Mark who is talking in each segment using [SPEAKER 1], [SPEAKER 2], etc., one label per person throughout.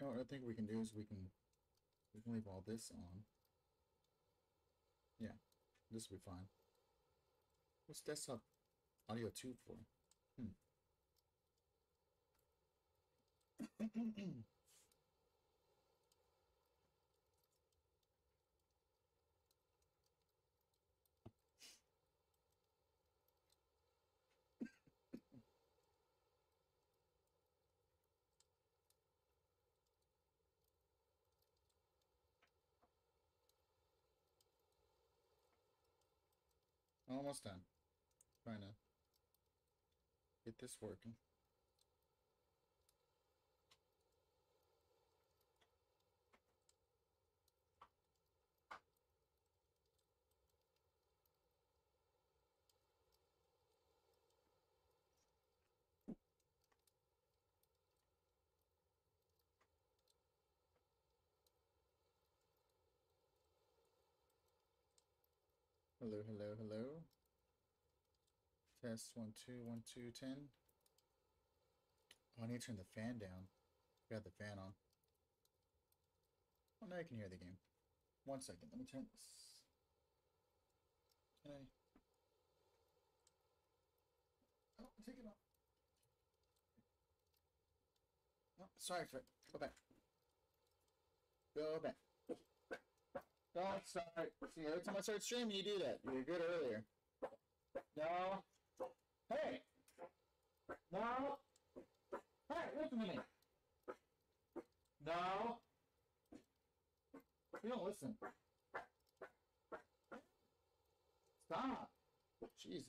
[SPEAKER 1] what I think we can do is we can we can leave all this on. Yeah, this will be fine. What's desktop audio tube for? Hmm. Almost done. Trying to get this working. Hello, hello, hello. Test one, two, one, two, ten. Oh, I need to turn the fan down. Got the fan on. Oh, now I can hear the game. One second, let me turn this. Can I? Oh, take it off. Oh, sorry for it. Go back. Go back. Don't start. See, every time I start streaming, you do that. You were good earlier. No. Hey! No! Hey, wait a minute! No! You don't listen. Stop! Jeez.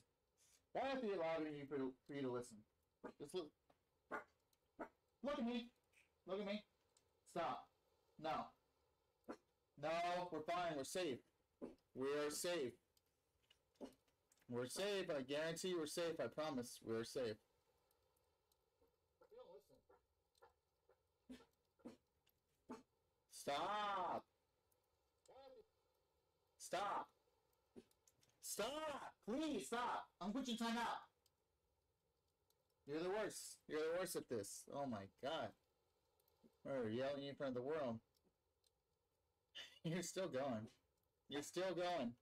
[SPEAKER 1] Why have to be allowing you for, for you to listen? Just look. Look at me! Look at me! Stop. No. No, we're fine. We're safe. We are safe. We're safe. I guarantee we're safe. I promise. We're safe. Stop. Stop. Stop. Please stop. I'm putting time out. You're the worst. You're the worst at this. Oh my god. We're yelling in front of the world. You're still going. You're still going.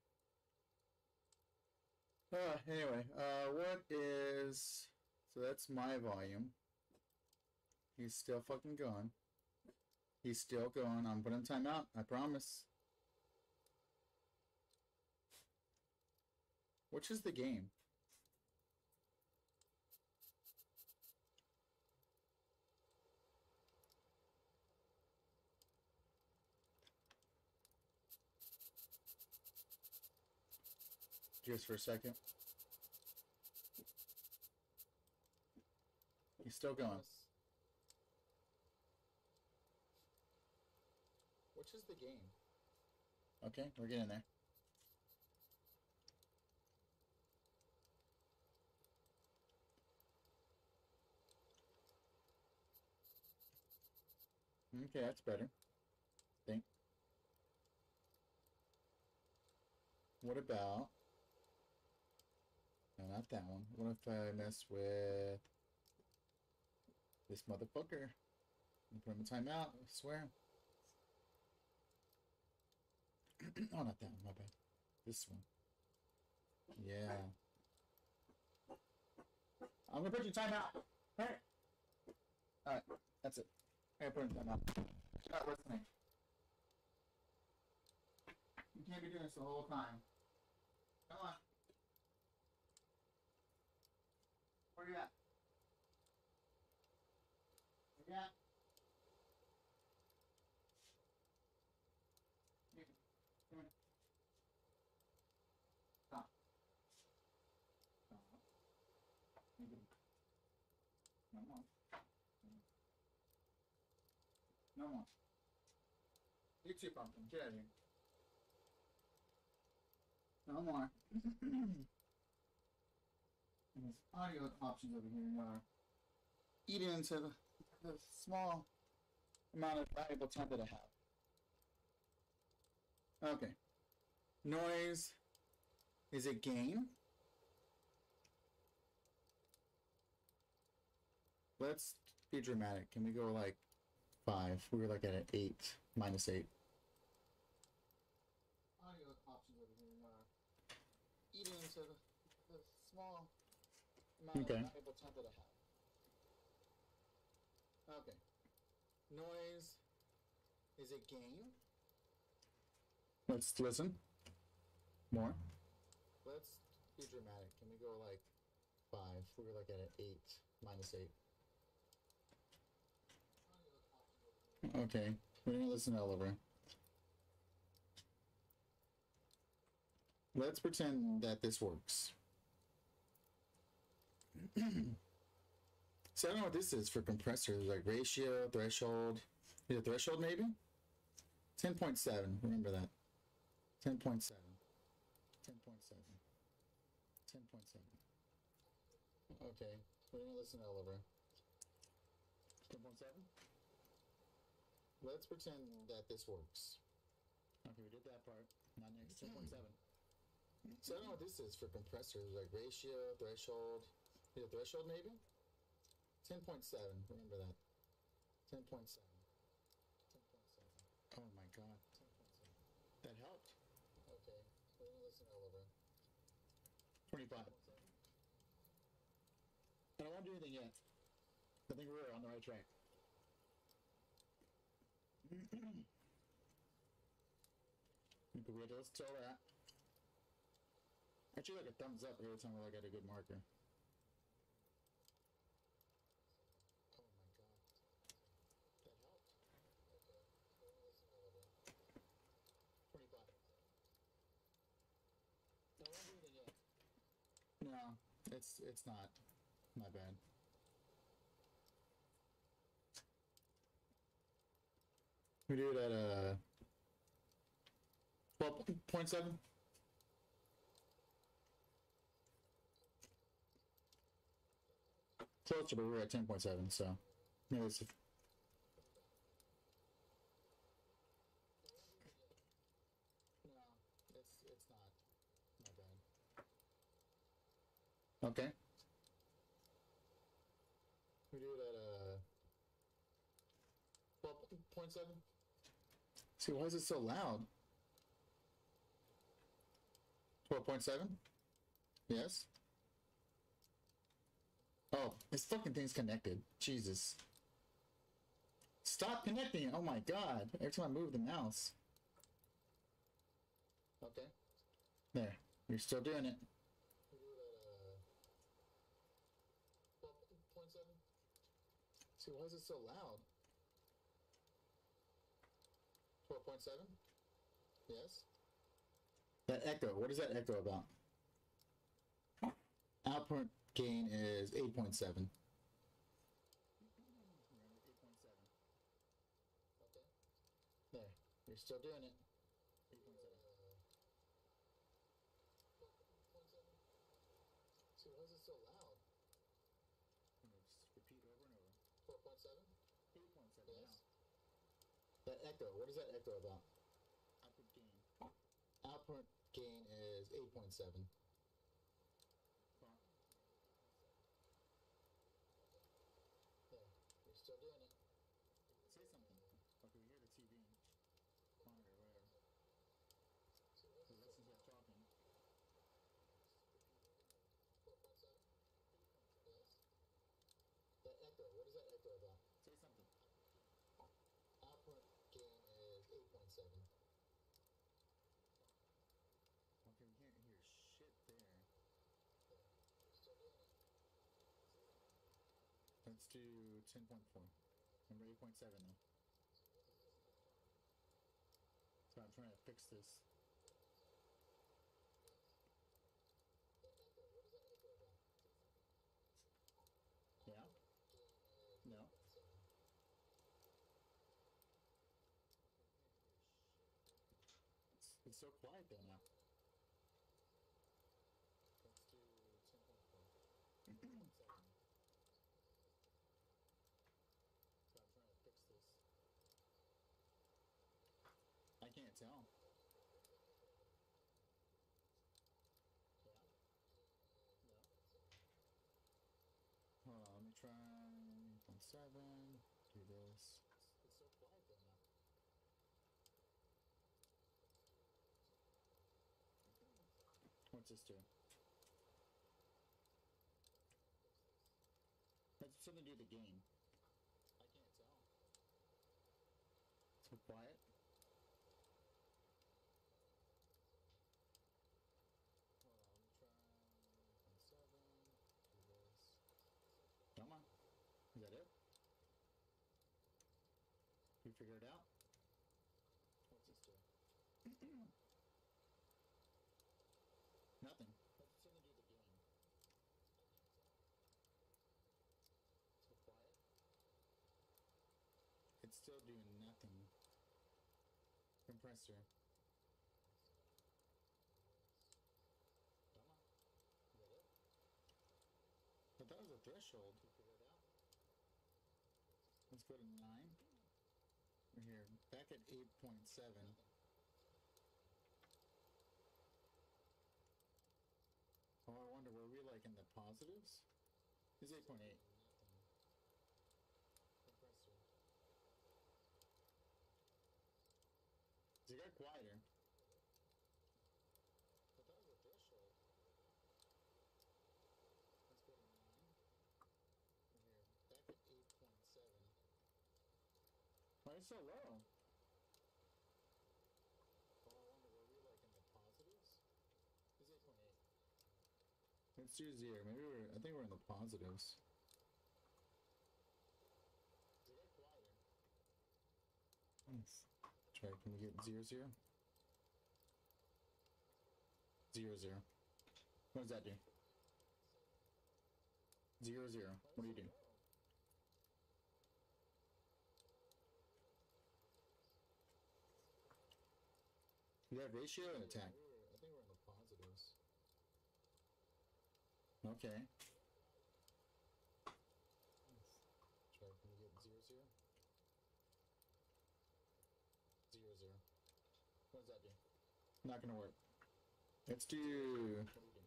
[SPEAKER 1] Uh, anyway, uh, what is... So that's my volume. He's still fucking going. He's still going. I'm putting time out. I promise. Which is the game? Just for a second. He's still going. Which is the game? Okay, we're getting there. Okay, that's better. Think. What about... No, not that one. What if I mess with... This motherfucker? I'm put him in timeout, I swear. oh, not that one, my bad. This one. Yeah. I'm gonna put you timeout. Alright, that's it. I put him timeout. Not listening. You can't be doing this the whole time. Come on. Where you at? Where you. No more. No more. You too, Pumpkin. Get out of here. No more. audio options over here are eating into the, the small amount of valuable time that I have. Okay. Noise is a gain. Let's be dramatic. Can we go like five. We were like at an eight, minus eight.
[SPEAKER 2] audio options over here. Uh, eating into the, the small
[SPEAKER 1] Okay.
[SPEAKER 2] of valuable time that I have. Okay. Noise is a gain.
[SPEAKER 1] Let's listen. More.
[SPEAKER 2] Let's be dramatic. Can we go like
[SPEAKER 1] Five. We were like at an eight, minus eight. Okay. We're gonna listen to Oliver. Let's pretend that this works. so I don't know what this is for compressors, like ratio, threshold. Is it threshold maybe? 10.7, remember that. 10.7. 10.7. 10.7. Okay, we're gonna listen to Oliver. 10.7? Let's pretend that this works. Okay, we did that part. Not next. 10.7. So I don't know what this is for compressors, like ratio, threshold. Is it threshold maybe? 10.7, remember that. 10.7. 10.7. Oh my god. 10.7. That helped. Okay, we're gonna listen to Oliver. 25. I don't want to do anything yet. I think we're on the right track. Okay, we had to listen to all that. Actually, like a thumbs up every time we look at a good marker. Oh my god. That helped. Okay. we're gonna listen to Oliver. 25. I don't want to do anything yet. No, it's it's not. My bad. We do it at uh twelve point seven. Closer, but we're at ten point seven, so maybe it's No, it's it's not. My bad. Okay. We do it at uh twelve point seven. See, why is it so loud? Twelve point seven. Yes. Oh, this fucking thing's connected. Jesus. Stop connecting it. Oh my god. Every time I move the mouse. Okay. There. You're still doing it. See, why is it so loud? 12.7? Yes. That echo, what is that echo about? Output gain is 8.7. Okay. There. You're still doing it. 8.7. See, why is it so loud? Just repeat over and over. 12.7? 8.7 yes. That echo, what is that echo about? Output gain. Output gain is 8.7. There, you're still doing it. Say something. Okay, we hear the TV. Monitor, whatever. So listen to that talking. 12.7? Yes. That echo, what is that echo about? Say something. Output gain is 8.7. Okay, we can't hear shit there. Let's do 10.4. Number 8.7 now. So I'm trying to fix this. Yeah? No? It's, it's so quiet there now. can't tell. Yeah. Hold on, let me try on seven. Do this. It's, it's so quiet now. What's this do? That's something to do with the game.
[SPEAKER 2] I can't tell.
[SPEAKER 1] So quiet. Figure it out?
[SPEAKER 2] What's this?
[SPEAKER 1] Nothing.
[SPEAKER 2] That's something to do with the game. So quiet.
[SPEAKER 1] It's still doing nothing. Compressor.
[SPEAKER 2] Come on. Is that it?
[SPEAKER 1] But that was a threshold.
[SPEAKER 2] You figure it out?
[SPEAKER 1] Let's go to 9. Back at 8.7. Oh, I wonder, were we like in the positives? It's 8.8.
[SPEAKER 2] Compressor.
[SPEAKER 1] It got quieter.
[SPEAKER 2] But that was a threshold. Let's go to nine.
[SPEAKER 1] We're here. Back at 8.7. Why is it so low?
[SPEAKER 2] Oh, I wonder, were we like in the positives?
[SPEAKER 1] It's 8.8. Let's do zero. Maybe we're, I think we're in the positives. Nice. Try, can we get zero zero? Zero zero. What does that do? Zero zero. What do you do? You have ratio and attack.
[SPEAKER 2] I think we're in the positives.
[SPEAKER 1] Okay.
[SPEAKER 2] Try, can we get zero zero? Zero zero.
[SPEAKER 1] What does that do? Not gonna work. Let's do
[SPEAKER 2] What do we do?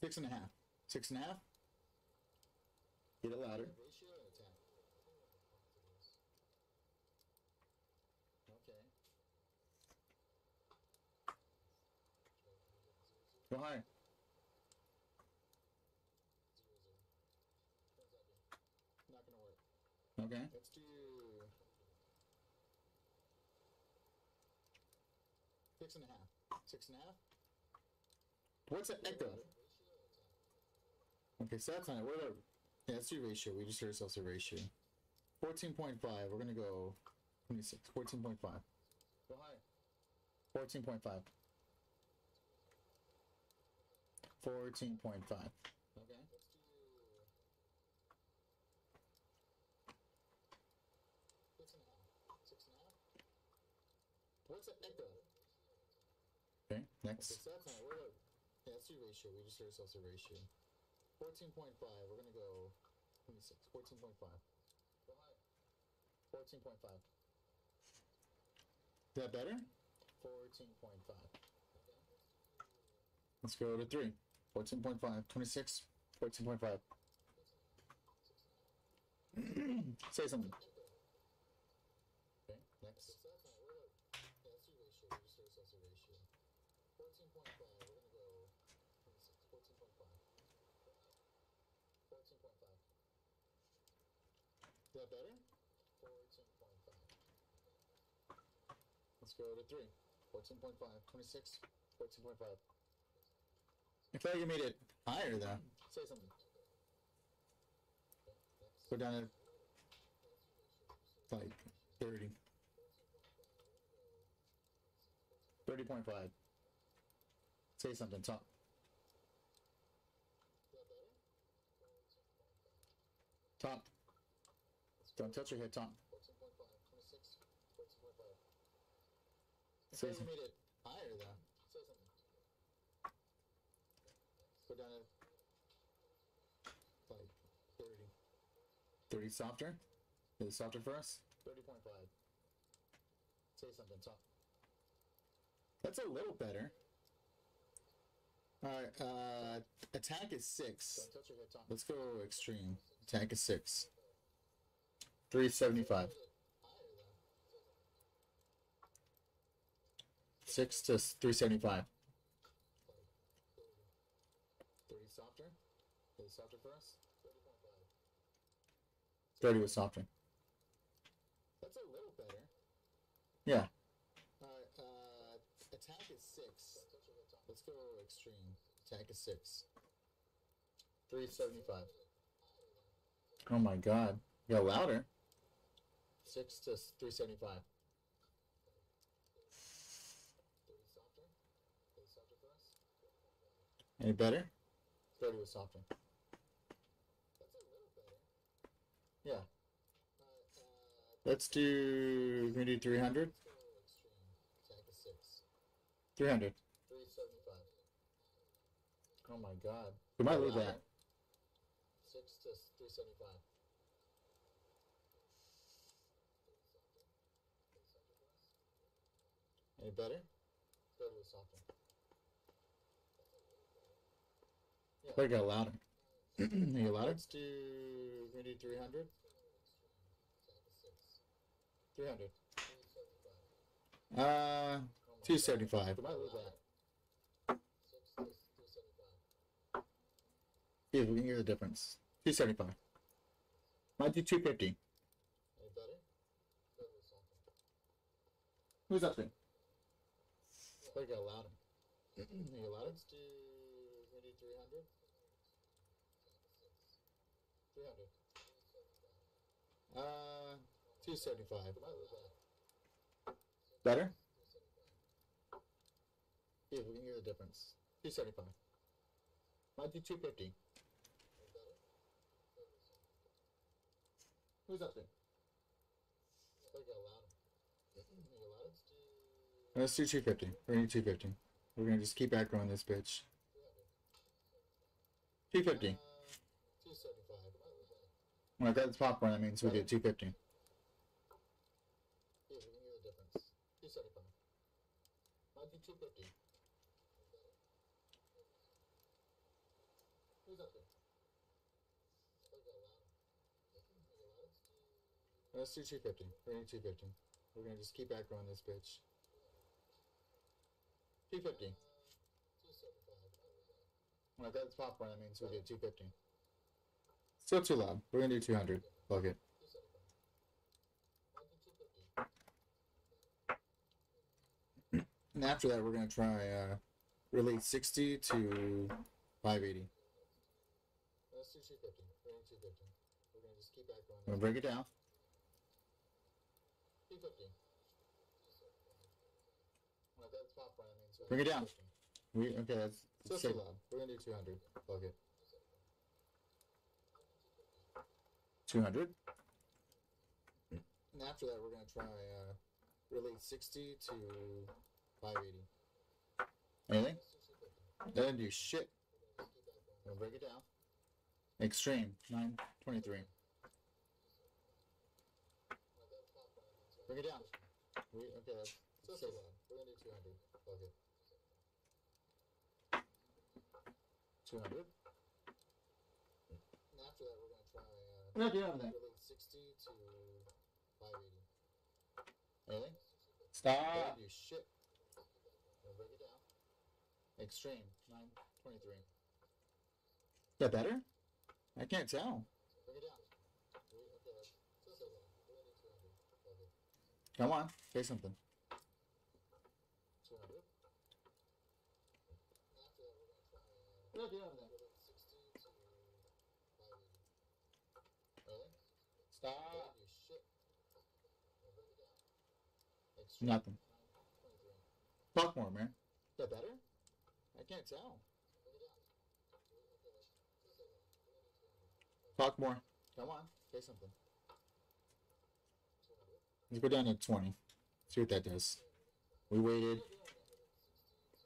[SPEAKER 1] six and a half. Six and a half. Get it louder.
[SPEAKER 2] Ratio and attack. Positives.
[SPEAKER 1] Okay.
[SPEAKER 2] Try, can we get zero zero?
[SPEAKER 1] Oh, go higher.
[SPEAKER 2] Zero zero. What does that do?
[SPEAKER 1] Not gonna work. Okay.
[SPEAKER 2] Let's do
[SPEAKER 1] Six and a half. Six and a half. What's an echo?
[SPEAKER 2] ratio and attack.
[SPEAKER 1] Okay, so that's not it. What about yeah, let's do ratio. We just heard ourselves a ratio. Fourteen point five. We're gonna go twenty six. Fourteen point five.
[SPEAKER 2] Go higher.
[SPEAKER 1] Fourteen point five. 14.5.
[SPEAKER 2] Okay.
[SPEAKER 1] What's echo? Okay, next.
[SPEAKER 2] Okay, so we're that's your ratio. We just heard ourselves a ratio.
[SPEAKER 1] 14.5. We're going to
[SPEAKER 2] go
[SPEAKER 1] 26. 14.5. 14.5. Is that better?
[SPEAKER 2] 14.5.
[SPEAKER 1] Let's go to 3. 14.5. 26. 14.5. Say something. Okay, next.
[SPEAKER 2] So that's not it. What about yeah, let's do ratio. We just heard ourselves a ratio. Fourteen point five. We're gonna go twenty six. Fourteen point five. Fourteen point five.
[SPEAKER 1] Is that better?
[SPEAKER 2] Fourteen point five.
[SPEAKER 1] Let's go to three. 14.5. 26. 14.5. I feel like you made it higher though. Say something. Go down to like 30. 30.5. Say something, talk.
[SPEAKER 2] Is that better?
[SPEAKER 1] Talk. Don't touch your head, Tom.
[SPEAKER 2] Fourteen point five. Twenty six. Fourteen point five.
[SPEAKER 1] Say
[SPEAKER 2] Say you
[SPEAKER 1] something.
[SPEAKER 2] made it higher though.
[SPEAKER 1] Go down to like 30. 30 softer? Is it softer for us? 30.5. Say something soft. That's a little better. Alright, uh, attack is 6. Let's go extreme. Attack is 6. 375.
[SPEAKER 2] 6 to 375. Is it softer for us? Thirty was softer. That's a little better. Yeah. Alright, uh, attack is six. Let's go extreme. Attack is six. 375. Oh my god. Go louder. Six to 375. Any better? 30 was softer a little better. Yeah. Let's do. We do 300? 300. Oh my god. We might lose that. Six to 375. Any better? 30 was softer. Yeah. Better get louder. You louder? Let's do. We do 300? 300. Uh, 275. We might lose that. Yeah, we can hear the difference. 275. Might do 250. Who's up there? Better get louder. you louder? Let's do maybe 300. 300. Uh, 275. Better? Yeah, we can hear the difference. 275. Might do 250. Who's up there? Better get louder. You louder? Let's do 250. We're gonna do 250. We're gonna just keep echoing this bitch. 250. When I got this popcorn, that means we did 250. Yeah, we can hear the difference. 275. Might be 250. Who's up there? Let's do 250. We're gonna do 250. We're gonna just keep echoing this bitch. 250. When I got this popcorn, that means we did 250. Still too loud. We're gonna do 200. Fuck it. And after that, we're gonna try uh, relate 60 to 580. Let's 250. We're gonna do 250. We're gonna just keep echoing. I'm gonna break it down. 250. When I got this popcorn, that we Bring it down.
[SPEAKER 1] 250.
[SPEAKER 2] We okay. That's
[SPEAKER 1] Still
[SPEAKER 2] so
[SPEAKER 1] too
[SPEAKER 2] loud. We're gonna do 200. Fuck it. 200. And after that, we're gonna try uh, relate 60 to 580. Anything? Doesn't do shit. Gonna break it down. Extreme 923. Bring it down. We, okay, that's that's so. We're gonna do 200. Fuck it. 200. And after that, we're gonna try.
[SPEAKER 1] What do you have there?
[SPEAKER 2] relate 60 to 580. Anything?
[SPEAKER 1] Stop.
[SPEAKER 2] Doesn't do shit. I'm break it down. Extreme 923. Is that better? I can't tell. Bring it down. Okay, that's so loud. We're gonna do 200. Come on, say something. 200. After that, we're gonna try. Uh,
[SPEAKER 1] What do you have there?
[SPEAKER 2] relate 60 to 580. Really? Stop. Doesn't do shit. I'm gonna break it down. Extreme
[SPEAKER 1] Nothing.
[SPEAKER 2] 923.
[SPEAKER 1] Fuck more, man.
[SPEAKER 2] Is that better? I can't tell.
[SPEAKER 1] Talk more.
[SPEAKER 2] Come on, say something.
[SPEAKER 1] Let's go down to 20. See what that does. We waited.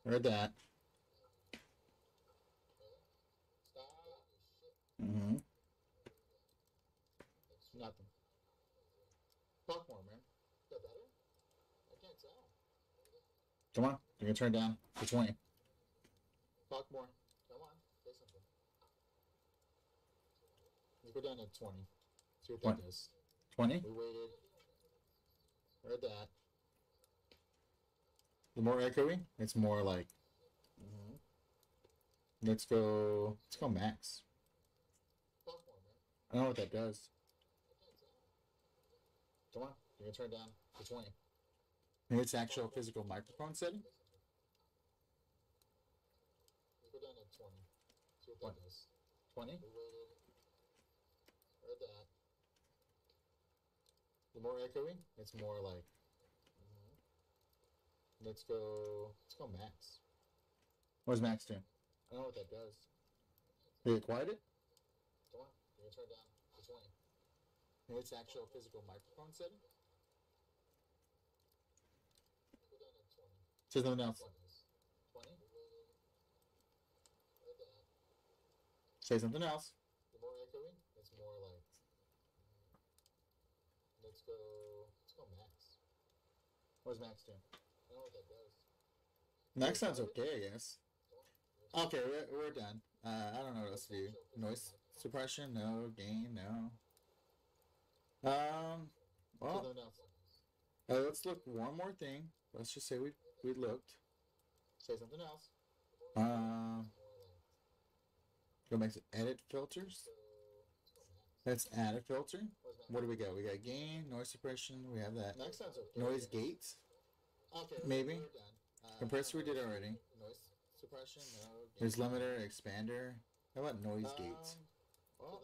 [SPEAKER 1] Heard that. Mm-hmm. Come on. you're gonna turn down to 20.
[SPEAKER 2] Talk more. Come on. Say something. Let's go down to 20. See what
[SPEAKER 1] 20.
[SPEAKER 2] that
[SPEAKER 1] 20?
[SPEAKER 2] We waited. Heard that.
[SPEAKER 1] The more echoey, it's more like... Mm -hmm. Let's go... Let's go max.
[SPEAKER 2] Talk more, man.
[SPEAKER 1] I don't know what that does. Come on. you're gonna turn down to 20. And it's actual physical microphone setting?
[SPEAKER 2] Let's go down to 20. See what that does. 20? Heard that.
[SPEAKER 1] The more echoing, it's more like... Mm -hmm. Let's go... Let's go max. What's max doing? I don't know what that does. Did it quiet it?
[SPEAKER 2] 20. You can turn down to 20.
[SPEAKER 1] And it's actual physical microphone setting?
[SPEAKER 2] 20.
[SPEAKER 1] Say something else.
[SPEAKER 2] What does? 20. We waited. Heard that.
[SPEAKER 1] Say something else.
[SPEAKER 2] The more echoey, it's more like. Let's go. Let's go max.
[SPEAKER 1] What does max do?
[SPEAKER 2] I don't know what that does.
[SPEAKER 1] Max sounds okay, I guess. Okay, we're, we're done. Uh, I don't know what else to do. Noise suppression, no. Gain, no. Um, well, uh, let's look one more thing. Let's just say we we looked. Say something else. Um, go make some edit filters. Let's add a filter. What do we got? We got gain, noise suppression. We have that.
[SPEAKER 2] Sounds okay.
[SPEAKER 1] Noise gates.
[SPEAKER 2] Okay.
[SPEAKER 1] Maybe.
[SPEAKER 2] Uh,
[SPEAKER 1] Compressor we did already.
[SPEAKER 2] Noise suppression. No.
[SPEAKER 1] There's limiter, expander. How about noise gates?
[SPEAKER 2] Um,
[SPEAKER 1] Well,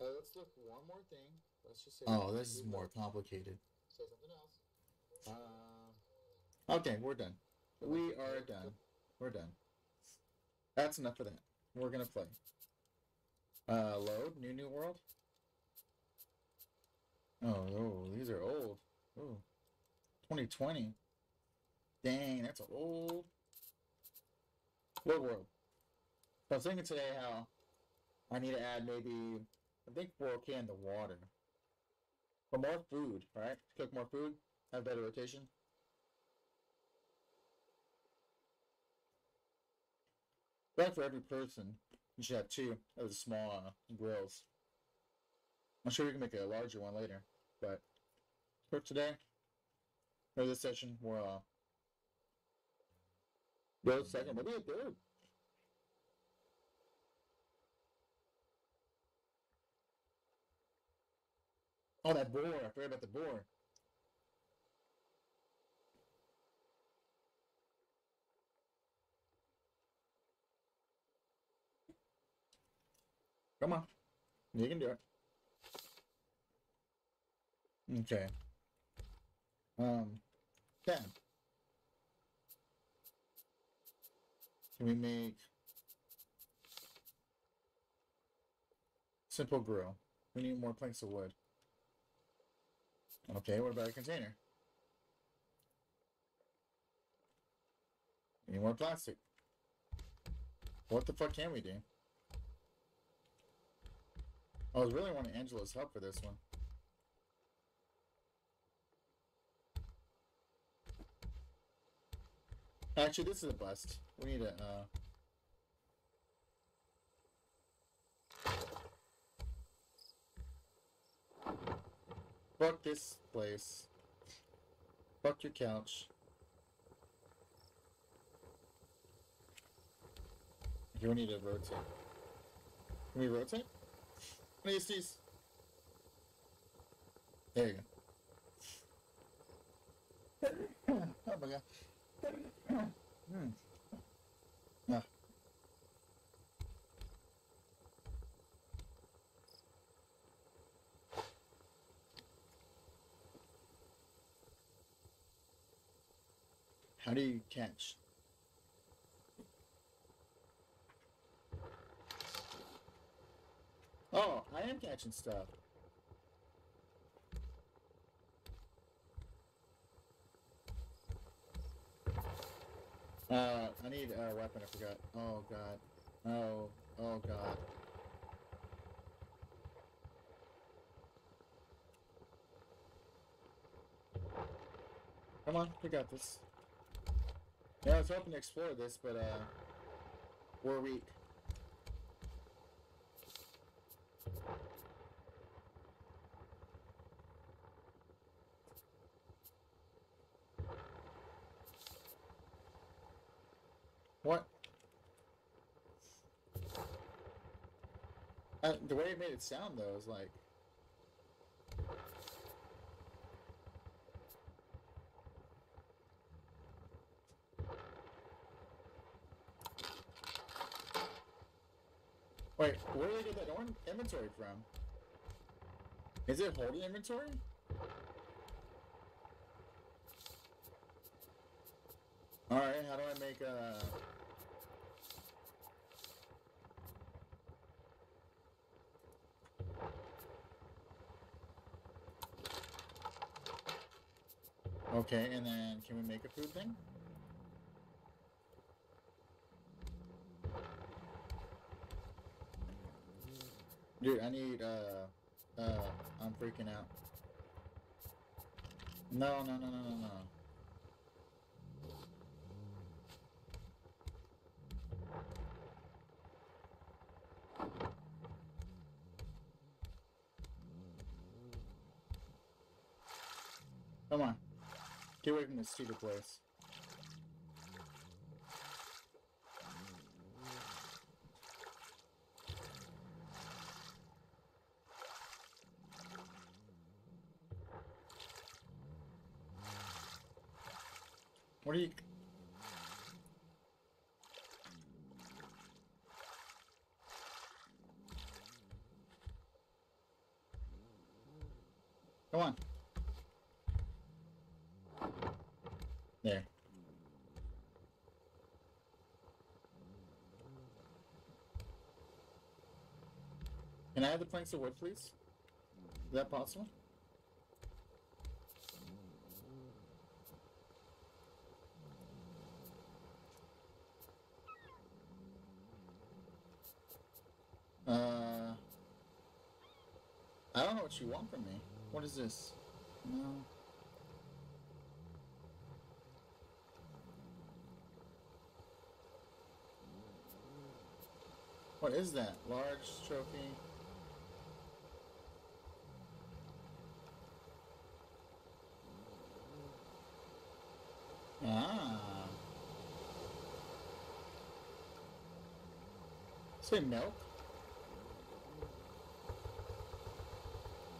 [SPEAKER 1] uh, let's look one more thing. Let's just say.
[SPEAKER 2] Uh,
[SPEAKER 1] Oh, this is more complicated.
[SPEAKER 2] Say something else.
[SPEAKER 1] Uh, okay, we're done. We are done. We're done. That's enough of that. We're gonna play. Uh, load new new world. Oh, oh, these are old. Oh, 2020. Dang, that's old. What world? I was thinking today how I need to add maybe I think 4K in the water. But more food, right? Cook more food, have better rotation. But for every person, you should have two of the small uh, grills. I'm sure we can make a larger one later, but for today, for this session, we'll uh, go second. What do you do? Oh, that boar! I forgot about the boar. Come on. You can do it. Okay. Um, ten. Can we make simple grill? We need more planks of wood. Okay, what about a container? Any more plastic? What the fuck can we do? I was really wanting Angela's help for this one. Actually, this is a bust. We need a, uh... Fuck this place. Fuck your couch. Here we need to rotate. Can we rotate? Please, please. There you go. oh my god. Hmm. Ah. How do you catch? Oh, I am catching stuff. Uh, I need a weapon. I forgot. Oh god. Oh, oh god. Come on, we got this. Yeah, I was hoping to explore this, but uh, we're weak. What? Uh, the way it made it sound though is like. Wait, where did they get that inventory from? Is it holding inventory? Alright, how do I make a... Okay, and then can we make a food thing? Dude, I need, uh, uh, I'm freaking out. No, no, no, no, no, no. Come on. Get away from this stupid place. What are you... Come on. There. Have the planks of wood, please? Is that possible? Uh, I don't know what you want from me. What is this? No. What is that? Large trophy. Ah. Say milk?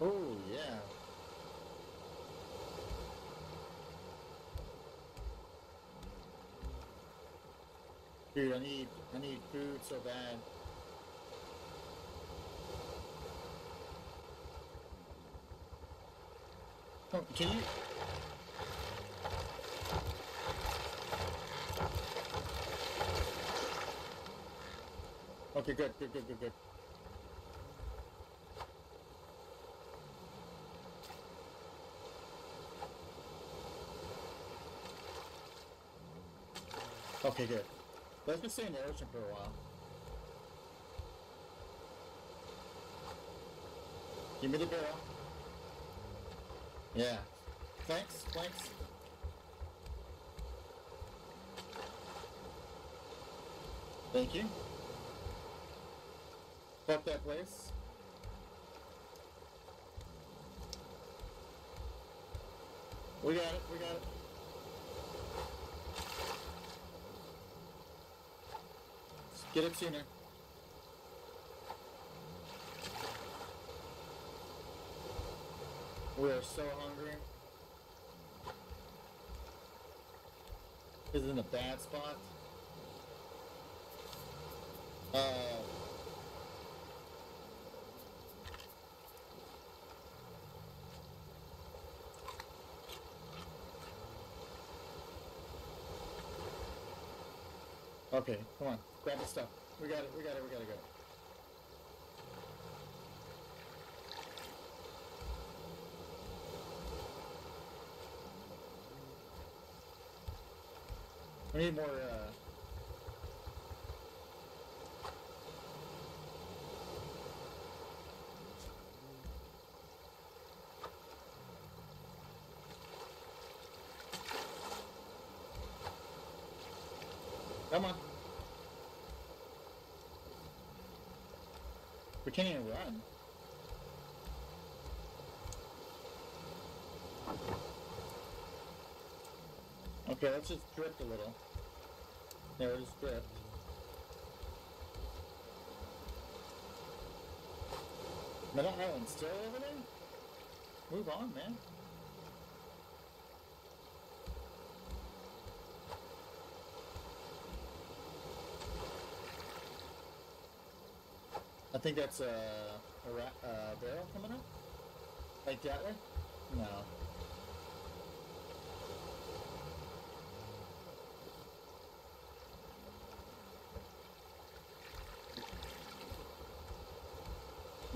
[SPEAKER 1] Oh, yeah. Dude, I need I need food so bad. Oh, can you Okay, good, good, good, good, good. Okay, good. Let's just stay in the ocean for a while. Give me the barrel. Yeah. Thanks, thanks. Thank you. Fuck that place. We got it, we got it. Get it sooner. We are so hungry. This is in a bad spot. Uh. Okay, come on. Grab the stuff. We got it, we got it, we gotta go. We need more, uh... Come on. Can't even run. Okay, let's just drift a little. There's drift. Middle Island still over there? Move on, man. Think that's a, a uh, barrel coming up. Like that way? No.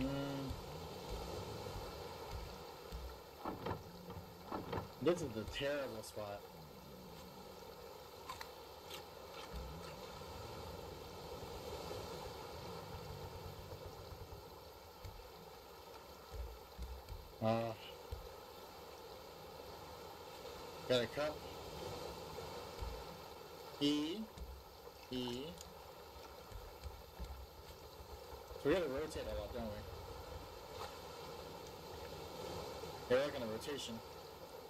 [SPEAKER 1] Mm. This is a terrible spot. Uh, E. E. So we gotta rotate a lot, don't we? They're like on a rotation.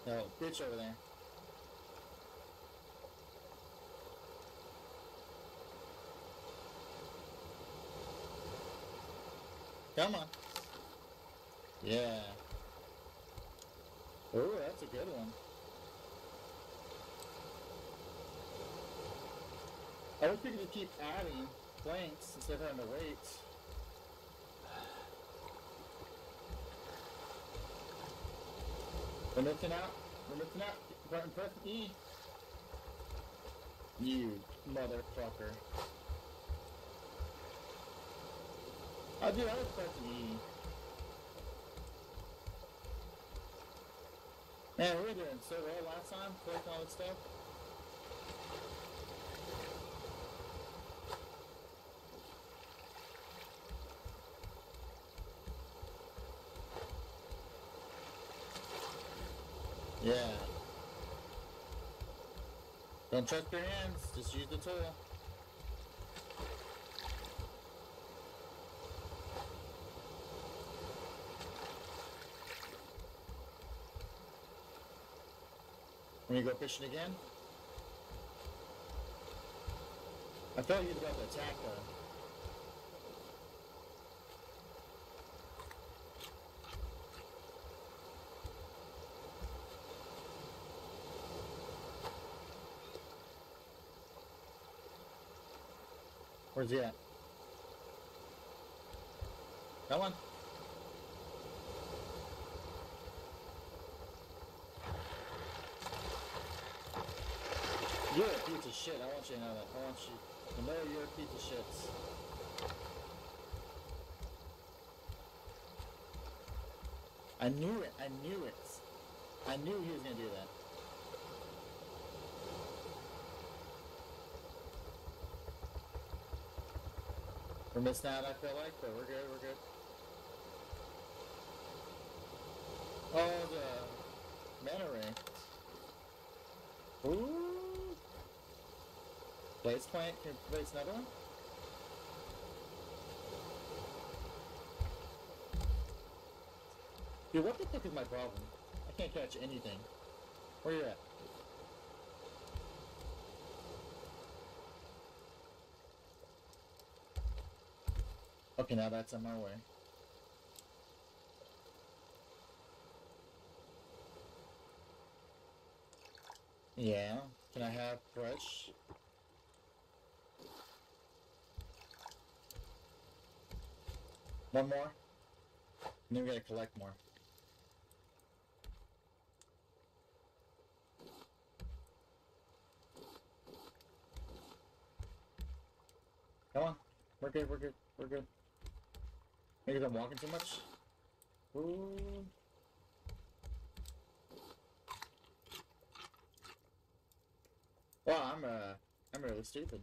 [SPEAKER 1] No, bitch over there. Come on. Yeah. Oh, that's a good one. I wish we could just keep adding blanks instead of having to wait. We're missing out. We're missing out. Button press E. You motherfucker. Oh, dude, I was pressing E. Man, we were doing so well last time, collecting all this stuff. Yeah. Don't trust your hands, just use the tool. When you go fishing again? I thought you was about to attack though. Where's he at? Come on. You're a piece of shit. I want you to know that. I want you to know you're a piece of shit. I knew it. I knew it. I knew he was gonna do that. We're missing out, I feel like, but we're good, we're good. Oh, the mana ring. Ooh. Blaze plant, can you place another one? Dude, what the fuck is my problem? I can't catch anything. Where you at? Okay, now that's on my way. Yeah. Can I have fresh? One more? And then we gotta collect more. Come on. We're good, we're good, I'm walking too much? Ooh. Wow, I'm uh, I'm really stupid.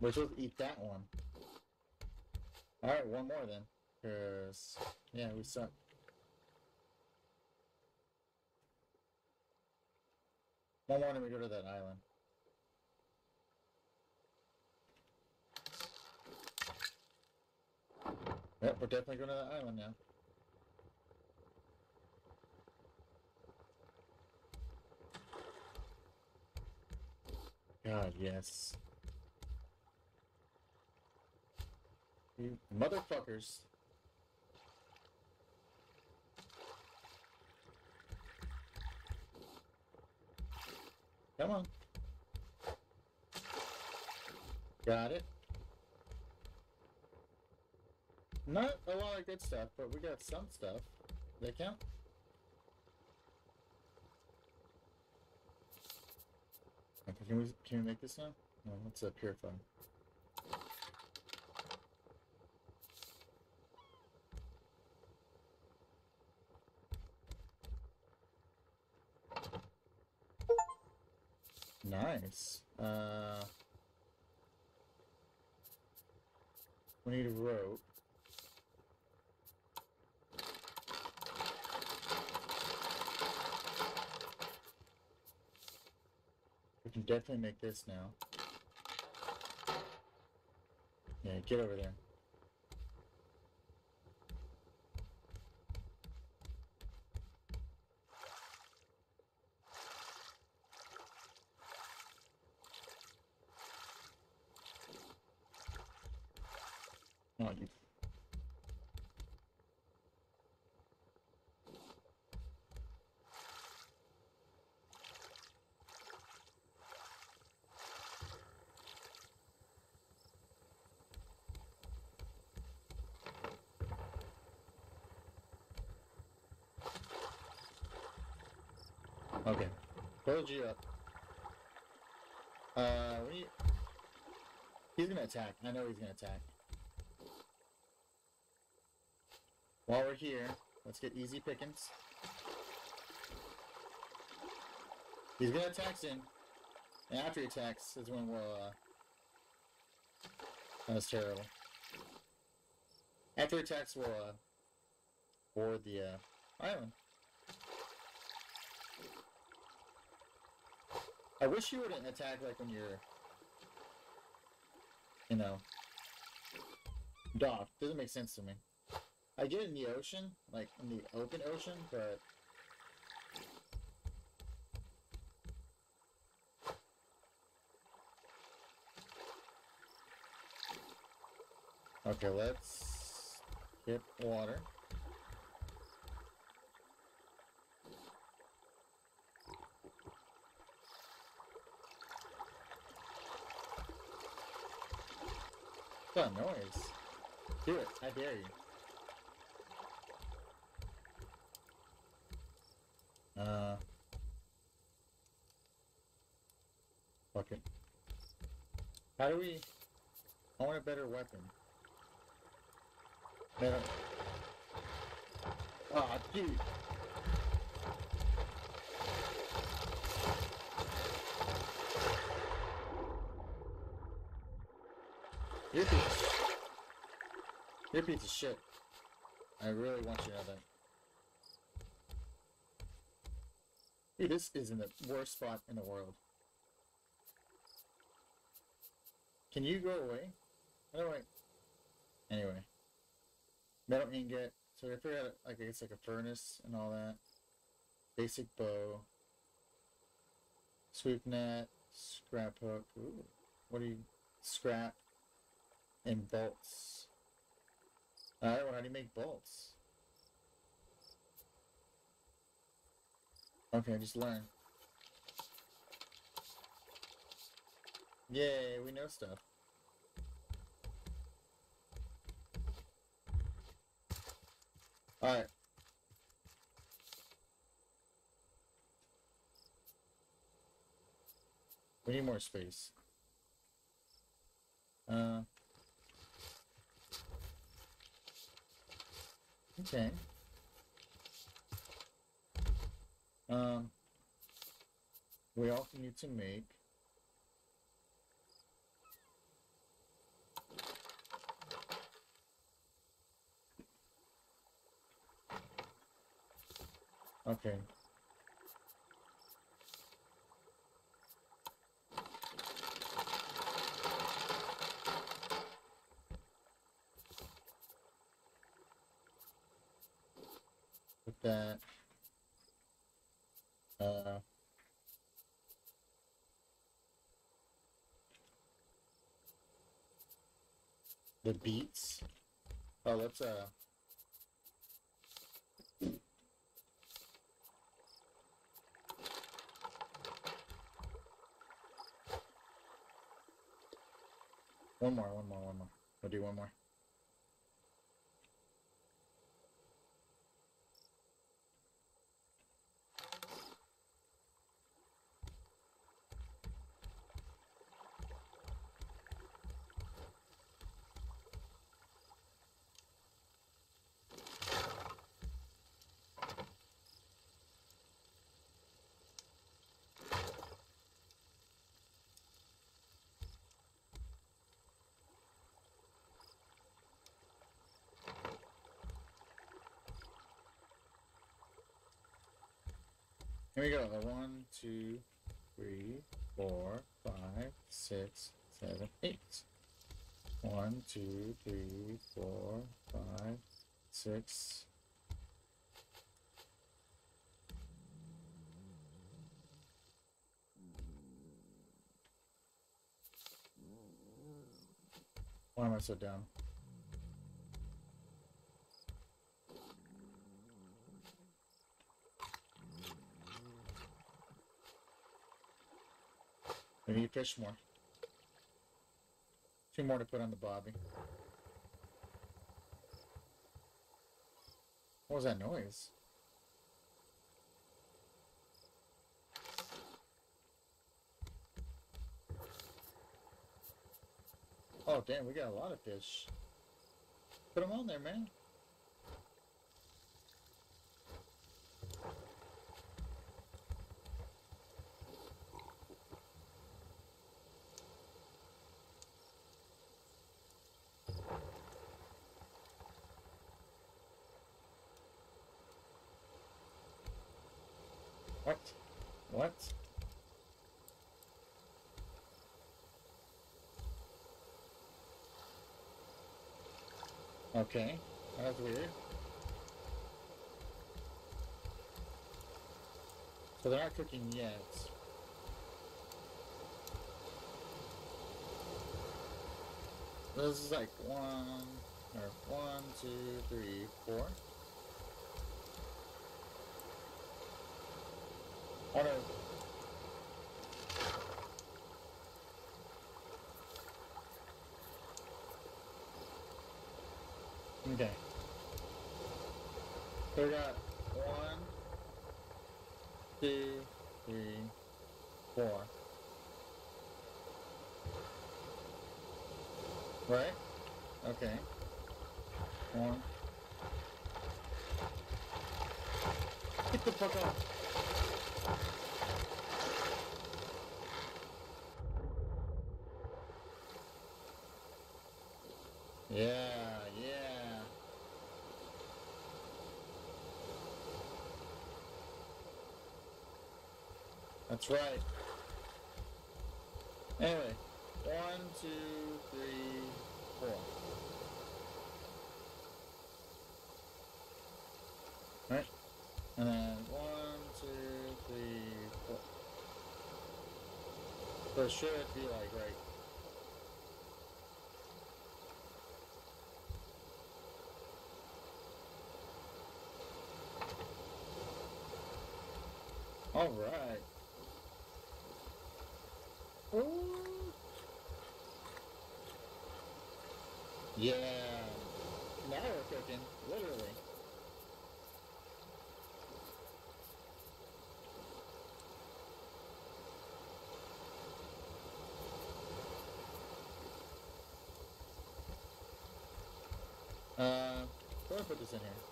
[SPEAKER 1] We're supposed to eat that one. Alright, one more then. Cause, yeah, we suck. Don't want him go to that island. Yep, we're definitely going to that island now. God, yes. You motherfuckers. Come on. Got it. Not a lot of good stuff, but we got some stuff. They count? Okay, can we can we make this now? No, let's uh, purify. Nice. Uh, we need a rope. We can definitely make this now. Yeah, get over there. Oh, you. Okay, build you up. Uh, we. He's gonna attack. I know he's gonna attack. While we're here, let's get easy pickings. He's gonna attack soon. And after he attacks is when we'll, uh... That's terrible. After he attacks, we'll, uh... Board the, uh, island. I wish you wouldn't attack, like, when you're... You know... Docked. Doesn't make sense to me. I get in the ocean, like in the open ocean, but Okay, let's get water. Noise? Do it, I dare you. Uh. Fuck it. How do we... I want a better weapon. Better... Aw, dude. You're a piece of shit. You're a piece of shit. I really want you to know that. Dude, this is in the worst spot in the world. Can you go away? Oh, anyway. Anyway. Metal ingot. So I figured out, like, it's like a furnace and all that. Basic bow. Sweep net. Scrap hook. Ooh. What do you... Scrap. And bolts. Alright, well, how do you make bolts? Okay, I just learn. Yay, we know stuff. Alright. We need more space. Uh. Okay. Um, we also need to make Okay. that uh, the beats. Oh, let's uh. One more, one more, one more. I'll do one more. Here we go. One, two, three, four, five, six, seven, eight. One, two, three, four, five, six. Why am I so down? We need fish more. Two more to put on the bobby. What was that noise? Oh damn, we got a lot of fish. Put them on there, man. What? What? Okay, that's weird. So they're not cooking yet. This is like one, or one, two, three, four. Oh. Okay. So we got one, two, three, four. Right? Okay. One. Get the fuck off. Yeah, yeah. That's right. Anyway, one, two, three, four. Right? And then one, two, three, four. So it should be like right. All right. Ooh. Yeah. Now we're cooking, literally. Uh, where put this in here?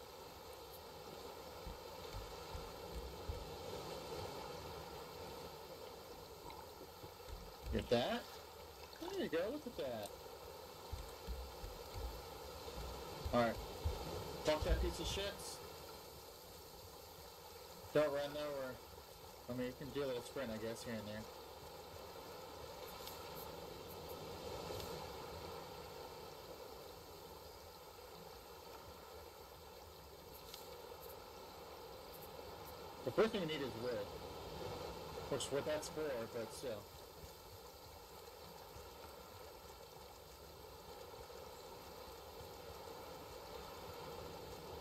[SPEAKER 1] Get that? There you go, look at that. Alright. Fuck that piece of shit. Don't run or... I mean, you can do a little sprint, I guess, here and there. The first thing we need is wood. Which, what that's for, but still.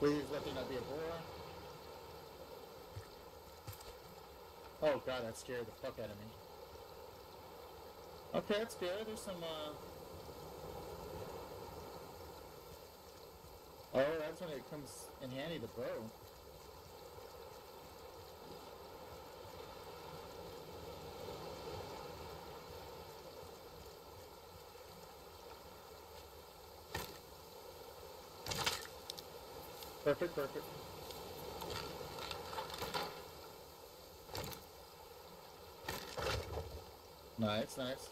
[SPEAKER 1] Please let me not be a bore. Oh god, that scared the fuck out of me. Okay, that's good. There's some, uh... Oh, that's when it comes in handy, the bow. Perfect, perfect. Nice, nice.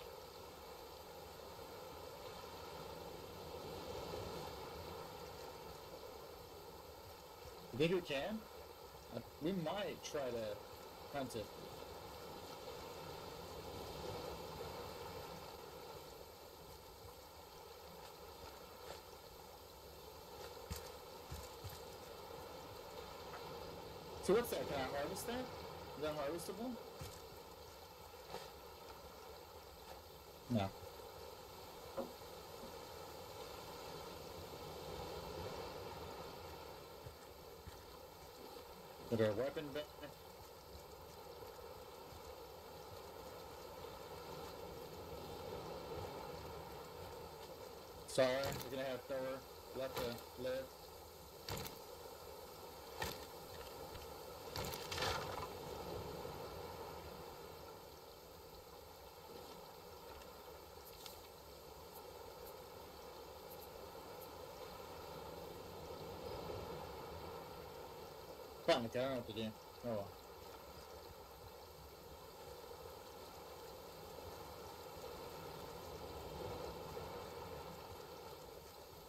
[SPEAKER 1] You think we can? We might try to hunt it. So what's that? Can I harvest that? Is that harvestable? No. Is a weapon? Sorry, we're gonna have Thor left to live. Fuck, I don't know to do. Oh.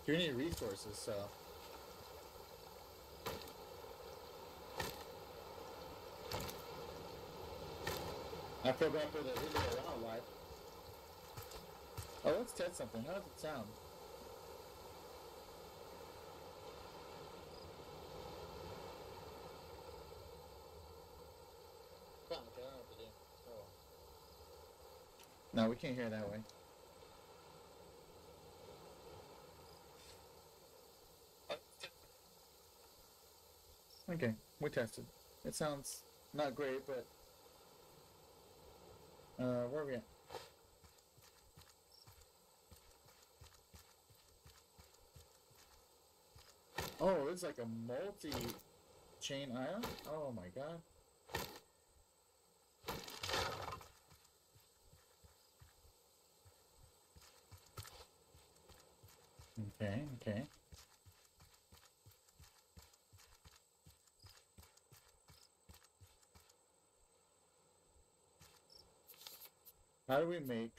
[SPEAKER 1] You need resources, so. I feel bad for the wildlife. Oh, let's test something. How does it sound? Fuck, I don't know what to do. Oh well. No, we can't hear that way. Okay, we tested. It sounds not great, but uh, where are we at? Oh, it's like a multi-chain ion. Oh my god. Okay, okay. How do we make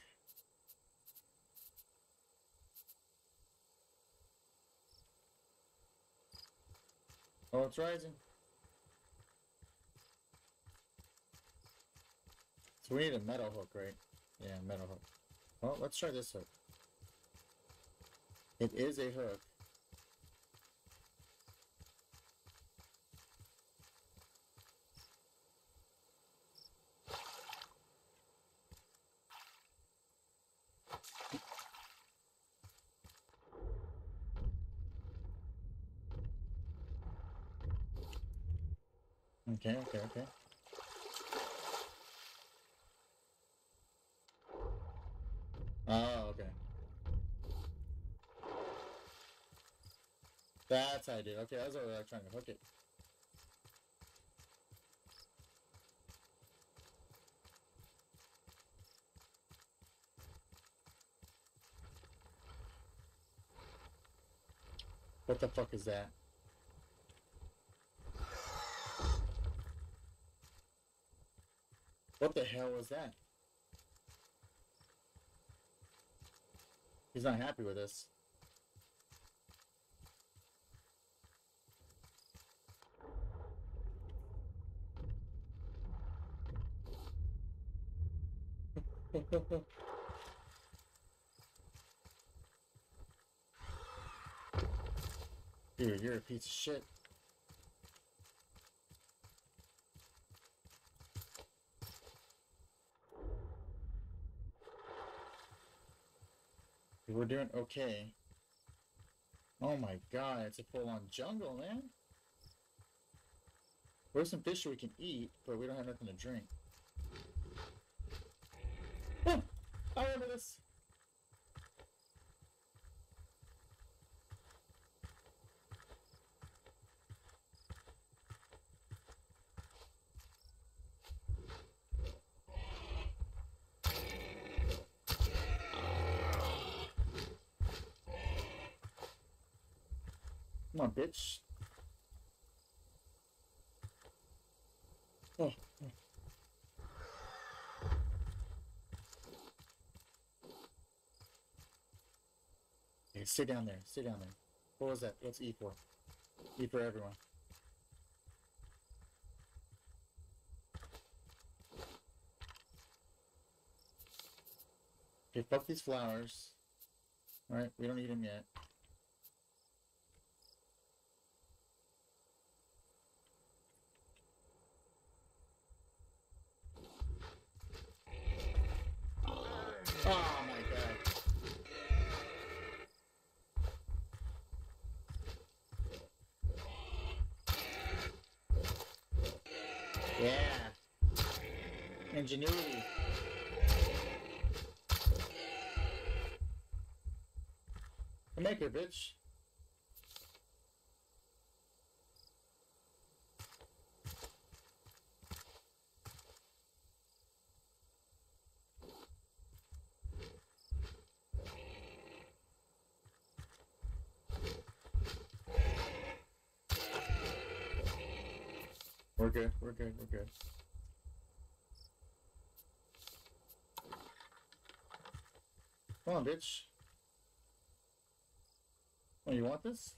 [SPEAKER 1] Oh, it's rising. So we need a metal hook, right? Yeah, metal hook. Well, let's try this hook. It is a hook. Okay, okay, okay. Oh, okay. That's how I did. Okay, I was trying to hook it. What the fuck is that? What the hell was that? He's not happy with us. Dude, you're a piece of shit. We're doing okay. Oh my god, it's a full-on jungle, man. Where's some fish we can eat, but we don't have nothing to drink. Oh, I remember this. Come on, bitch. Oh. oh. Okay, sit down there. Sit down there. What was that? What's E for? E for everyone. Okay, fuck these flowers. Alright, we don't need them yet. Oh my god. Yeah. Ingenuity. Come here, bitch. We're good, we're good, we're good. Come on, bitch. Oh, you want this?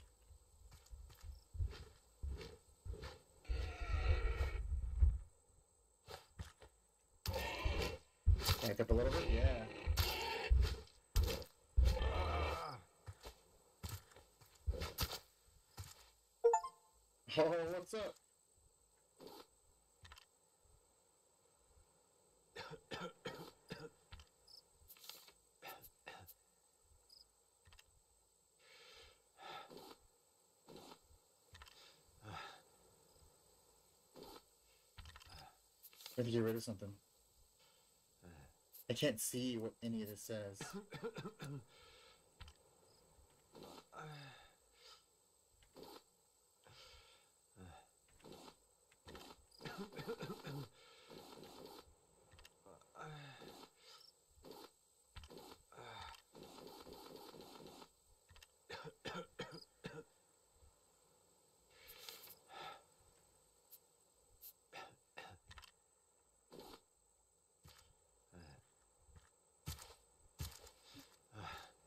[SPEAKER 1] Back up a little bit, yeah. Oh, what's up? Have to get rid of something. I can't see what any of this says.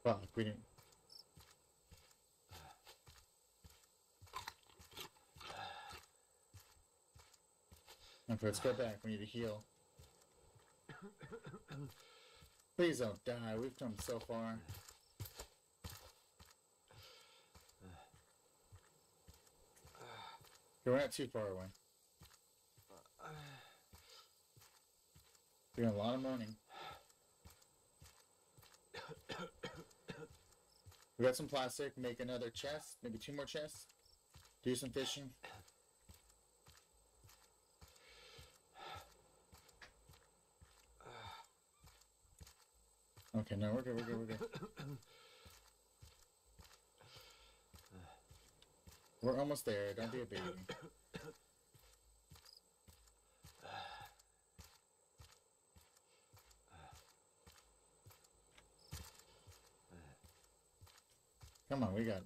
[SPEAKER 1] Fuck, we didn't. Okay, let's go back. We need to heal. Please don't die. We've come so far. We're not too far away. Doing a lot of moaning. We got some plastic. Make another chest. Maybe two more chests. Do some fishing. Okay, no, we're good, we're good, we're good. We're almost there. Don't be a baby. Come on, we got.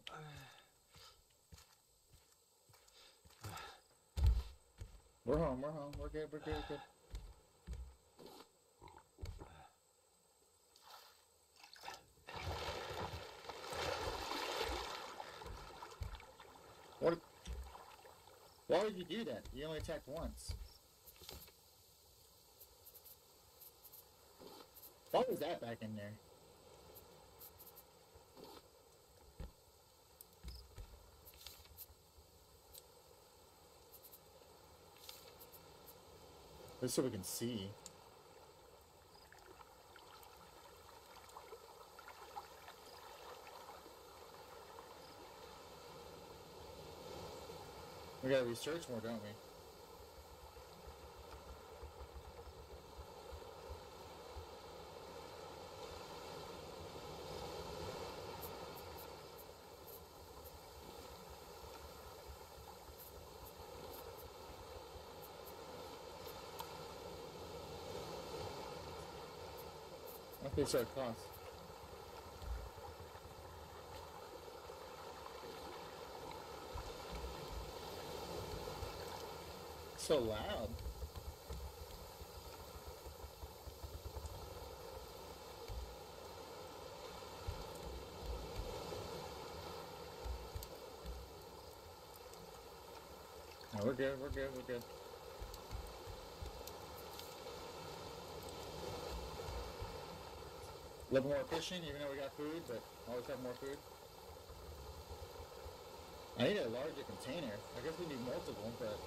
[SPEAKER 1] We're home. We're home. We're good. We're good. We're good. What? Why would you do that? You only attacked once. Why was that back in there? Just so we can see. We gotta research more, don't we? What they said cost? So loud. No, we're good, we're good, we're good. A little more efficient, even though we got food, but always have more food. I need a larger container. I guess we need multiple, but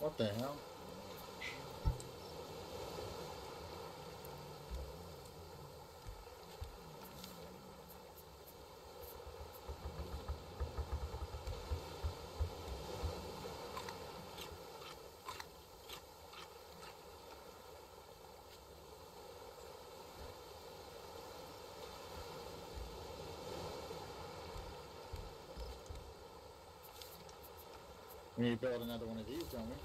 [SPEAKER 1] What the hell? We need to build another one of these, don't we?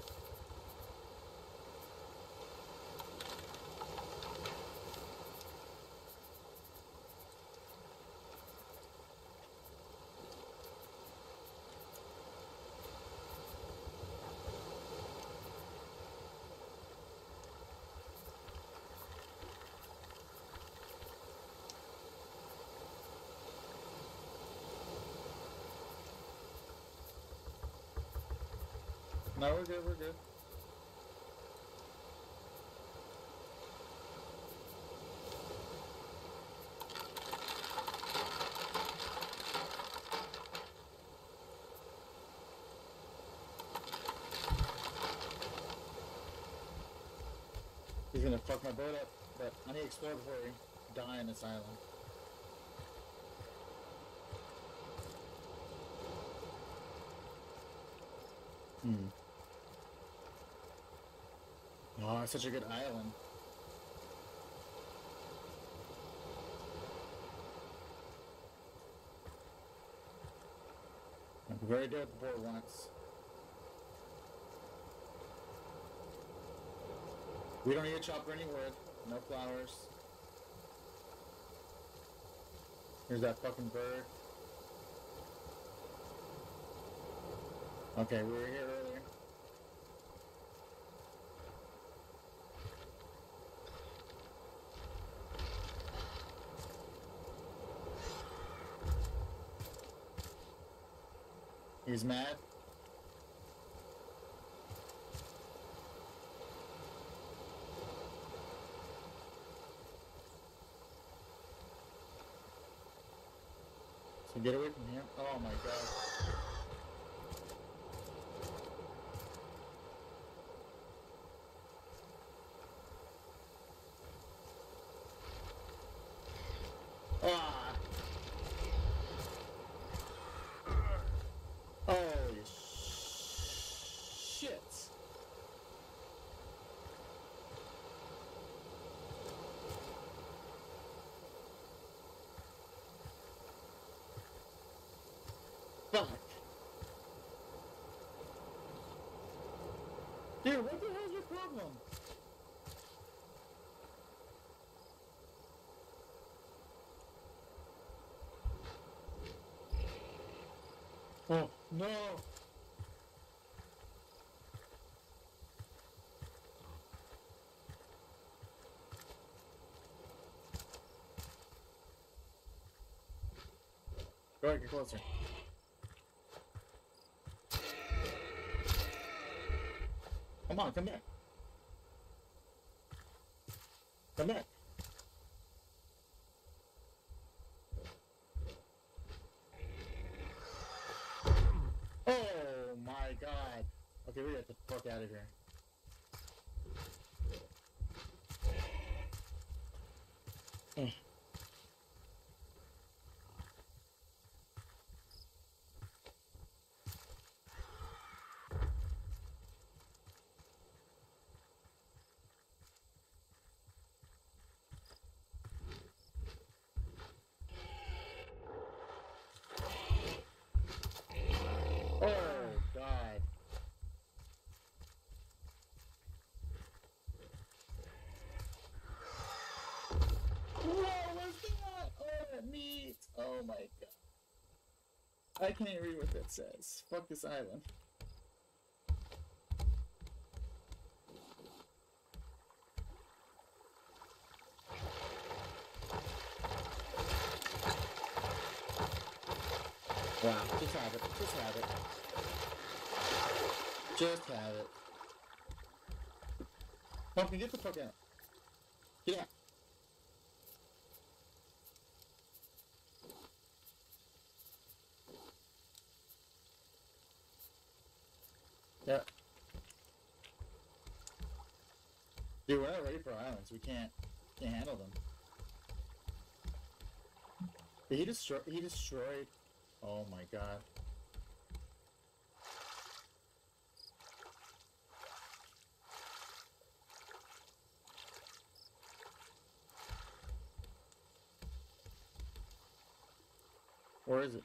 [SPEAKER 1] No, we're good, we're good. He's gonna fuck my boat up, but I need to explore before we die on this island. Hmm. Oh, it's such a good island. I'm very good the board once. We don't need to chop any wood. No flowers. Here's that fucking bird. Okay, we were here earlier. He's mad. So get away from here. Oh my god. Dude, what the hell's your problem? Oh, no! Go ahead, get closer. 骂人真厉。I can't read what that says. Fuck this island. Wow, just have it. Just have it. Just have it. Pumpkin, get the fuck out. Get out. Yeah. Dude, we're not We can't can't handle them. He destroyed. He destroyed. Oh my god. Where is it?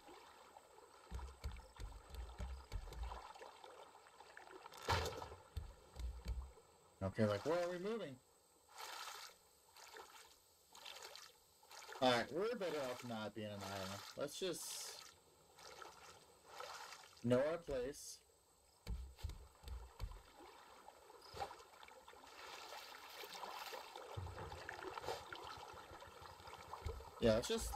[SPEAKER 1] Okay, like, where are we moving? Alright, we're better off not being an island. Let's just know our place. Yeah, let's just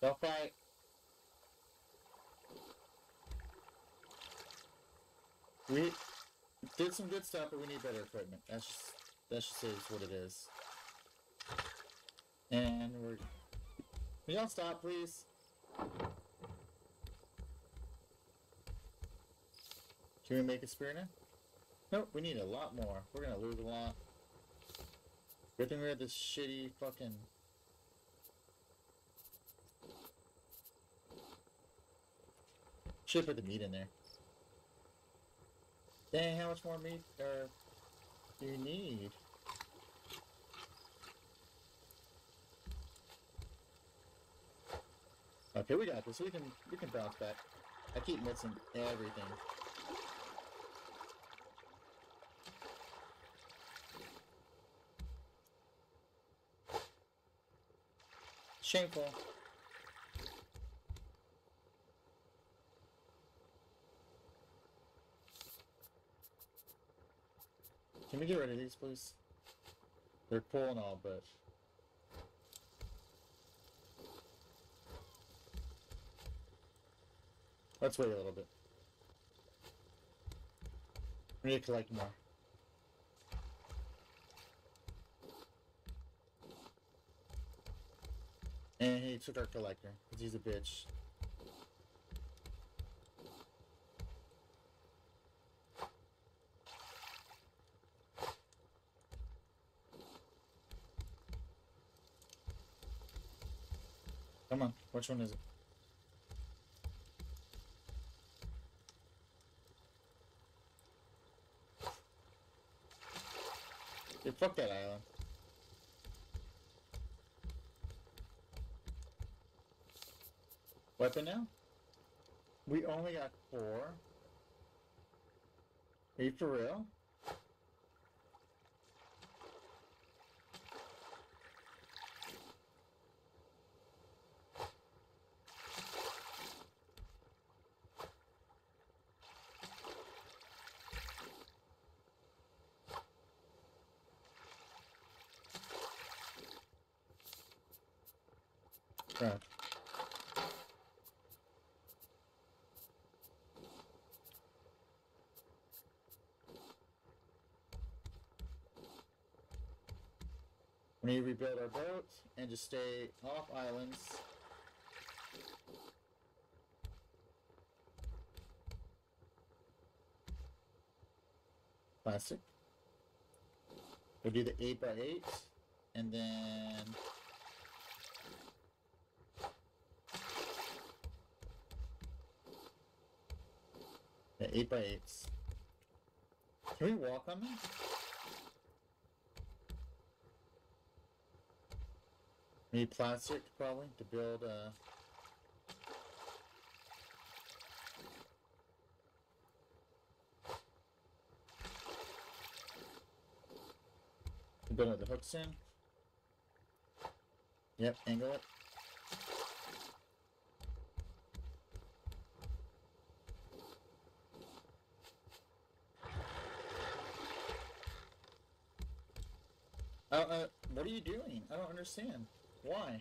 [SPEAKER 1] don't fight. We did some good stuff, but we need better equipment. That's just that's just what it is. And we're Can y'all stop please? Can we make a spear now? Nope, we need a lot more. We're gonna lose a lot. Thing we had this shitty fucking Should put the meat in there. Dang, how much more meat uh, do you need? Okay, we got this. We can we can bounce back. I keep missing everything. Shameful. Can we get rid of these, please? They're and all, but... Let's wait a little bit. We need to collect more. And he took our collector, because he's a bitch. Come on, which one is it? Fuck that island. Weapon now? We only got four? Are you for real? Need to rebuild our boat and just stay off islands. Plastic. We'll do the 8 by 8 and then the 8 by 8s. Can we walk on them? Need plastic probably to build uh to build the hooks in. Yep, angle it. Uh, uh, what are you doing? I don't understand. Why?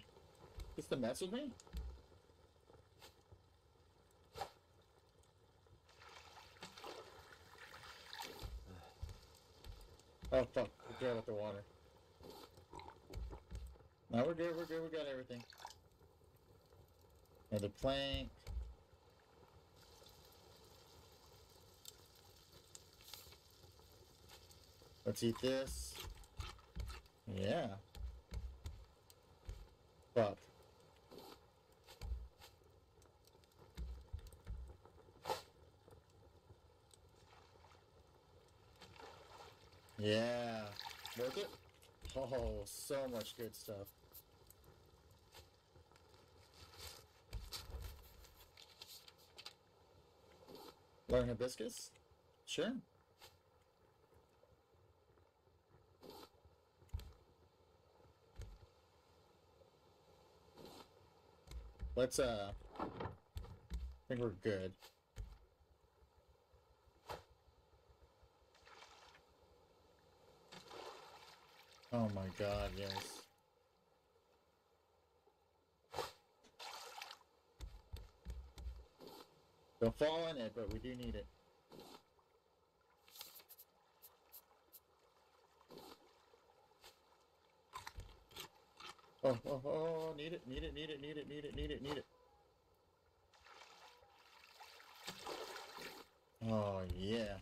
[SPEAKER 1] Just to mess with me? Oh fuck, we're good with the water. No, we're good, we're good, we got everything. Another plank. Let's eat this. Yeah. Fuck. Yeah. Worth it? Oh, so much good stuff. Learn hibiscus? Sure. Let's, uh... I think we're good. Oh my god, yes. Don't fall in it, but we do need it. Oh, oh, oh, need it, need it, need it, need it, need it, need it, need it. Oh, yeah.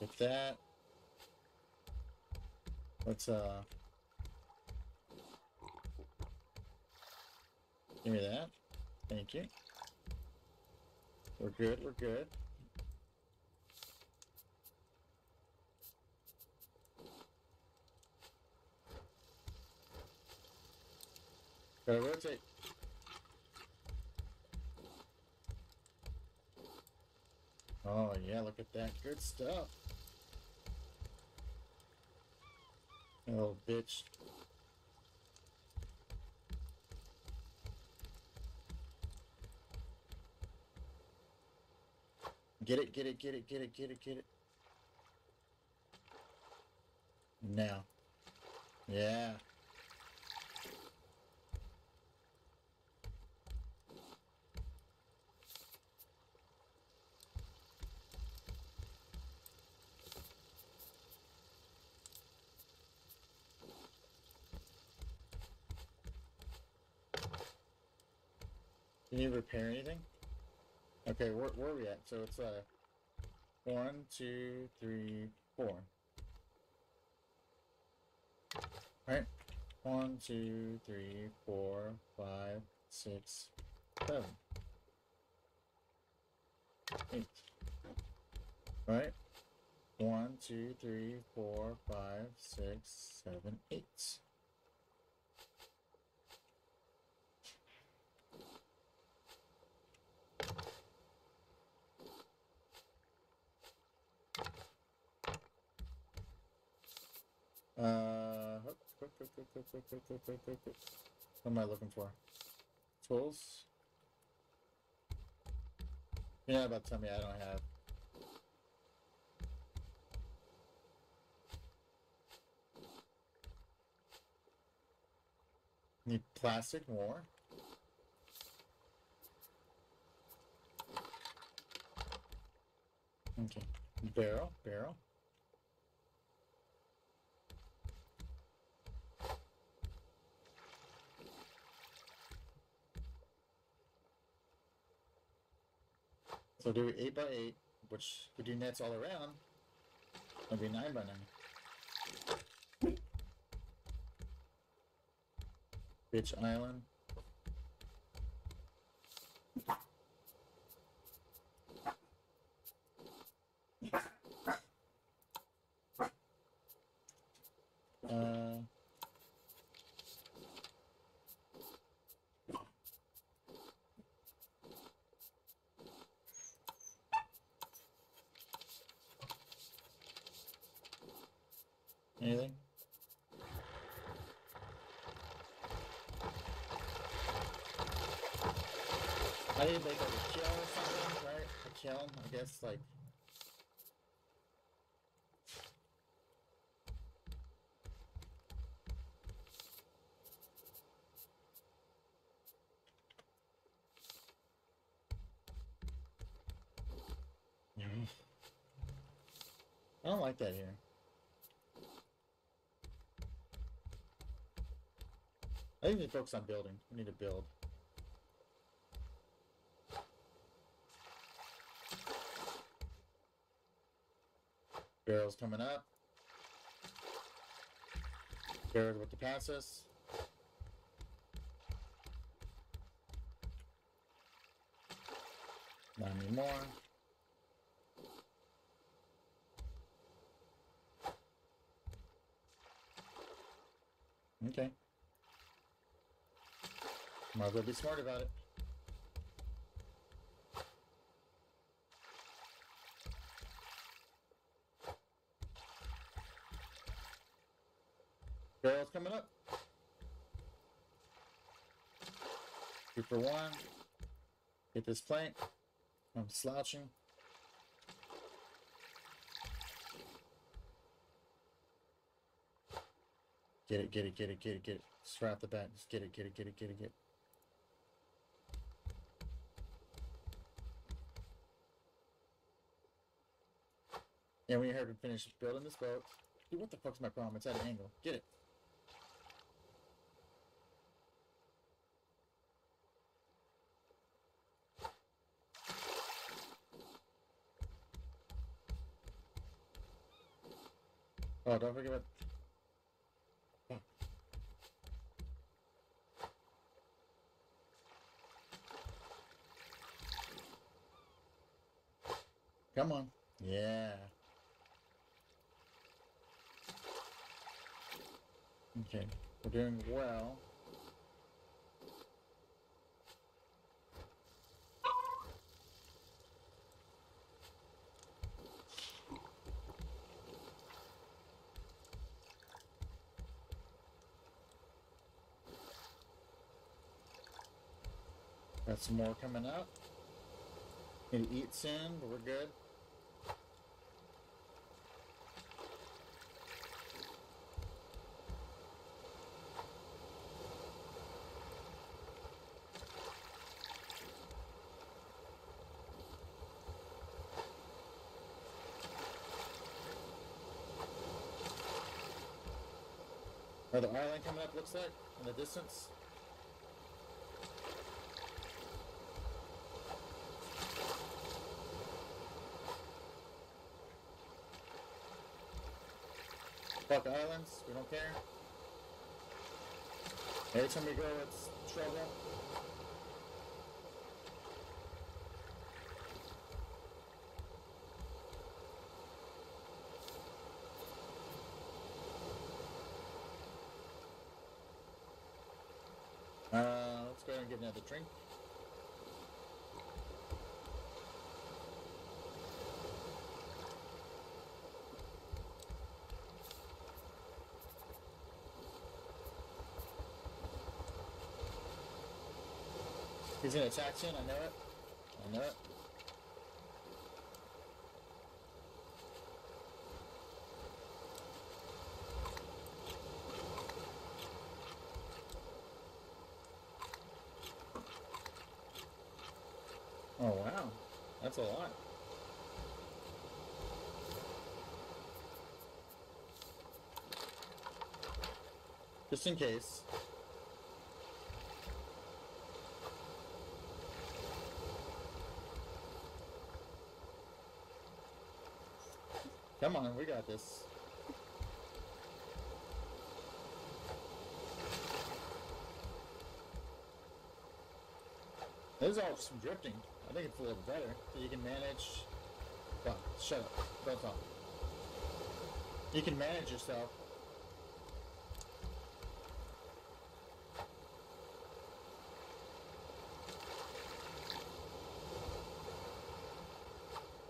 [SPEAKER 1] Get that. Let's, uh... Give me that. Thank you. We're good, we're good. Gotta rotate. Oh yeah, look at that. Good stuff. Oh bitch. Get it, get it, get it, get it, get it, get it. Now. Yeah. Can you repair anything? Okay, where, where are we at? So it's uh one, two, three, four. Alright. One, two, three, four, five, six, seven. Eight. Alright. One, two, three, four, five, six, seven, eight. Uh. What am I looking for? Tools. Not about to tell me I don't have. Need plastic more? Okay. Barrel, barrel. So do eight by eight, which we do nets all around. It'll be nine by nine. Bitch Island. Uh, anything? I need like a kiln or something, right? A kiln, I guess, like. I don't like that here. I think to focus on building. We need to build. Barrel's coming up. Barrel with the passes. Not anymore. Okay. Might as well be smart about it. Barrel's coming up. Two for one. Get this plank. I'm slouching. Get it, get it, get it, get it, get it. Right the bat. Just get it, get it, get it, get it, get it. Yeah, we heard to finish building this boat. Dude, what the fuck's my problem? It's at an angle. Get it. Oh, don't forget about. Fuck. Come on. Yeah. Okay, we're doing well. Got some more coming up. Need to eat soon, but we're good. Another island coming up, looks like, in the distance. Fuck islands, we don't care. Every time we go, it's trouble. Uh, let's go ahead and get another drink. He's gonna attack soon, I know it. I know it. Oh wow, that's a lot. Just in case. Come on, we got this. This is all some drifting. I think it's a little better. So you can manage. Well, shut up. Don't talk. You can manage yourself.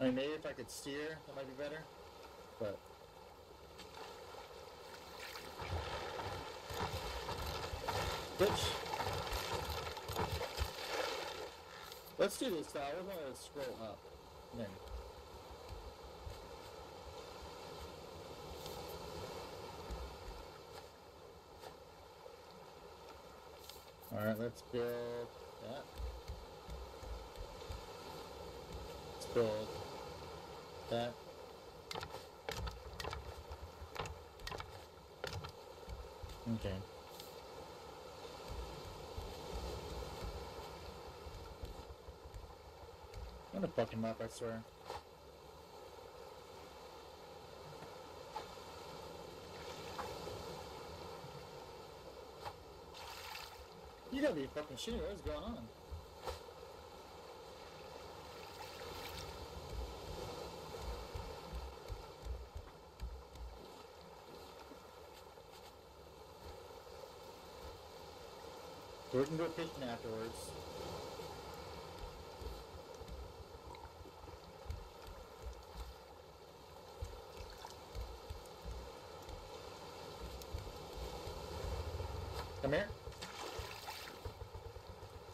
[SPEAKER 1] I mean, maybe if I could steer, that might be better. But Bitch. Do this, Sal. We're gonna scroll up. There. Alright, let's build that. Let's build that. Okay. I'm gonna fuck him up, I swear. You gotta be fucking shitty, what is going on? We can go fishing afterwards. Come here.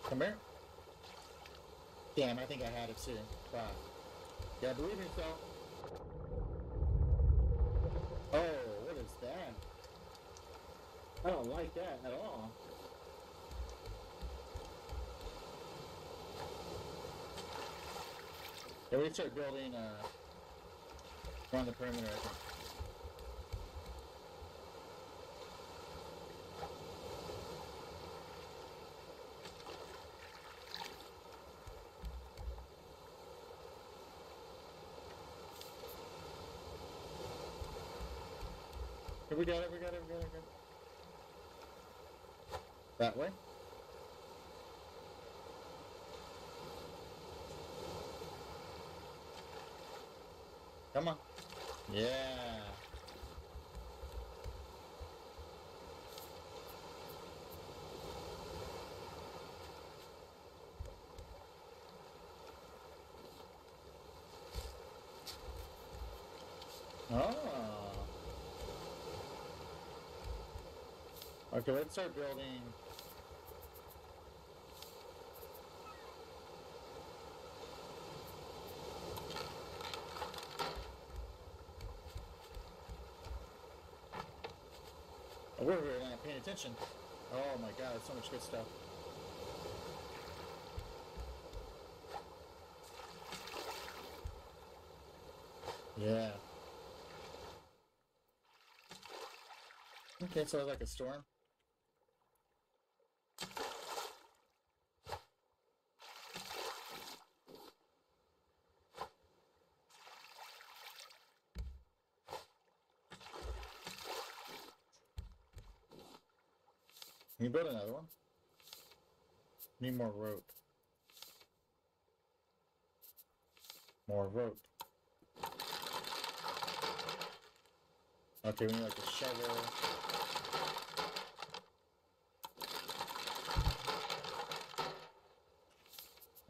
[SPEAKER 1] Come here. Damn, I think I had it too. Fuck. Yeah, believe in yourself. Oh, what is that? I don't like that at all. Yeah, we start building uh, around the perimeter, I think. We got it, we got it, we got it, we got it. That way? Come on. Yeah. Oh. Okay, let's start building. Oh, we're really not paying attention. Oh my god, so much good stuff. Yeah. Okay, so like a storm. Build another one? Need more rope. More rope. Okay, we need like a shovel.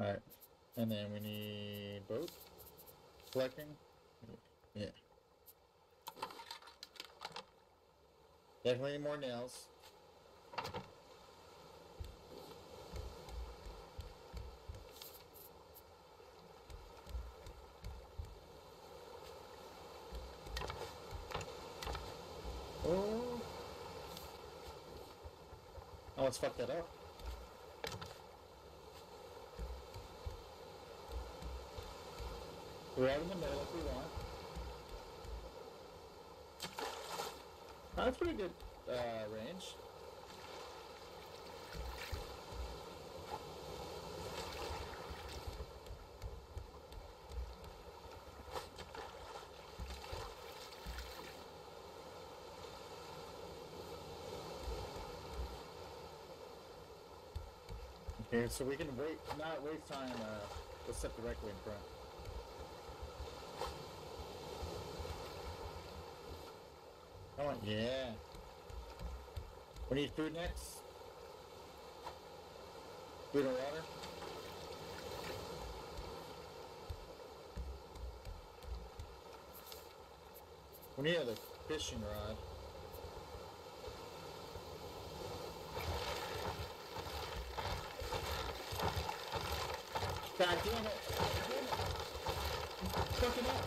[SPEAKER 1] Alright. And then we need boat. Collecting. Yeah. Definitely more nails. let's fuck that up. We're out in the middle if we want. That's pretty good uh, range. So we can wait, not waste time. Uh, let's step directly in front. Come on, yeah. We need food next. Food and water. We need a fishing rod. God damn it! God damn it! Fucking up!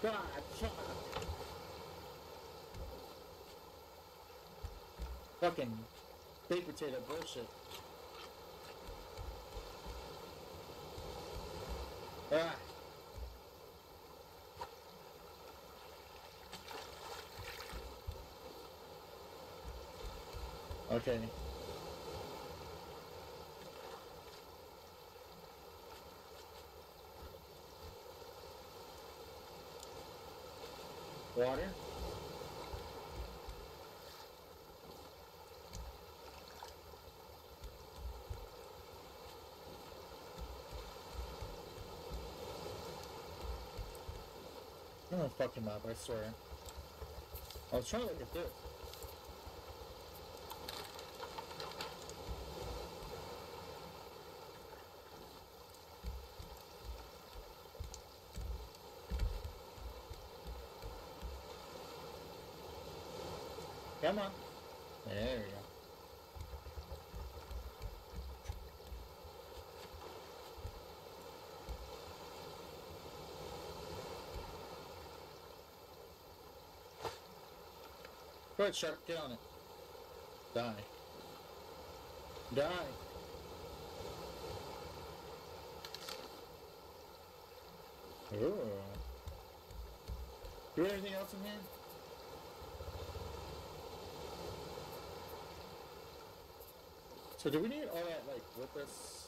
[SPEAKER 1] God, shut up! Fucking baked potato bullshit. Ah. Okay. Water? I'm gonna fuck him up, I swear. I was trying to at this. Come on. There we go. Go ahead, shark. Get on it. Die. Die. Ooh. Do we have anything else in here? So do we need all that like with us?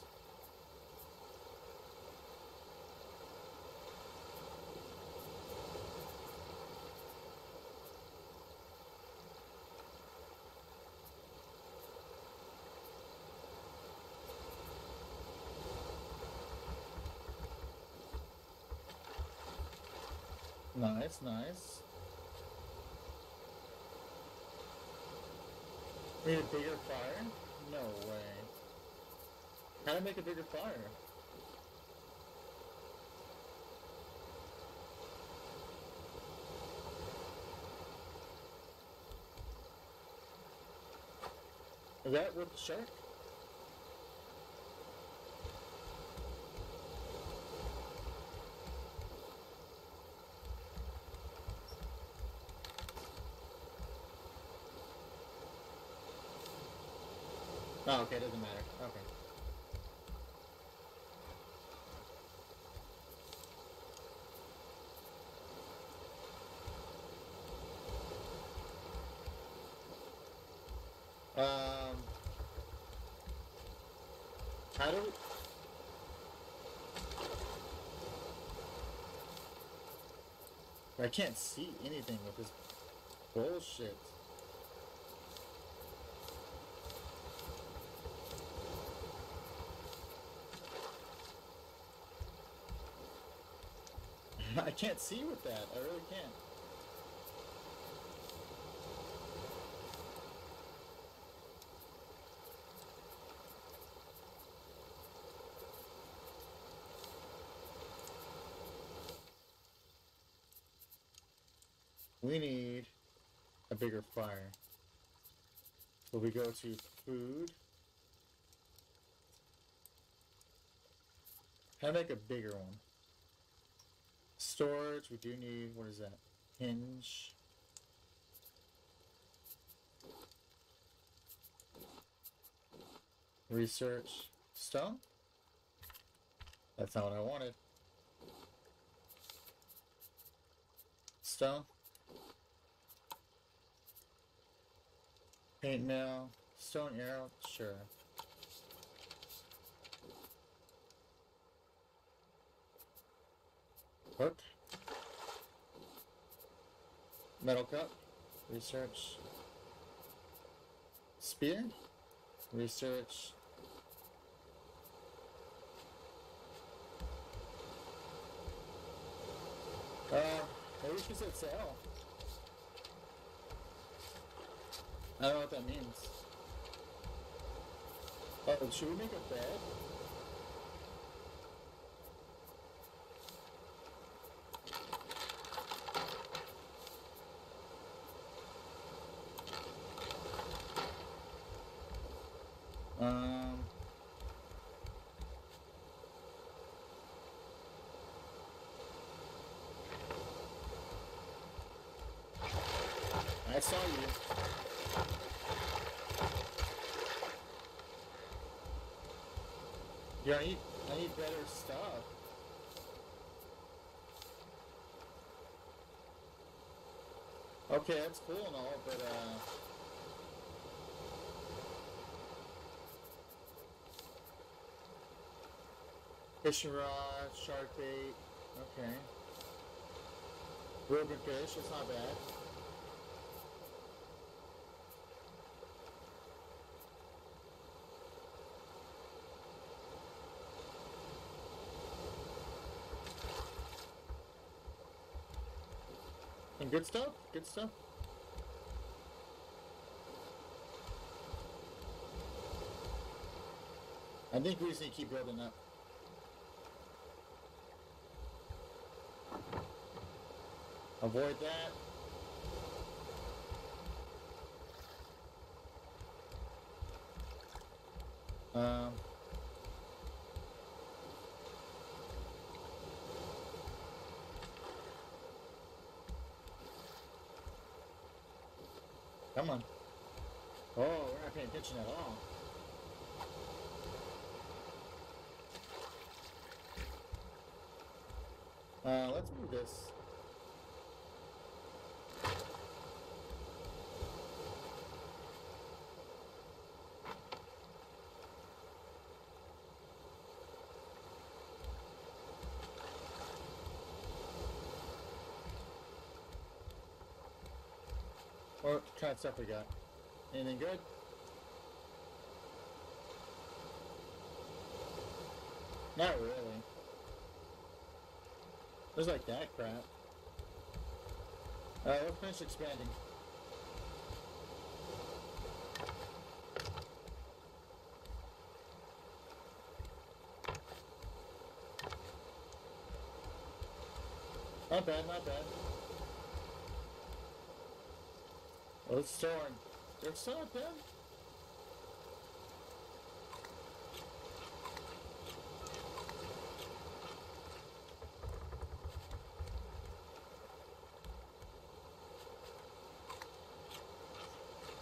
[SPEAKER 1] Nice, nice. We need a bigger fire? No way. How to make a bigger fire? Is that with the shark? Okay, doesn't matter. Okay. Um, how do we... I can't see anything with this bullshit. I can't see with that. I really can't. We need a bigger fire. So we go to food. How to make a bigger one? storage. We do need, what is that? Hinge. Research. Stone? That's not what I wanted. Stone. Paint mill. Stone arrow? Sure. Hook. Metal cup. Research. Spear. Research. Uh, maybe she said sell. I don't know what that means. Oh, should we make a bed? Um. I saw you. Yeah, I need, I need better stuff. Okay, that's cool and all, but uh. Fishing rod, shark bait, okay. Broken fish, that's not bad. Good stuff, good stuff. I think we just need to keep building up. Avoid that. Um. Come on. Oh, we're not paying attention at all. Uh, let's move this. What kind of stuff we got? Anything good? Not really. There's like that crap. Alright, let's finish expanding. Not bad, not bad. Oh, it's storing. They're still up there?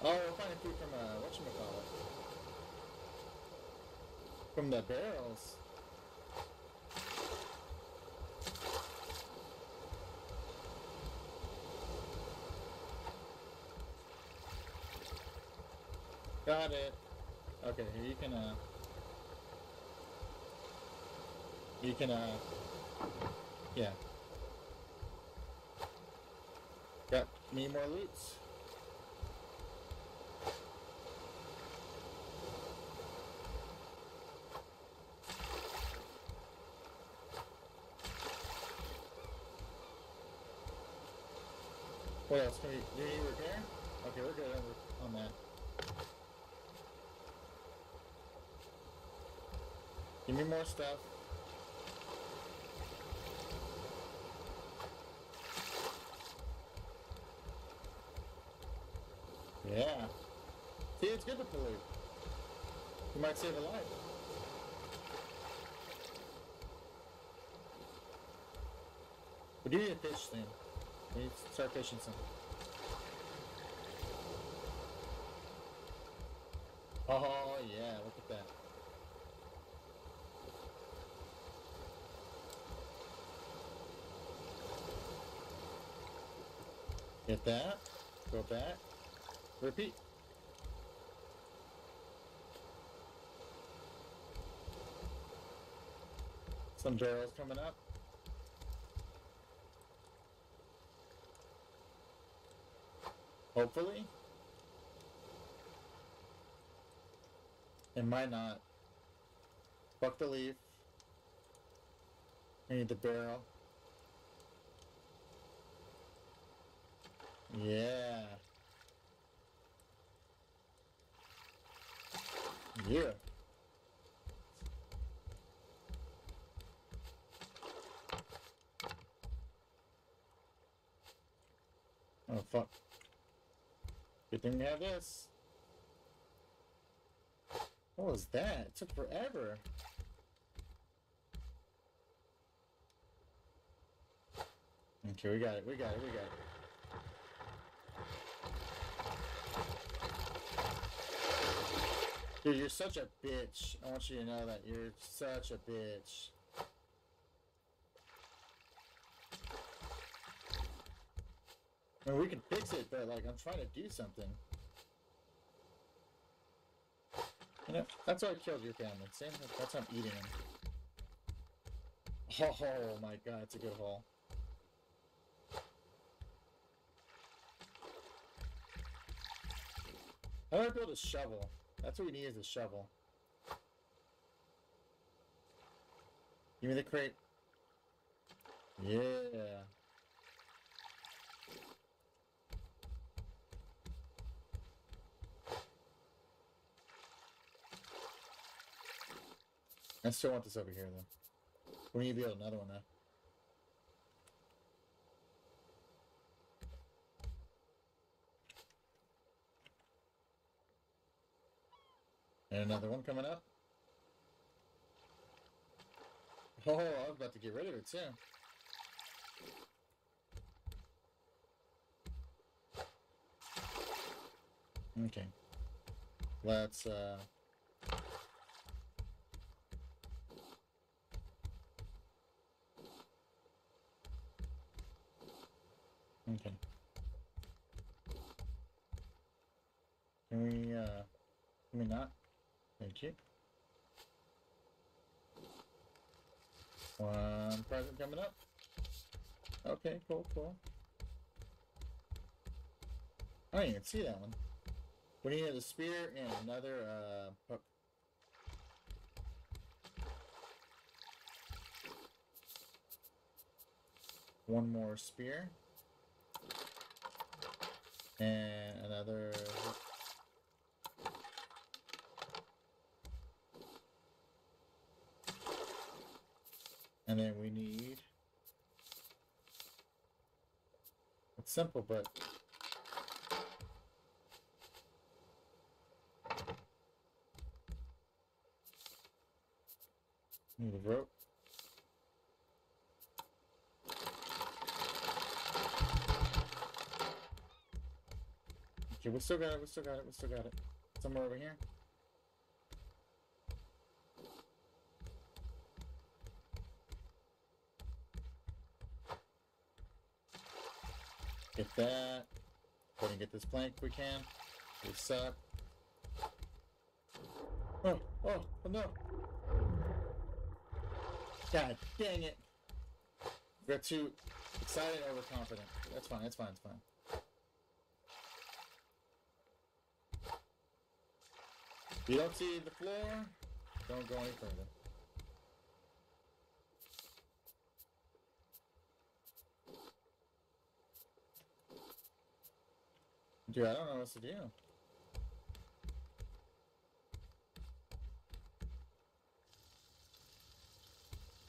[SPEAKER 1] Oh, we're finding food from, uh, whatchamacallit. From the barrels. Got it. Okay, here you can, uh... You can, uh... Yeah. Got me more loots. What else? We do you need repair? Okay, we're good oh, on, on that. Give me more stuff. Yeah. See, it's good to pollute. You might save a life. We do need a fish soon. To start fishing some. Oh yeah, look at that. Get that. Go back. Repeat. Some barrels coming up. Hopefully. It might not. Fuck the leaf. I need the barrel. Yeah. Oh fuck. We have this. What was that? It took forever. Okay, we got it, we got it, we got it. Dude, you're such a bitch. I want you to know that you're such a bitch. I mean, we can fix it, but like, I'm trying to do something. Know, that's why I killed your family. Same, that's why I'm eating them. Oh, oh my god, it's a good haul. How do I build a shovel? That's what we need is a shovel. Give me the crate. Yeah. I still want this over here though. We need to build another one now. And another one coming up. Oh, I was about to get rid of it too. Okay. Let's, uh... Okay. Can we, uh... Can we not? Thank you. One present coming up. Okay, cool, cool. I didn't even see that one. We need a spear and another uh hook. One more spear. And another. And then we need... It's simple, but... Need a rope. Okay, we still got it, we still got it, we still got it. Somewhere over here. Get that. Go and get this plank if we can. We suck. Oh, oh, oh no. God dang it. We got too excited and overconfident. That's fine, that's fine, that's fine. If you don't see the floor, don't go any further. Dude, I don't know what to do.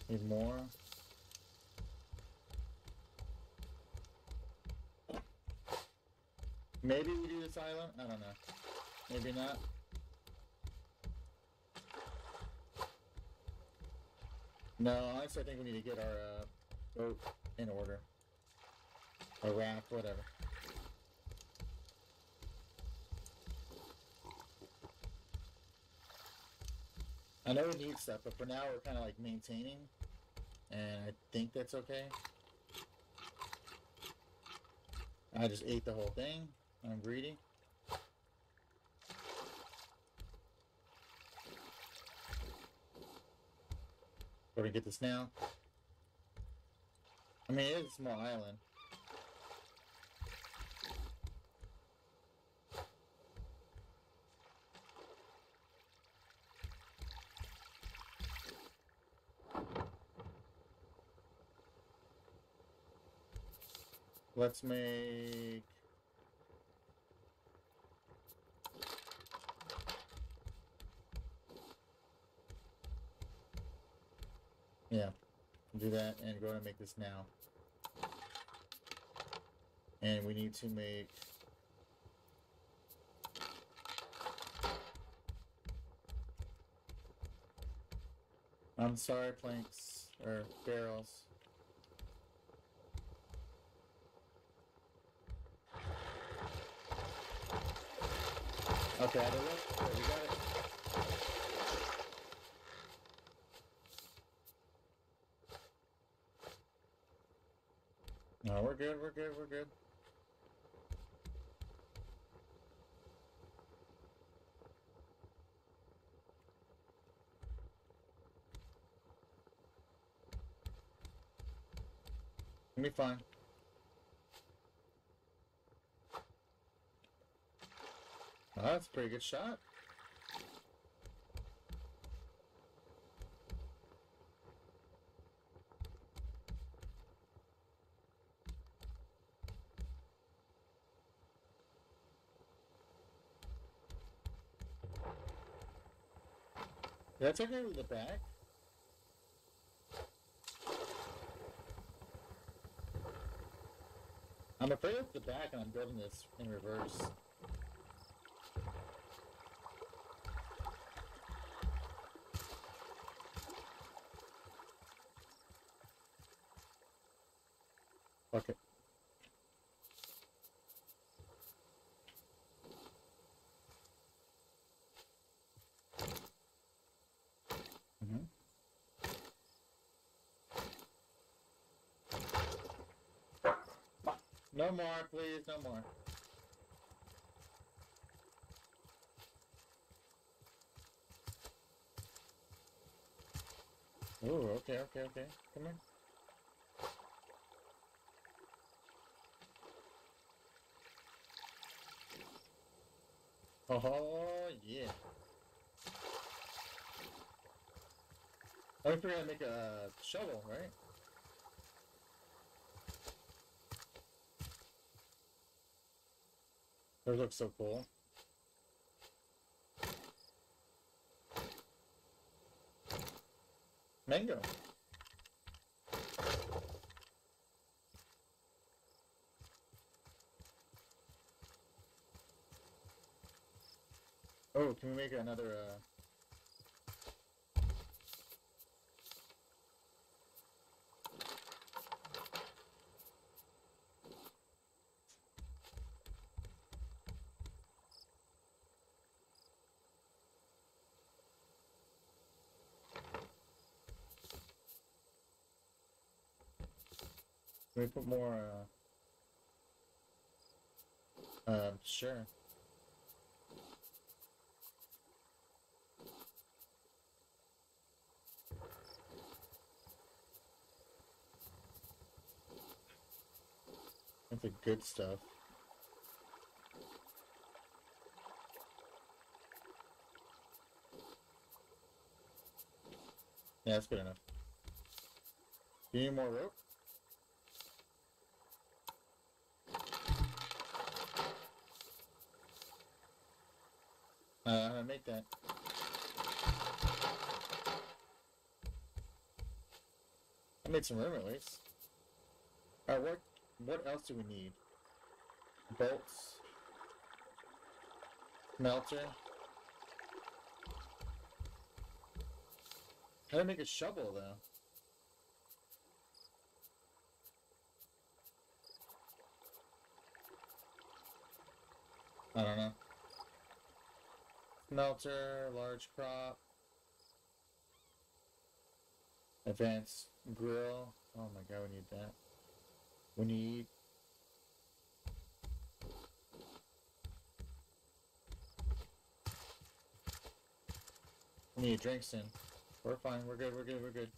[SPEAKER 1] Need more. Maybe we do this island? I don't know. Maybe not. No, honestly, I think we need to get our uh, boat in order. A raft, whatever. I know we need stuff, but for now we're kind of like maintaining, and I think that's okay. I just ate the whole thing. I'm greedy. We're gonna get this now. I mean, it is a small island. Let's make. Yeah, do that and go ahead and make this now. And we need to make. I'm sorry, planks or barrels. Okay, I don't know. Okay, we got it. No, we're good, we're good, we're good. Gonna be fine. That's a pretty good shot. That's okay with the back. I'm afraid it's the back and I'm building this in reverse. Okay. Mhm. No more, please, no more. Ooh, okay, okay, okay. Come here. Oh, yeah. I think we're gonna make a shovel, right? Those look so cool. Mango. Oh, can we make another, uh... Can we put more, uh... Uh, sure. That's the good stuff. Yeah, that's good enough. Do you need more rope? Uh, gonna make that. I made some room at least. Alright, what what else do we need? Bolts. Smelter. How to make a shovel though? I don't know. Smelter, large crop. Advanced grill. Oh my god, we need that. We need... We need drinks in. We're fine, we're good, we're good, we're good.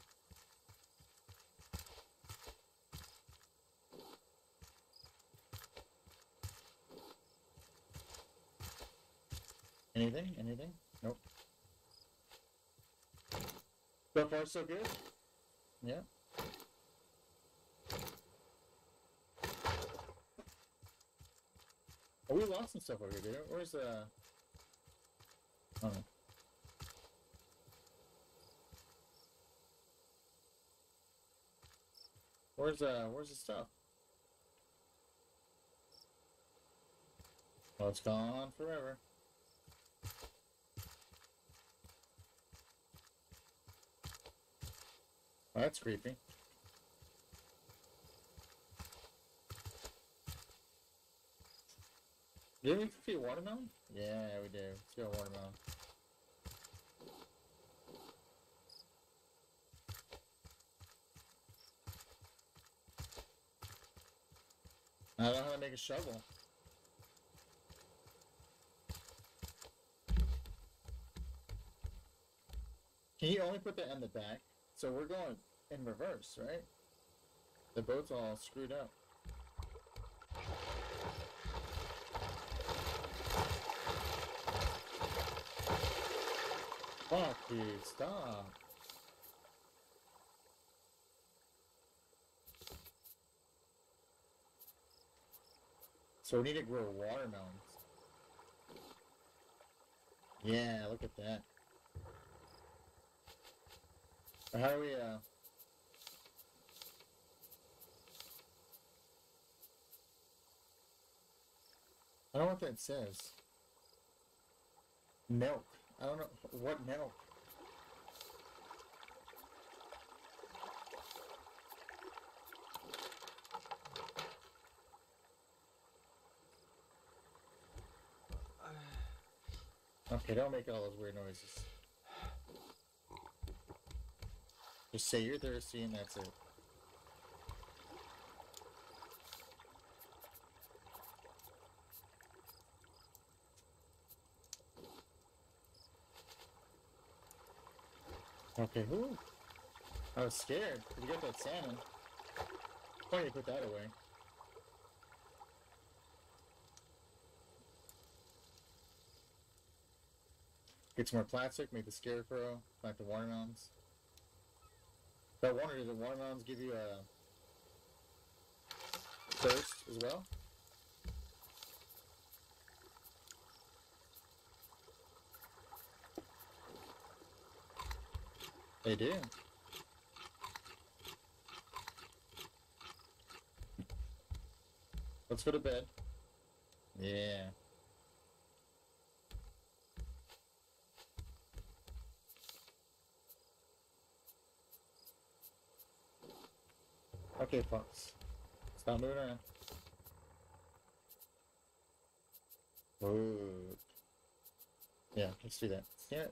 [SPEAKER 1] Anything? Anything? Nope. So far, so good. Yeah. Oh, we lost some stuff over here. Where's the? Oh. Where's uh? Where's the stuff? Oh, it's gone forever. Oh, that's creepy. Did we need to feed watermelon? Yeah, we did. Let's go watermelon. I don't know how to make a shovel. Can you only put that in the back? So we're going in reverse, right? The boat's all screwed up. Fuck, dude, stop. So we need to grow watermelons. Yeah, look at that. How do we, uh... I don't know what that says. Milk. I don't know. What milk? Okay, don't make all those weird noises. Just say you're thirsty and that's it. Okay, whoo. I was scared. Did you get that salmon? Why you put that away? Get some more plastic, make the scarecrow, plant the watermelons. But I wonder, do the watermelons give you a thirst as well? They do. Let's go to bed. Yeah. Okay, Fox. Stop moving around. Ooh. Yeah, let's do that. Yeah.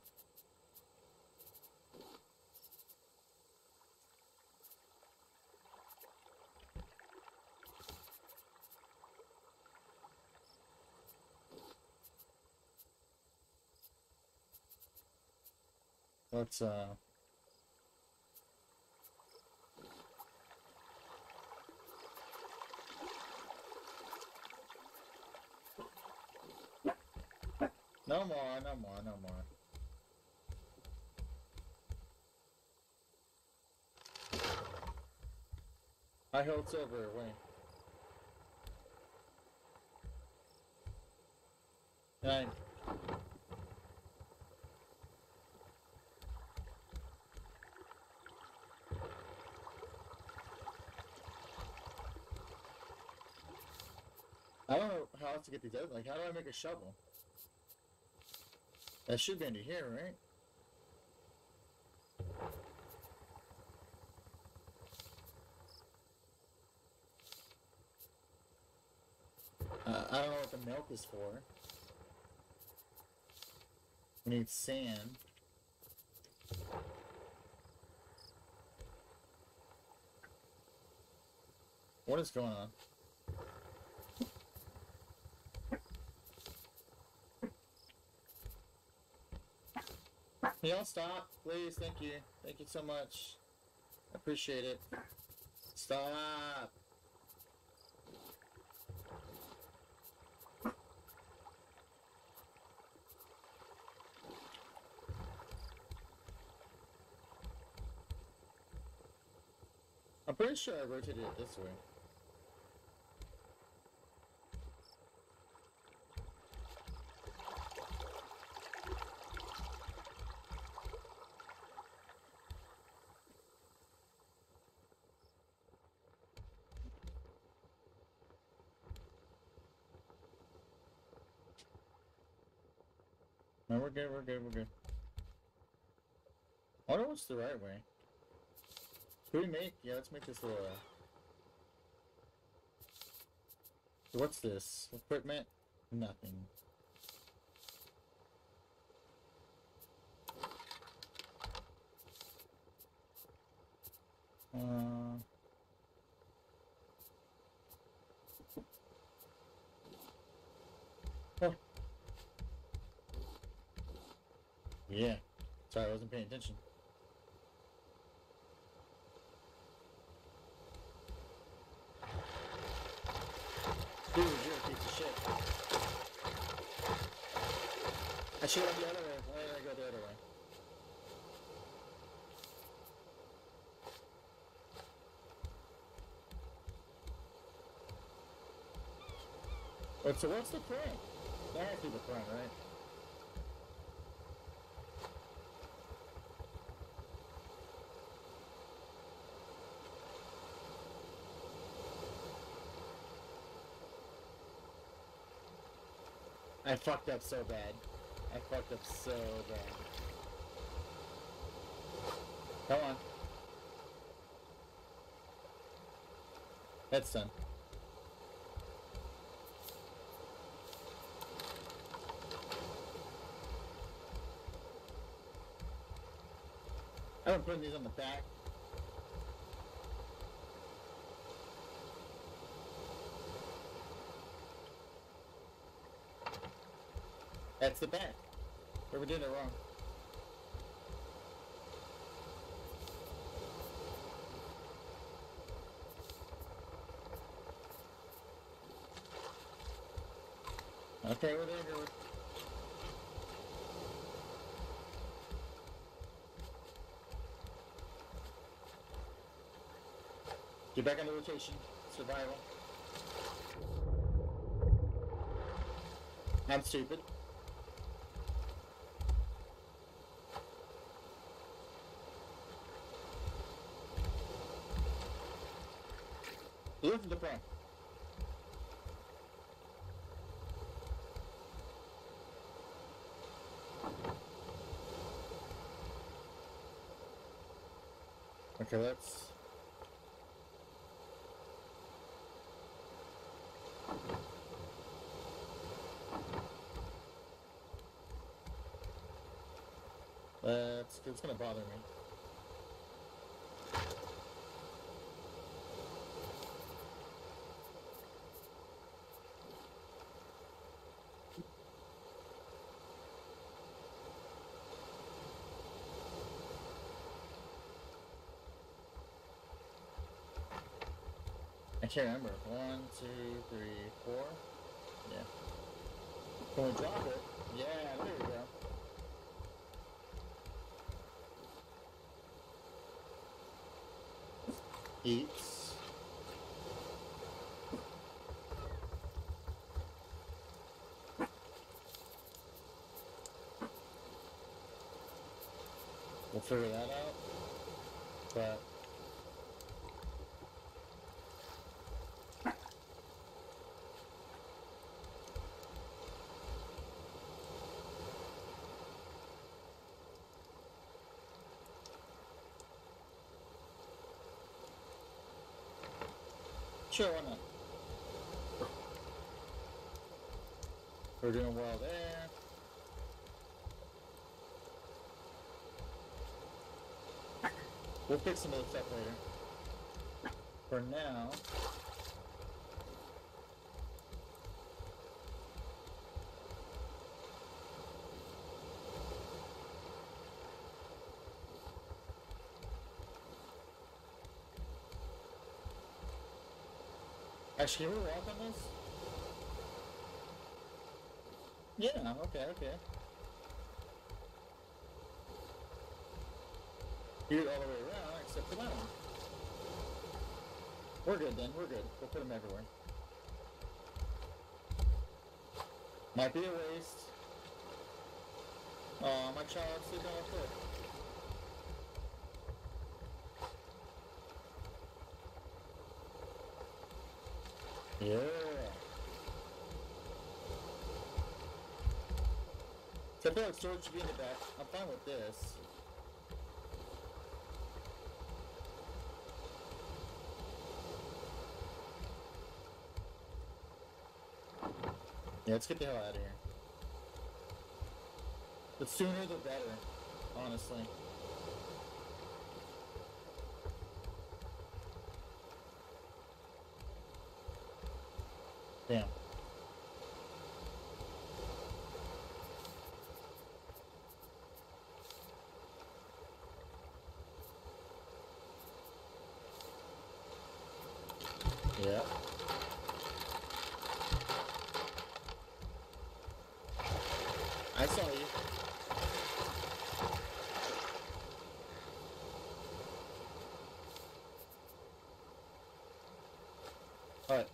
[SPEAKER 1] Let's uh No more, no more, no more. I hold silver away. Nine. I don't know how else to get these out. Like, how do I make a shovel? That should be under here, right? Uh, I don't know what the milk is for. We need sand. What is going on? Can y'all stop, please? Thank you. Thank you so much. I appreciate it. Stop. I'm pretty sure I rotated it this way. Good, we're good, we're good. I wonder what's the right way. Can we make? Yeah, let's make this little. Uh... What's this? Equipment? Nothing. Uh. Yeah. Sorry, I wasn't paying attention. Dude, you're a piece of shit. I should have the other way. Why did I go the other way? Wait, so what's the front? That has to be the front, right? I fucked up so bad. I fucked up so bad. Come on. That's done. I'm putting these on the back. That's the back. Or we did it wrong. Okay, we're there, we're Get back on the rotation. Survival. I'm stupid. At the front. Okay, let's. Let's. It's gonna bother me. I can't remember. One, two, three, four. Yeah. Can we drop it? Yeah, there we go. Eats. We'll figure that out. But Why not? We're doing well there. We'll fix some of the stuff later. For now, Actually, can we walk on this? Yeah, okay, okay. It all the way around, except for that one. We're good then, we're good. We'll put them everywhere. Might be a waste. Oh, my child sitting on a foot. Yeah. So I feel like storage should be in the back. I'm fine with this. Yeah, let's get the hell out of here. The sooner the better, honestly. Damn. Yeah. I saw you. What?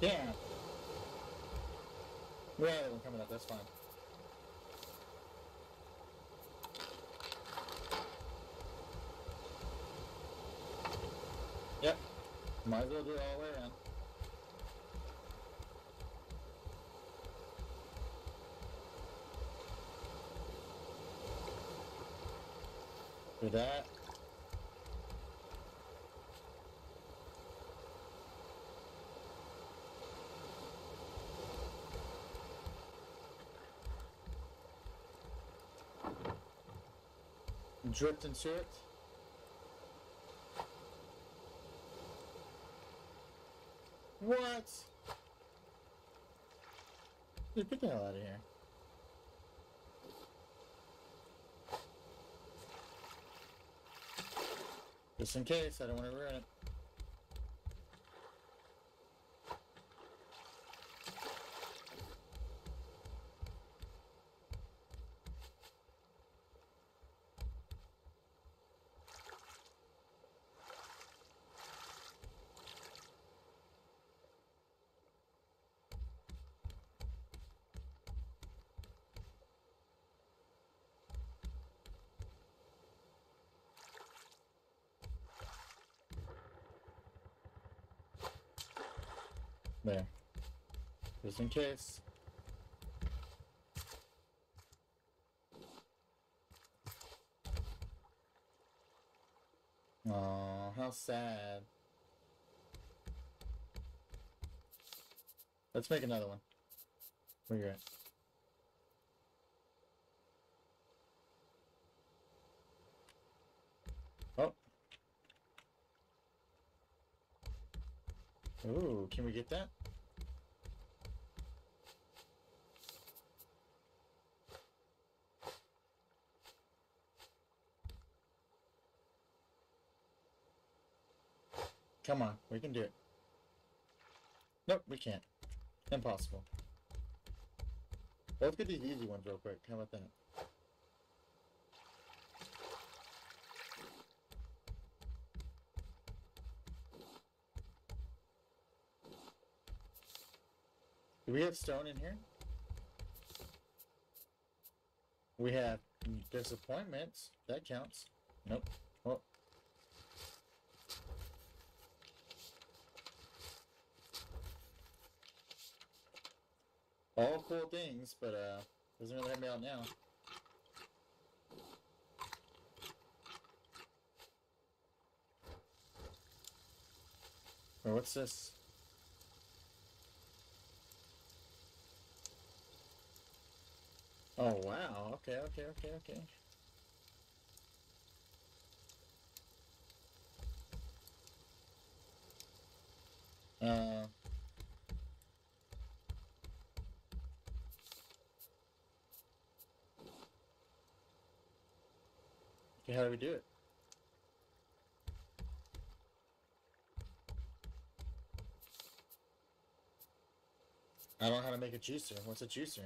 [SPEAKER 1] Damn. We have one coming up, that's fine. Yep. Might as well do it all the way around. Do that. Drift into it. What? Dude, get the hell out of here. Just in case, I don't want to ruin it. There. Just in case. Oh, how sad. Let's make another one. You at? Oh. Ooh, can we get that? Come on, we can do it. Nope, we can't. Impossible. Let's get these easy ones real quick. How about that? Do we have stone in here? We have disappointments. That counts. Nope. Oh. All cool things, but uh, doesn't really help me out now. Or what's this? Oh wow. Okay, okay, okay, okay. Uh Yeah, how do we do it? I don't know how to make a juicer. What's a juicer?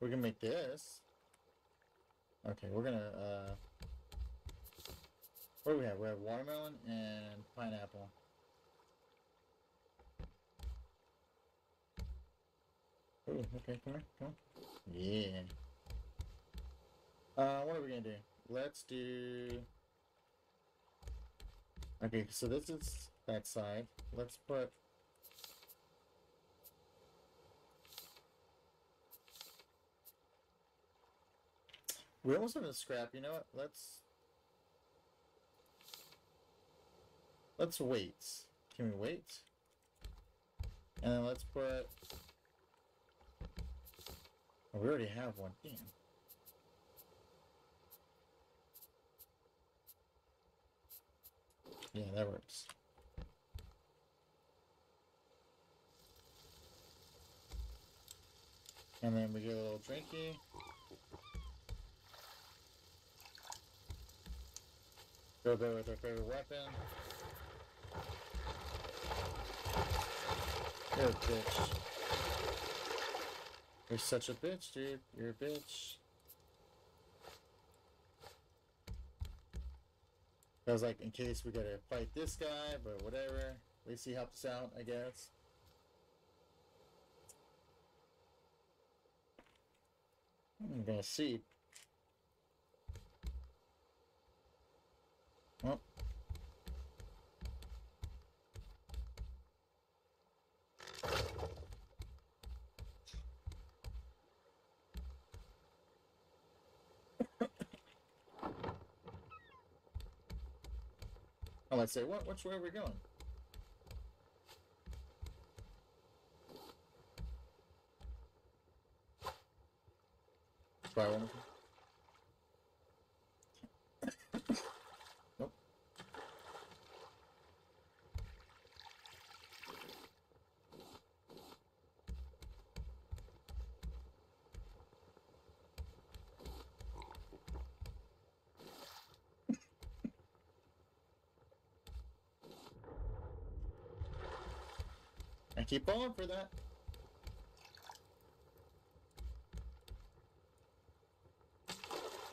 [SPEAKER 1] We can make this. Okay, we're gonna, uh... What do we have? We have watermelon and pineapple. Ooh, okay, come here, come on. Yeah. Uh, what are we gonna do? Let's do... Okay, so this is that side. Let's put... We almost have a scrap, you know what? Let's... Let's wait. Can we wait? And then let's put... Oh, we already have one. Damn. Yeah, that works. And then we get a little drinky. Go there with our favorite weapon. You're a bitch. You're such a bitch, dude. You're a bitch. I was like, in case we gotta fight this guy, but whatever. At least he helped us out, I guess. I'm gonna see. Well. Might say, what? Which way are we going? Try one keep on for that.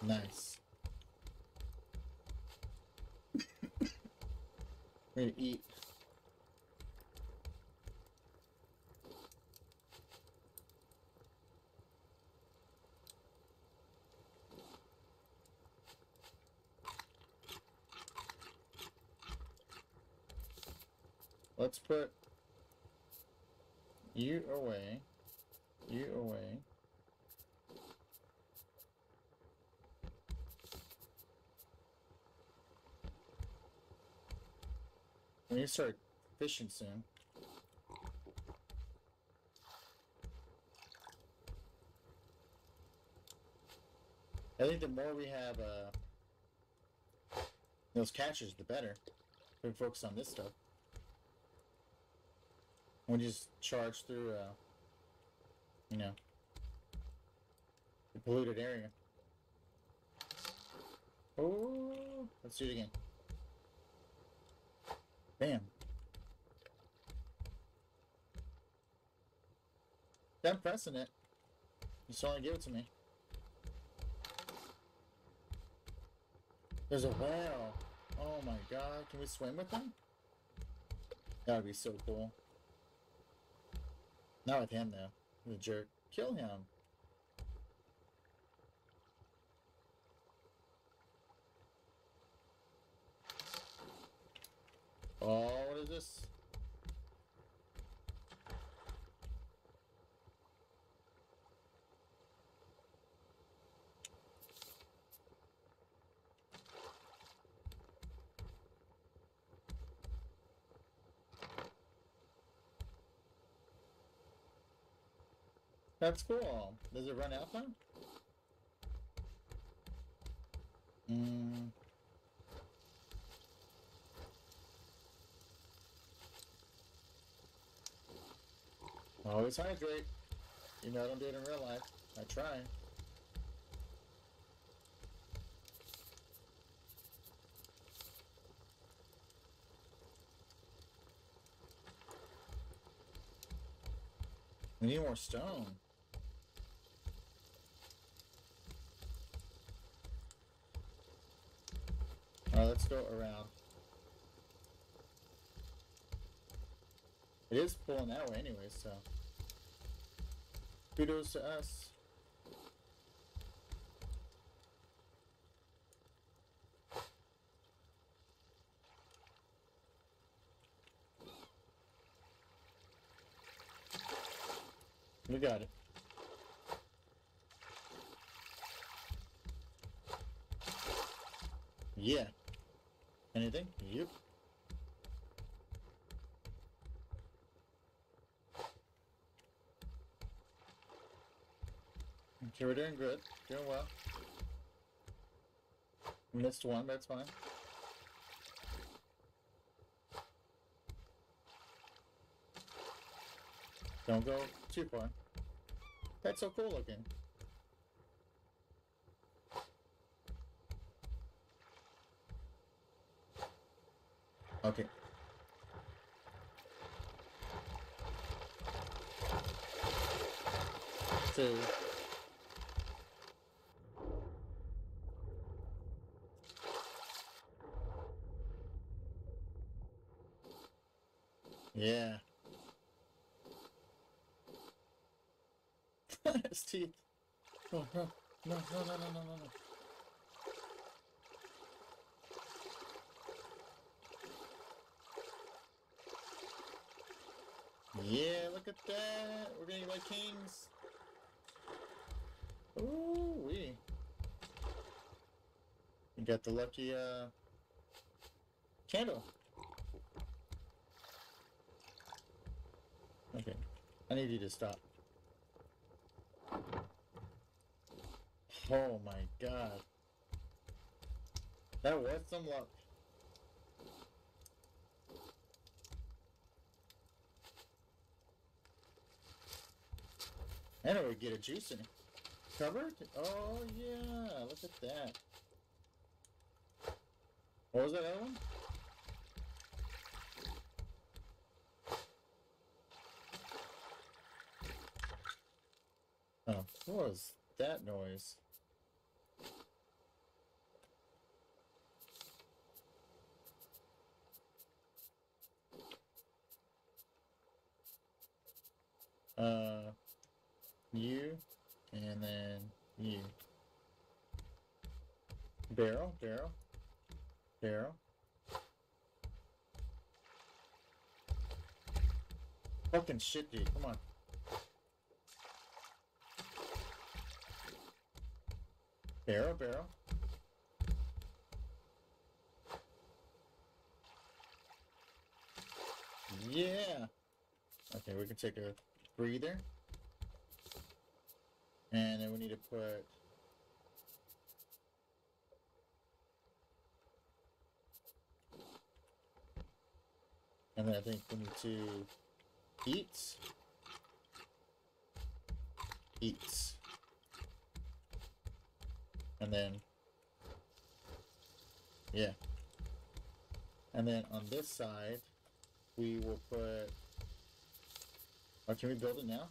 [SPEAKER 1] Nice. We're gonna eat. Let's put away. You away. We need to start fishing soon. I think the more we have uh, those catches, the better. We focus on this stuff. We just charge through, uh, you know, the polluted area. Oh, let's do it again. Bam. I'm pressing it. You still want to give it to me. There's a whale. Oh my god. Can we swim with them? That would be so cool. Not with him though. The jerk. Kill him. Oh, what is this? That's cool. Does it run out now? Mm. Always hydrate. You know I don't do it in real life. I try. We need more stone. Alright, let's go around. It is pulling that way anyway, so. Kudos to us. We got it. Yeah. Anything? Yep. Okay, we're doing good. Doing well. Missed one, that's fine. Don't go too far. That's so cool looking. Okay. Two. That. We're getting like kings. Ooh, we. We got the lucky uh candle. Okay. I need you to stop. Oh my god. That was some luck. Would get a juice in it. Covered? Oh yeah, look at that. What was that other one? Oh, what was that noise? Uh, you, and then you. Barrel, barrel, barrel. Fucking shit, dude. Come on. Barrel, barrel. Yeah. Okay, we can take a breather. And then we need to put And then I think we need to eat. Eats. And then Yeah. And then on this side we will put Oh, can we build it now?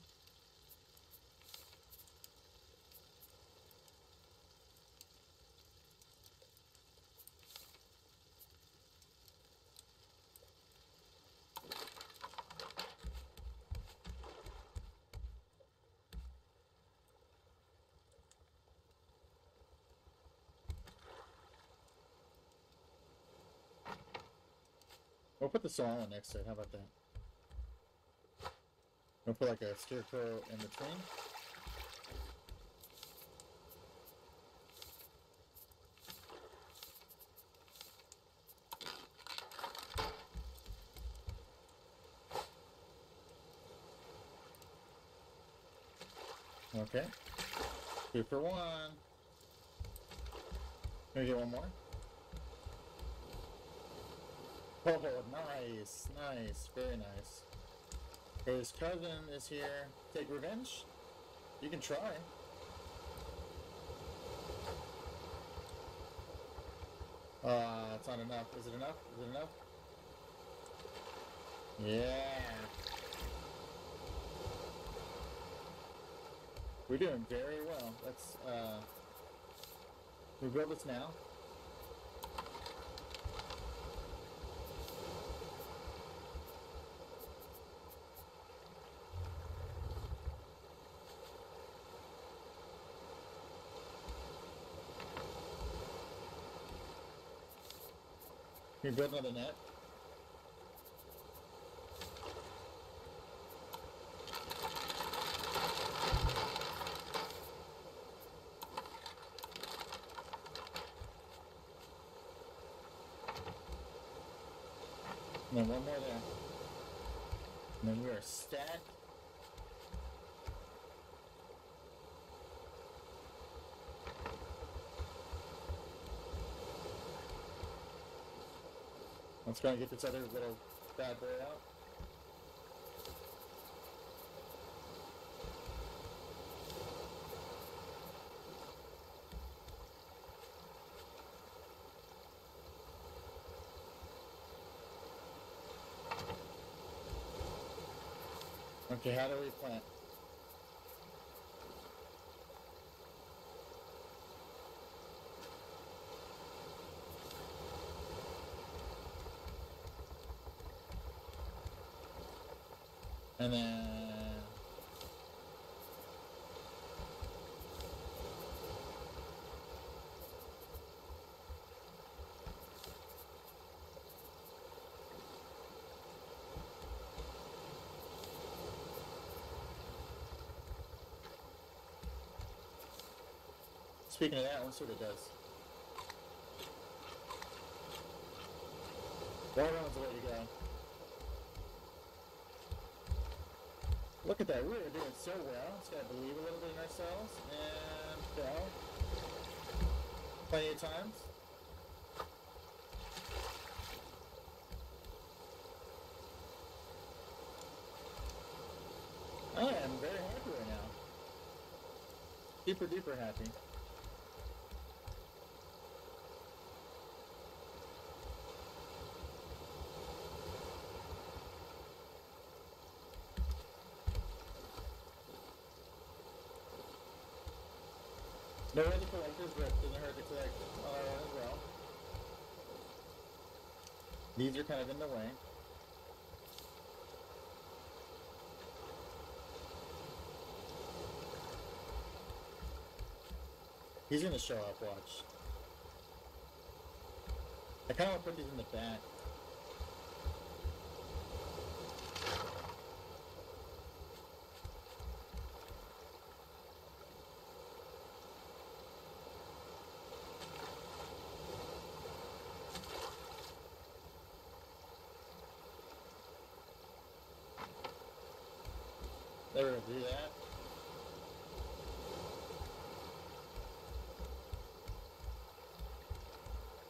[SPEAKER 1] We'll put the saw next to it. How about that? We'll put like a scarecrow in between. Okay. Two for one. Can we get one more? Oh, nice, nice, very nice. His cousin is here. Take revenge? You can try. Uh, it's not enough. Is it enough? Is it enough? Yeah. We're doing very well. Let's uh rebuild this now. Can you build another net? And then one more there. And then we are stacked. Let's go and get this other little bad boy out. Okay, how do we plant? And then Speaking of that, let's see what it does. Watermelon's the way to go. Look at that, we are doing so well. Just gotta believe a little bit in ourselves and fell. Plenty of times. I am very happy right now. Super duper happy. No other collectors, but it doesn't hurt to collect on our own as well. These are kind of in the way. He's gonna show up, watch. I kinda wanna put these in the back. There we go, do that.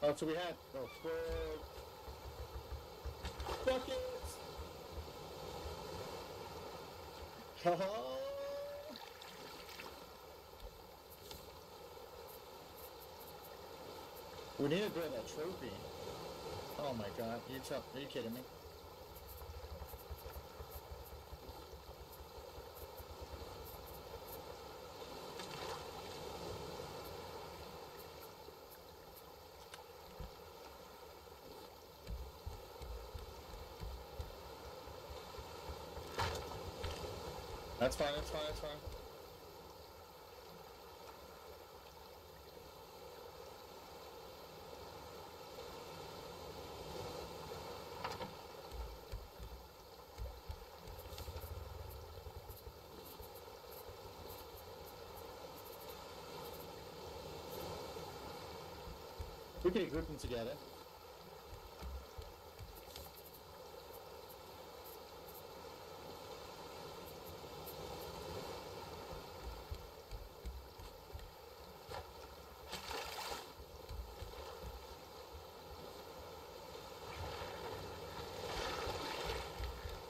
[SPEAKER 1] Oh, so we had oh fuck buckets. We need to grab that trophy. Oh my god, you are you kidding me? That's fine, that's fine, that's fine. We can group them together.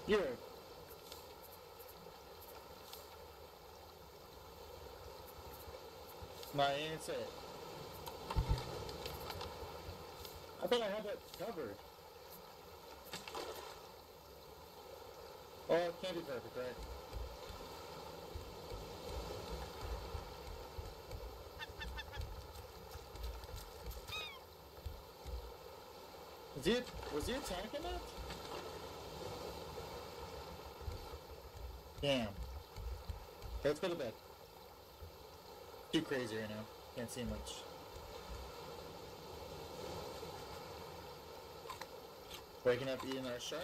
[SPEAKER 1] Yeah. My answer. I thought I had that covered. Oh, it can't be perfect, right? Was he, was he attacking that? Damn. Let's go to bed. Too crazy right now. Can't see much. Waking up eating our shark.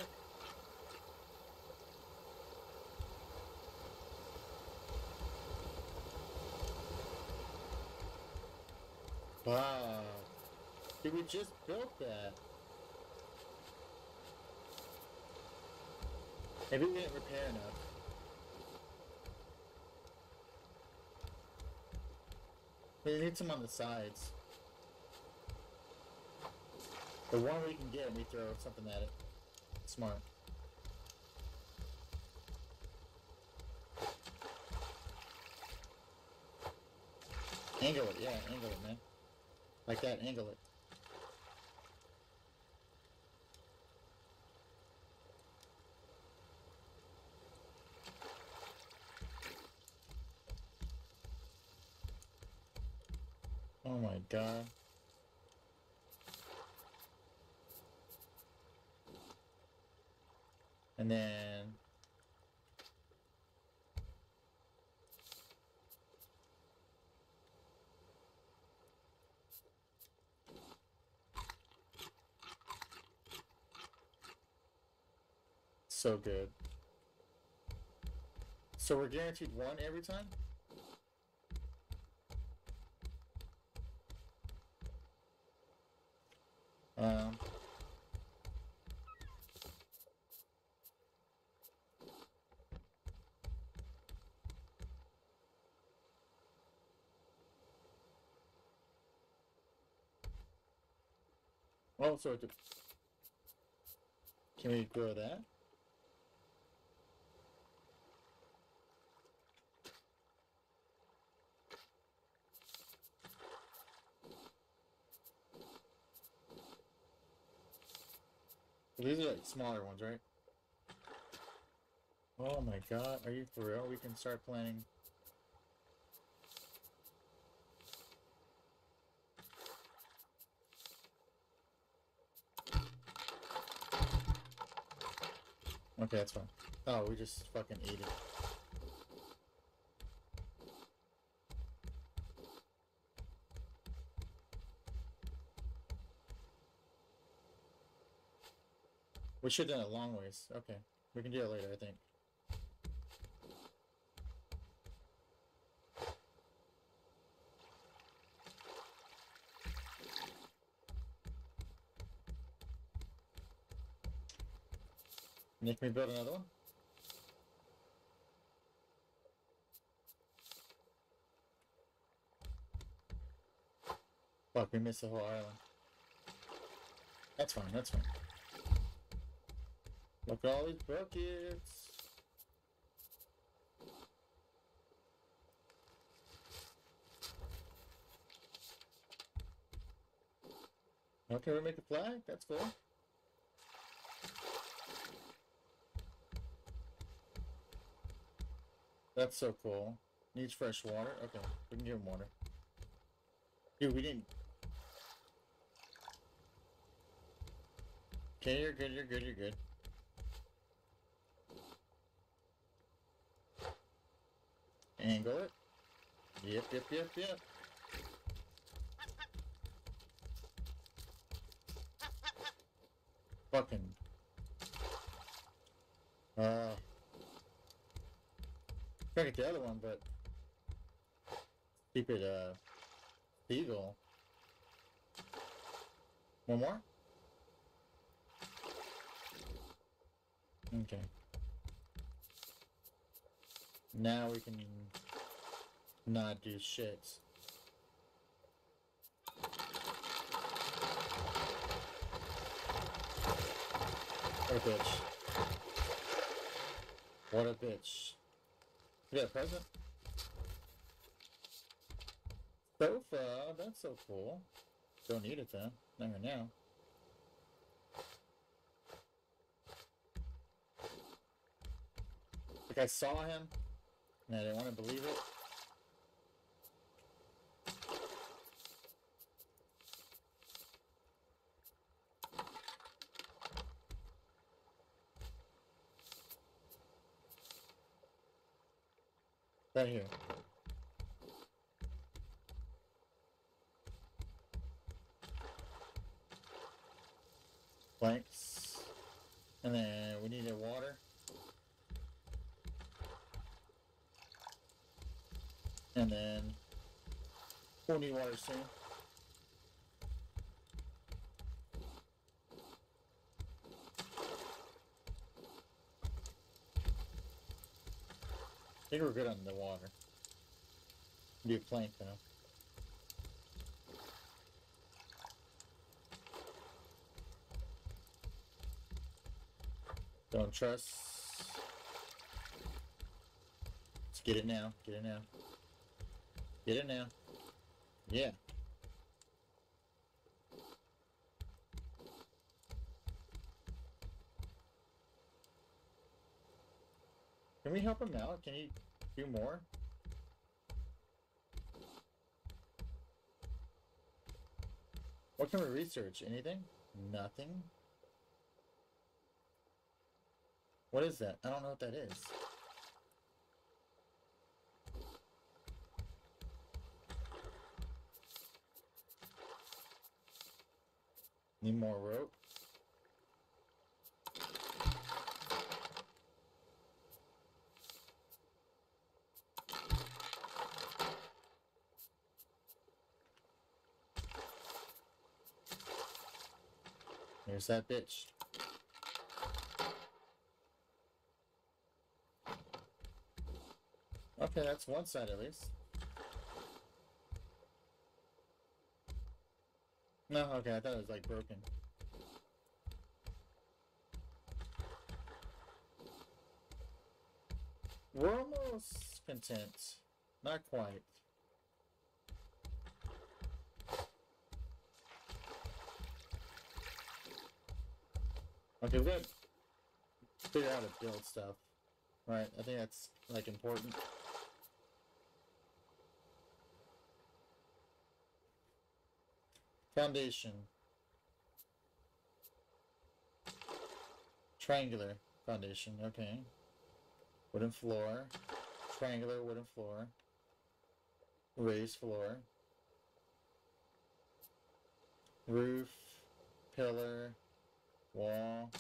[SPEAKER 1] Wow. We just built that. Maybe we didn't repair enough. We need some on the sides. The one we can get, we throw something at it. Smart. Angle it, yeah, angle it, man. Like that, angle it. God. And then so good. So we're guaranteed one every time? Um, can we grow that? These are like smaller ones, right? Oh my god, are you for real? We can start planning. Okay, that's fine. Oh, we just fucking ate it. We should have done it long ways. Okay. We can do it later, I think. Nick, me build another one? Fuck, we missed the whole island. That's fine, that's fine. Look at all these buckets. Okay, we make a flag? That's cool. That's so cool. Needs fresh water? Okay, we can give him water. Dude, we didn't... Okay, you're good, you're good, you're good. Angle it. Yep, yep, yep, yep. Fucking. Uh. To get the other one, but. Keep it, uh. Eagle. One more? Okay. Now we can not do shit. What a bitch. What a bitch. You a present? Sofa, that's so cool. Don't need it though. Not right now. Like I saw him, and I didn't want to believe it. Right here. Planks. And then we need a water. And then we'll need water soon. Think we're good on the water. Do a plank though. Don't trust. Let's get it now. Get it now. Get it now. Yeah. We help him out? Can he do more? What can we research? Anything? Nothing? What is that? I don't know what that is. Need more rope? There's that bitch. Okay, that's one side at least. No, okay, I thought it was like broken. We're almost content. Not quite. Okay, we gotta figure out how to build stuff. Right, I think that's like important. Foundation. Triangular foundation, okay. Wooden floor. Triangular wooden floor. Raised floor. Roof. Pillar. Wall.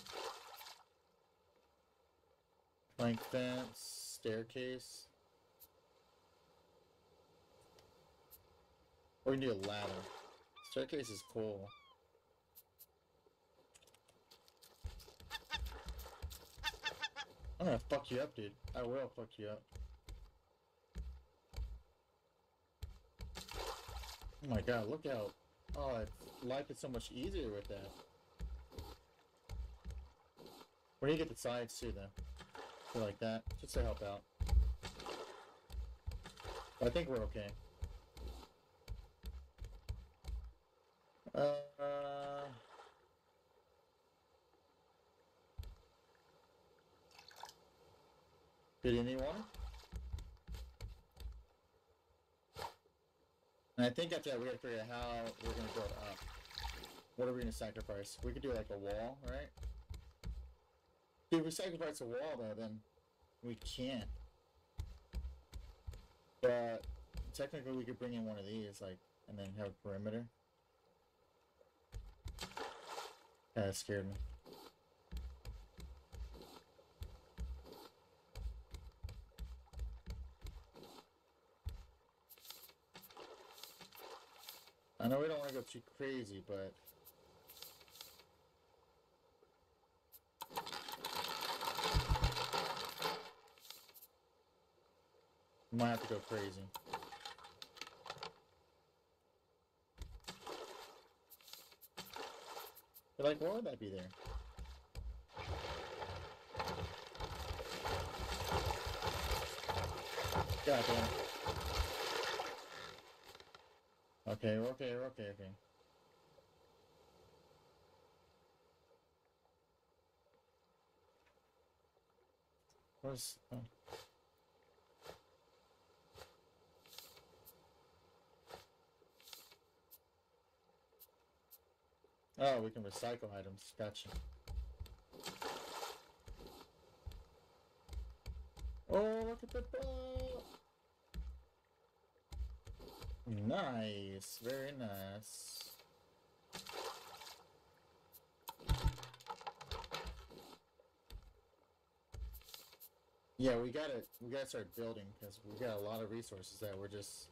[SPEAKER 1] Plank fence. Staircase. Or we can do a ladder. Staircase is cool. I'm gonna fuck you up, dude. I will fuck you up. Oh my god, look out. Oh, life is so much easier with that. We need to get the sides too, though. So like that, just to help out. But I think we're okay. Uh... Did anyone? And I think after that we gotta figure out how we're gonna build up. What are we gonna sacrifice? We could do like a wall, right? If we sacrifice a wall though, then we can't. But technically we could bring in one of these, like, and then have a perimeter. Kinda scared me. I know we don't want to go too crazy, but we might have to go crazy. But like, why would that be there? God damn. Okay, okay, okay, okay. Where's... Oh. Oh, we can recycle items. Gotcha. Oh, look at the ball! Nice, very nice. Yeah, we gotta we gotta start building because we got a lot of resources that we're just.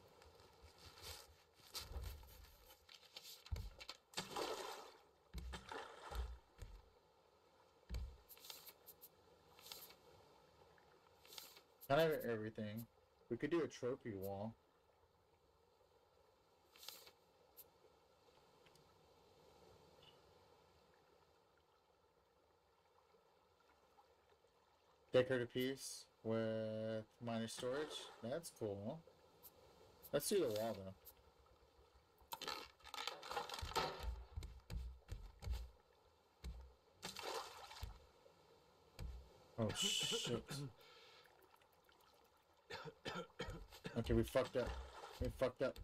[SPEAKER 1] Of everything. We could do a trophy wall. Decorative piece with minor storage. That's cool. Let's do the wall though. Oh shit. Okay, we fucked up. We fucked up.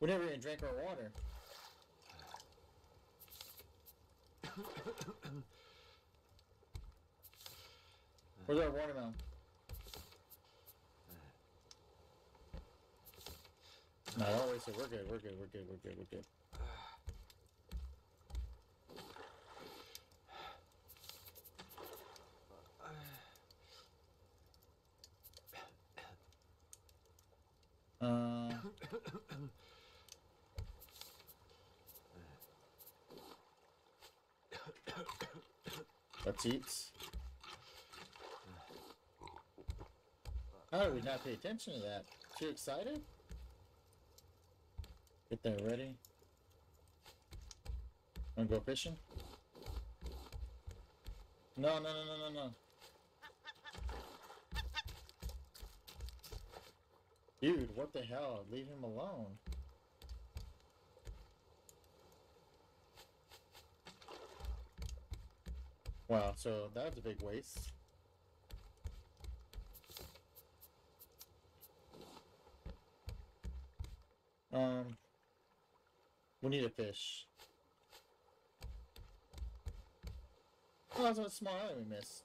[SPEAKER 1] We never even drank our water. Where's our watermelon? No, don't waste it. We're good. We're good. We're good. We're good. We're good. Uh, let's eat. How did we not pay attention to that? Too excited? Get that ready. Wanna go fishing? No, no, no, no, no, no. Dude, what the hell? Leave him alone. Wow, so that was a big waste. Um, we need a fish. Oh, that's a small island we missed.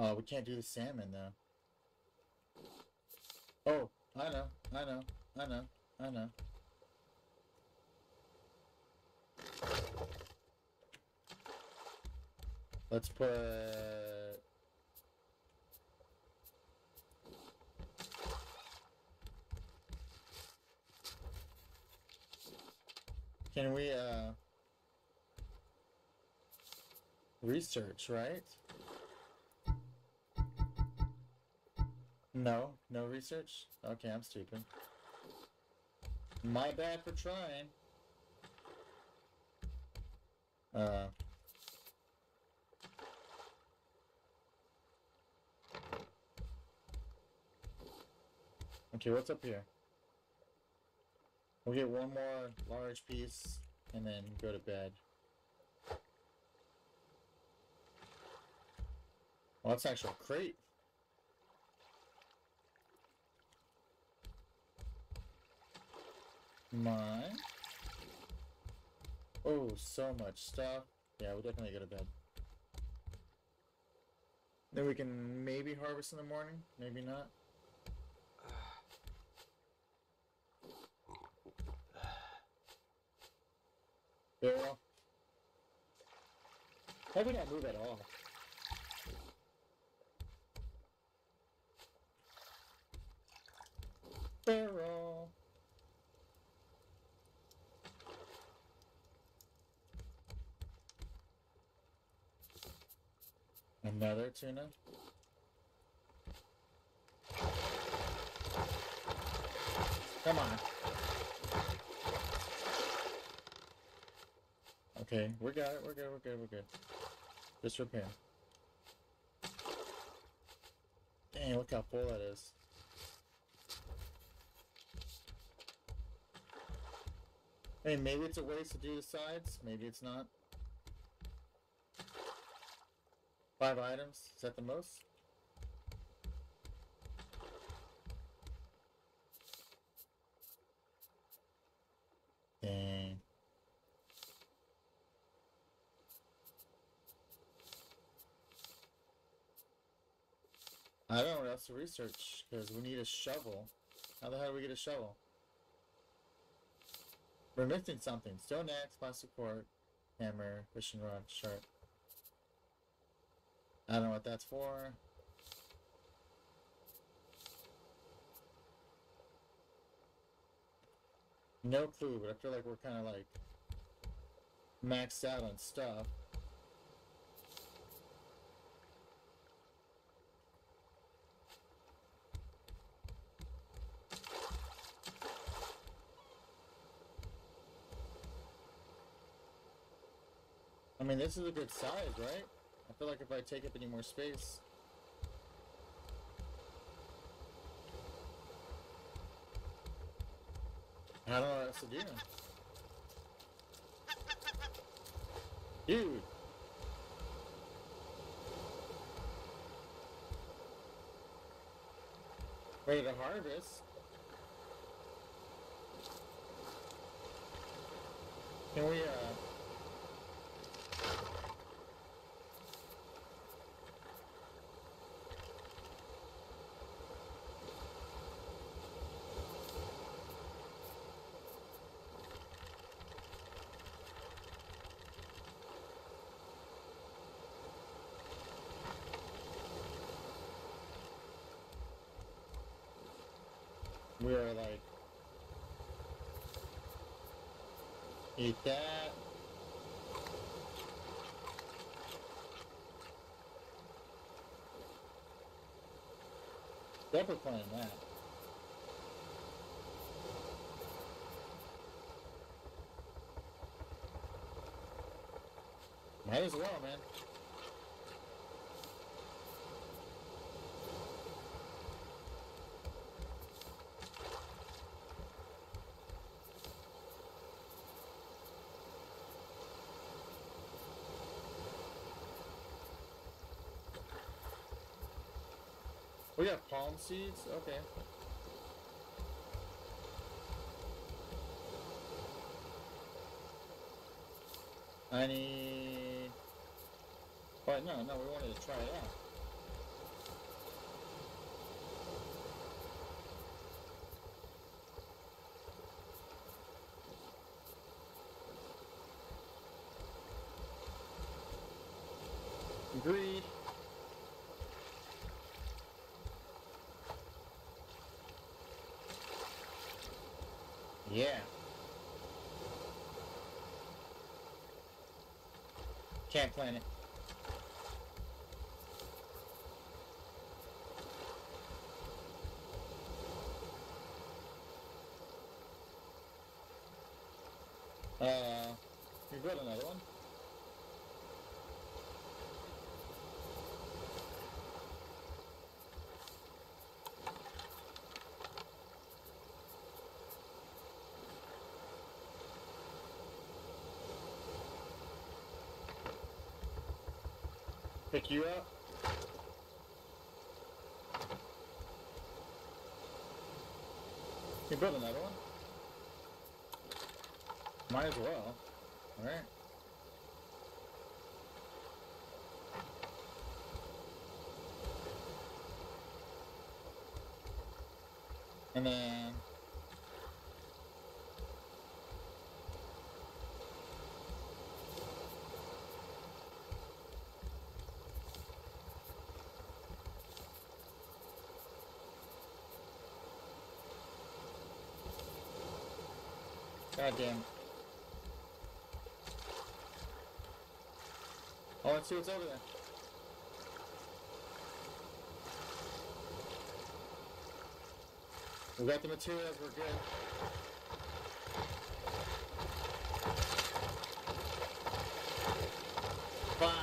[SPEAKER 1] Uh, we can't do the salmon though. Oh, I know, I know, I know, I know. Let's put. Can we, uh. Research, right? No, no research? Okay, I'm stupid. My bad for trying. Uh. Okay, what's up here? We'll get one more large piece and then go to bed. Well, that's actual crate. Mine. Oh, so much stuff. Yeah, we'll definitely go to bed. Then we can maybe harvest in the morning, maybe not. Barrel. How we not move at all? Barrel. Another tuna. Come on. Okay, we got it. We're good. We're good. We're good. Just repair. Dang, look how full that is. Hey, maybe it's a waste to do the sides. Maybe it's not. Five items, is that the most? Dang. I don't know, else to research, because we need a shovel. How the hell do we get a shovel? We're missing something. Stone axe, plastic fork, hammer, fishing rod, sharp. I don't know what that's for. No clue, but I feel like we're kind of like maxed out on stuff. I mean, this is a good size, right? I feel like if I take up any more space. I don't know what else to do. Dude. Ready to harvest. Can we, uh... We are like eat that. Definitely playing that. Might as well, man. We got palm seeds? Okay. I need... But no, no, we wanted to try it out. Yeah. Can't plan it. Uh, you got another one? Pick you up. You build another one? Might as well. Alright. And then God damn. Oh, let's see what's over there. We got the materials, we're good. Fuck.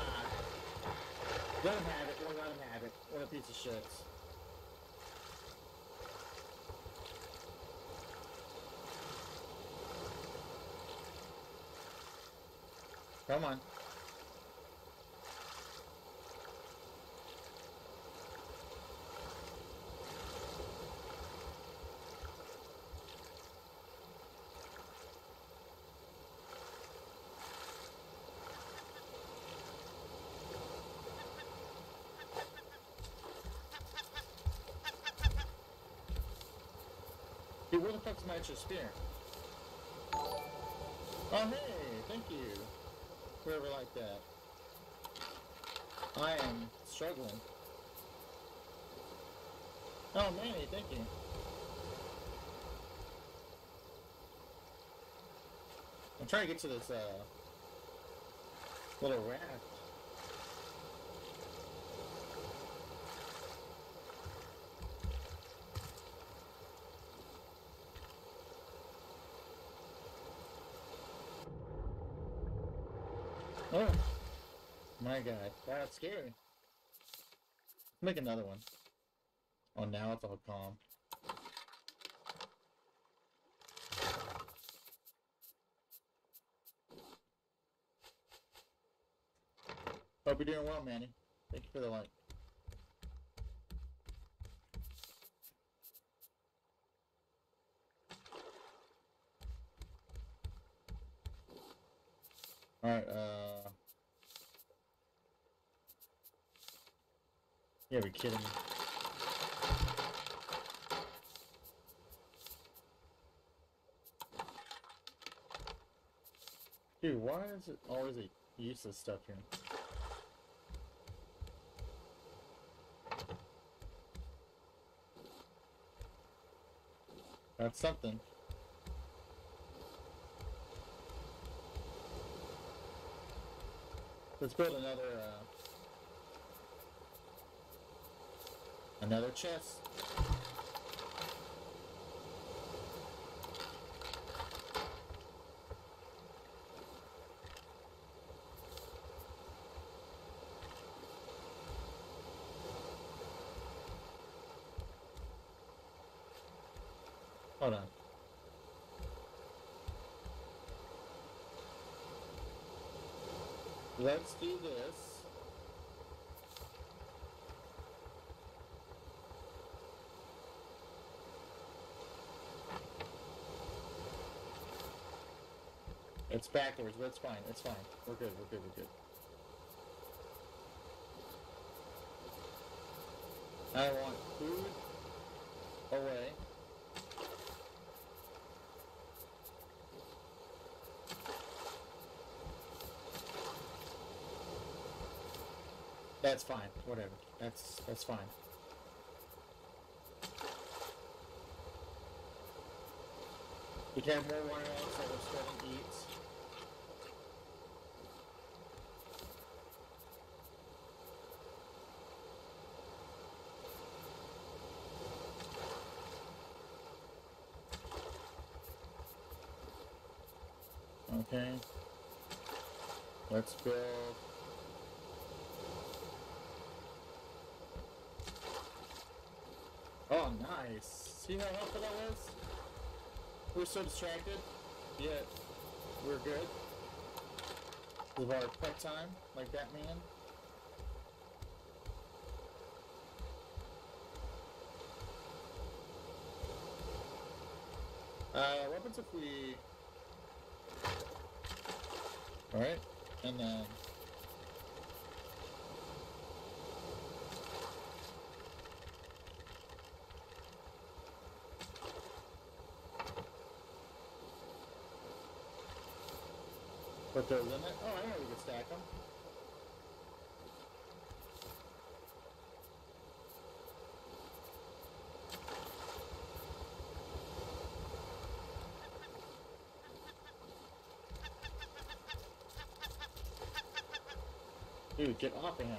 [SPEAKER 1] Let him have it, we'll let him have it. What a piece of shit. Come on. Where the fuck's my extra spear? Oh hey, thank you. Like that. I am struggling. Oh, Manny, thank you. I'm trying to get to this, uh, little raft. Oh, my god, that's scary. Make another one. Oh, now it's all calm. Hope you're doing well, Manny. Thank you for the like. Alright, uh... Yeah, be kidding me. Dude, why is it always a useless stuff here? That's something. Let's build another, uh... Another chest. Hold on. Let's do this. It's backwards, but it's fine. It's fine. We're good. We're good. We're good. I want food away. That's fine. Whatever. That's that's fine. We can have more watermelons that we're starting to eat. Okay. Let's build Oh, nice. See how helpful that was? We're so distracted, yet we're good. With our prep time, like that man. Uh, what happens if we... Alright, and uh, then... Put those in it. Oh, I know we can stack them. Dude, get off of him.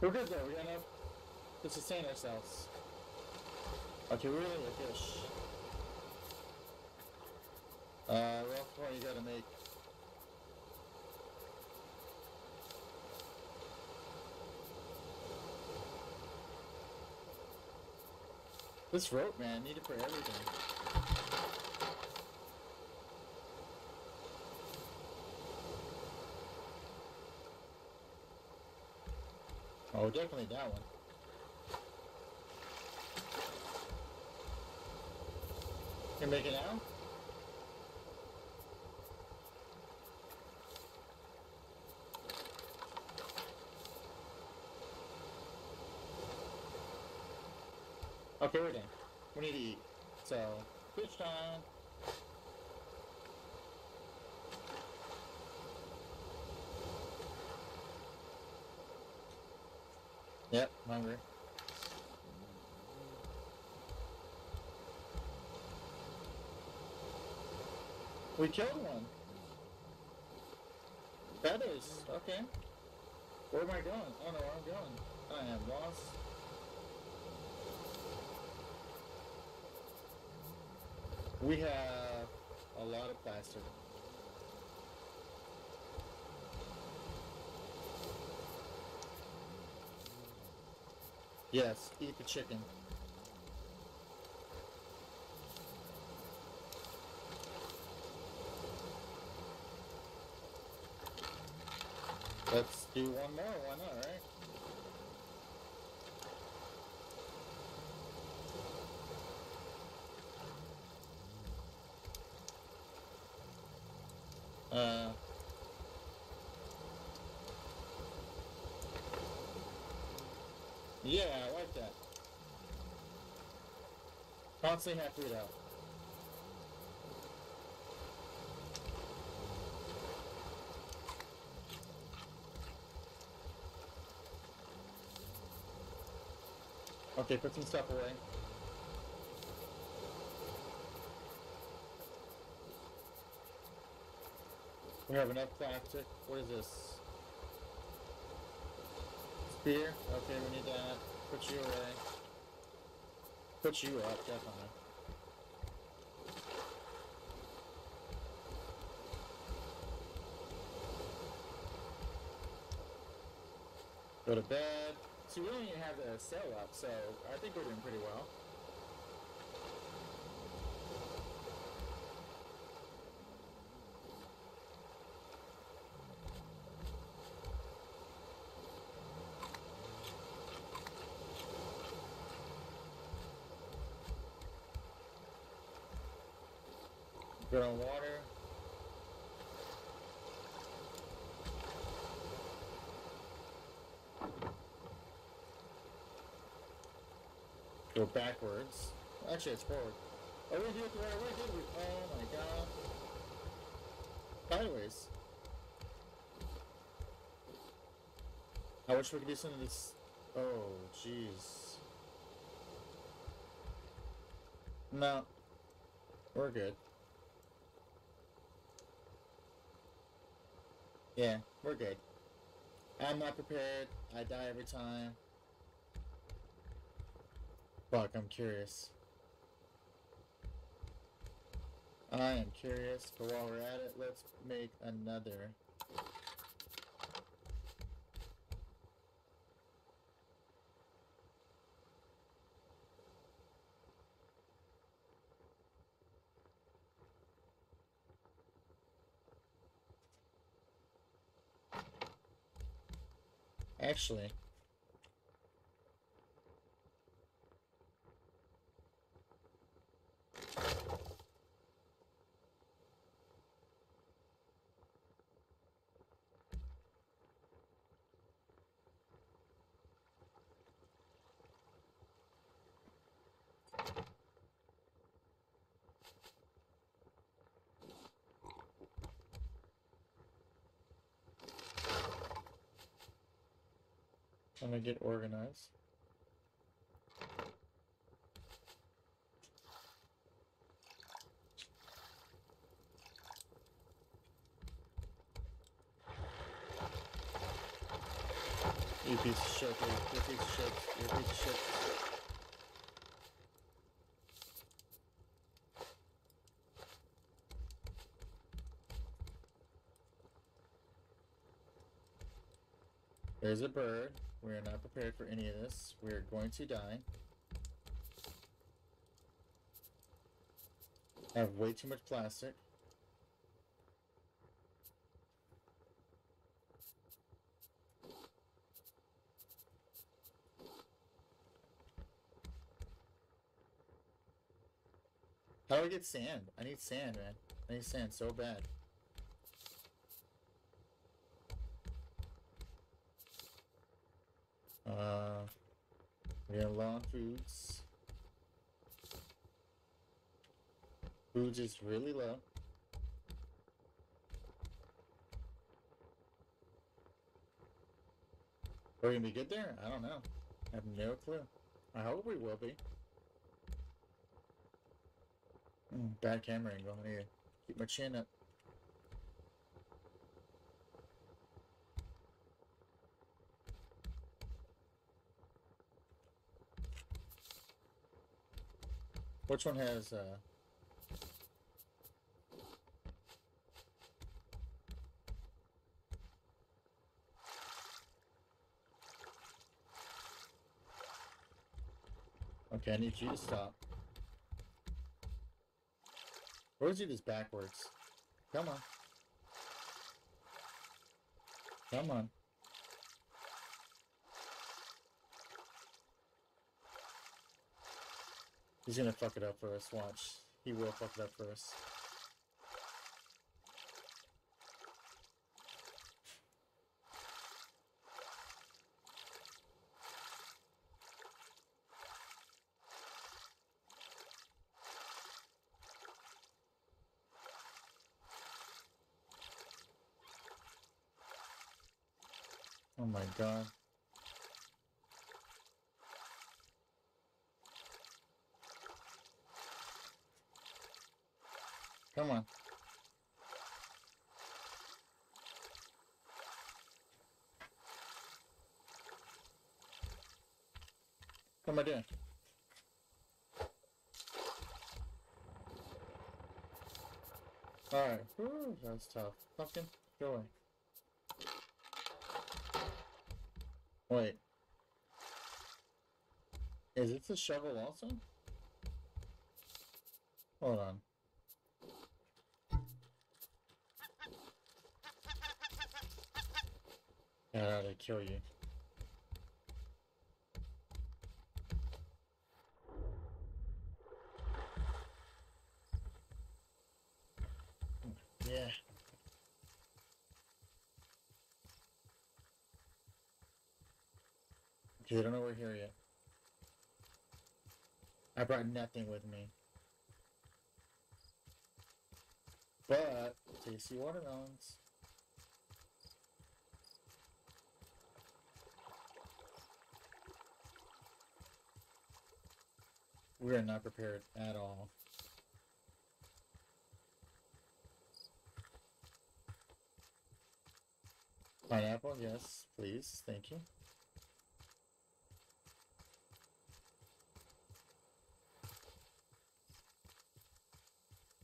[SPEAKER 1] We're good though, we got enough to sustain ourselves. Okay, really a fish. Uh, what else you gotta make? This rope, man, need it for everything. Oh, definitely that one. Can make it out? Okay, we're done. We need to eat. So, fish time. Yep, hungry. We killed one. Feathers, okay. Where am I going? Oh no, I'm going. I am lost. We have a lot of plastic. Yes, eat the chicken. Let's do one more, why not, right? Uh, yeah, I like that. Constantly have food out. Okay, put some stuff away. We have enough plastic. What is this? Spear? Okay, we need that. Put you away. Put you up, definitely. Go to bed. So we don't even have the sail up, so I think we're doing pretty well. On water. Go backwards. Actually, it's forward. Oh, we did it the right? Oh my god. Sideways. I wish we could do some of this. Oh, jeez. No. We're good. Yeah, we're good. I'm not prepared. I die every time. Fuck, I'm curious. I am curious, but while we're at it, let's make another. Actually, I'm gonna get organized. You piece of shit. You piece of shit. You piece of shit. There's a bird. We are not prepared for any of this. We are going to die. I have way too much plastic. How do I get sand? I need sand, man. I need sand so bad. Uh, we have raw foods. Food is really low. Are we gonna be good there? I don't know. I have no clue. I hope we will be. Mm, bad camera angle. I need to keep my chin up. Which one has uh Okay, I need you to stop. Is it just backwards? Come on. Come on. He's gonna fuck it up for us, watch. He will fuck it up for us. Oh my god. Come on. What am I doing? Alright. That's tough. Fucking go away. Wait. Is it the shovel also? Hold on. Yeah, they kill you. Hmm. Yeah. Okay, I don't know we're here yet. I brought nothing with me. But, tasty watermelons. We are not prepared at all. Pineapple, yes, please, thank you.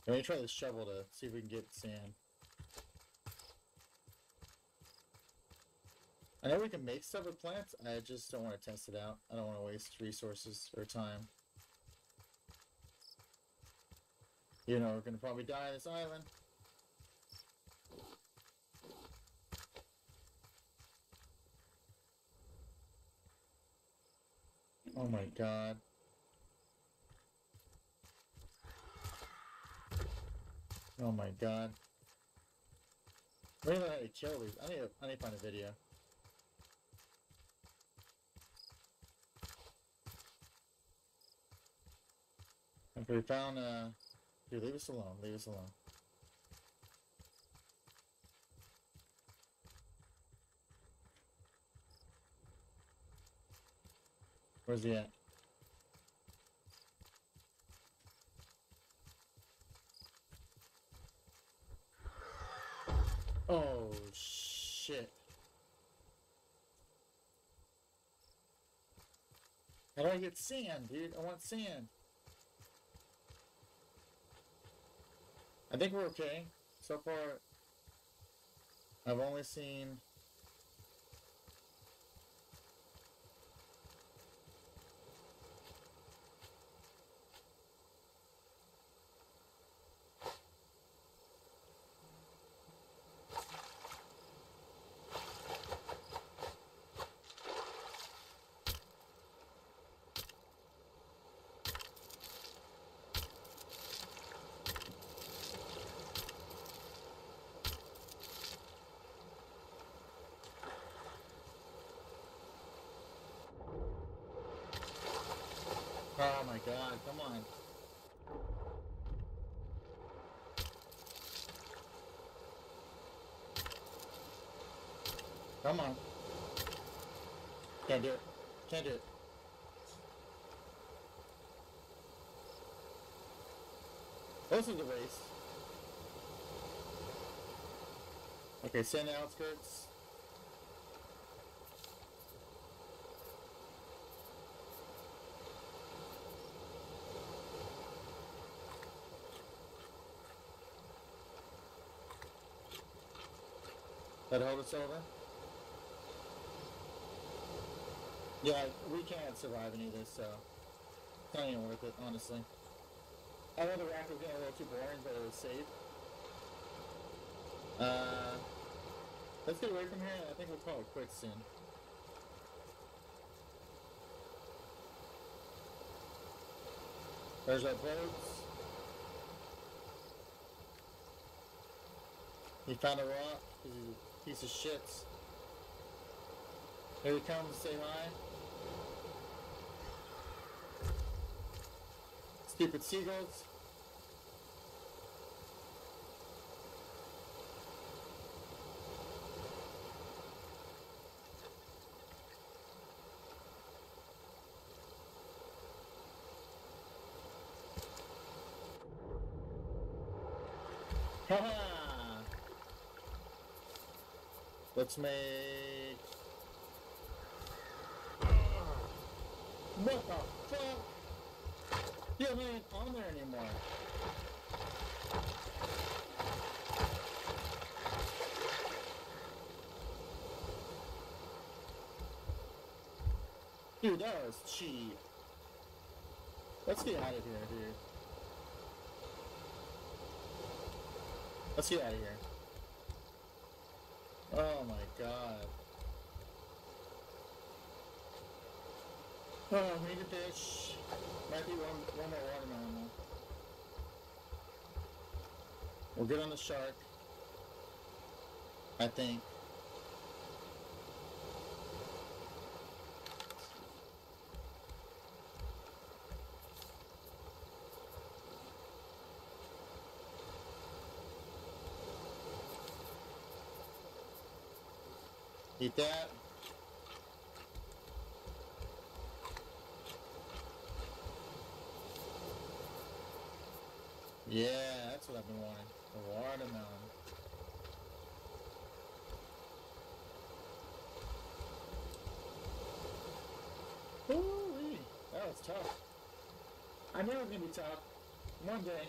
[SPEAKER 1] Let me try this shovel to see if we can get sand. I know we can make stuff with plants, I just don't want to test it out. I don't want to waste resources or time. You know, we're gonna probably die on this island. Oh my god. Oh my god. Where did I kill these? I need to, I need to find a video. Okay, we found, uh... Dude, leave us alone, leave us alone. Where's he at? Oh, shit. How do I get sand, dude? I want sand. I think we're okay. So far, I've only seen... Oh my god, come on. Come on. Can't do it. Can't do it. This is the race. Okay, send outskirts. That hold us over? Yeah, we can't survive any of this, so it's not even worth it, honestly. I know the rack was getting a little too boring, but it was safe. Uh, let's get away from here. I think we'll call it quits soon. There's our boats. He found a rock. Piece of shit. Here he comes say hi. Stupid seagulls. Haha! Let's make. What the fuck? You're not even on there anymore. Dude, that was cheap. Let's get out of here, dude. Let's get out of here. Oh my god. Oh, we need a fish. Might be one, one more watermelon though. We're good on the shark. I think. Eat that. Yeah, that's what I've been wanting. A watermelon. Ooh, that was tough. I knew it was gonna be tough. One day.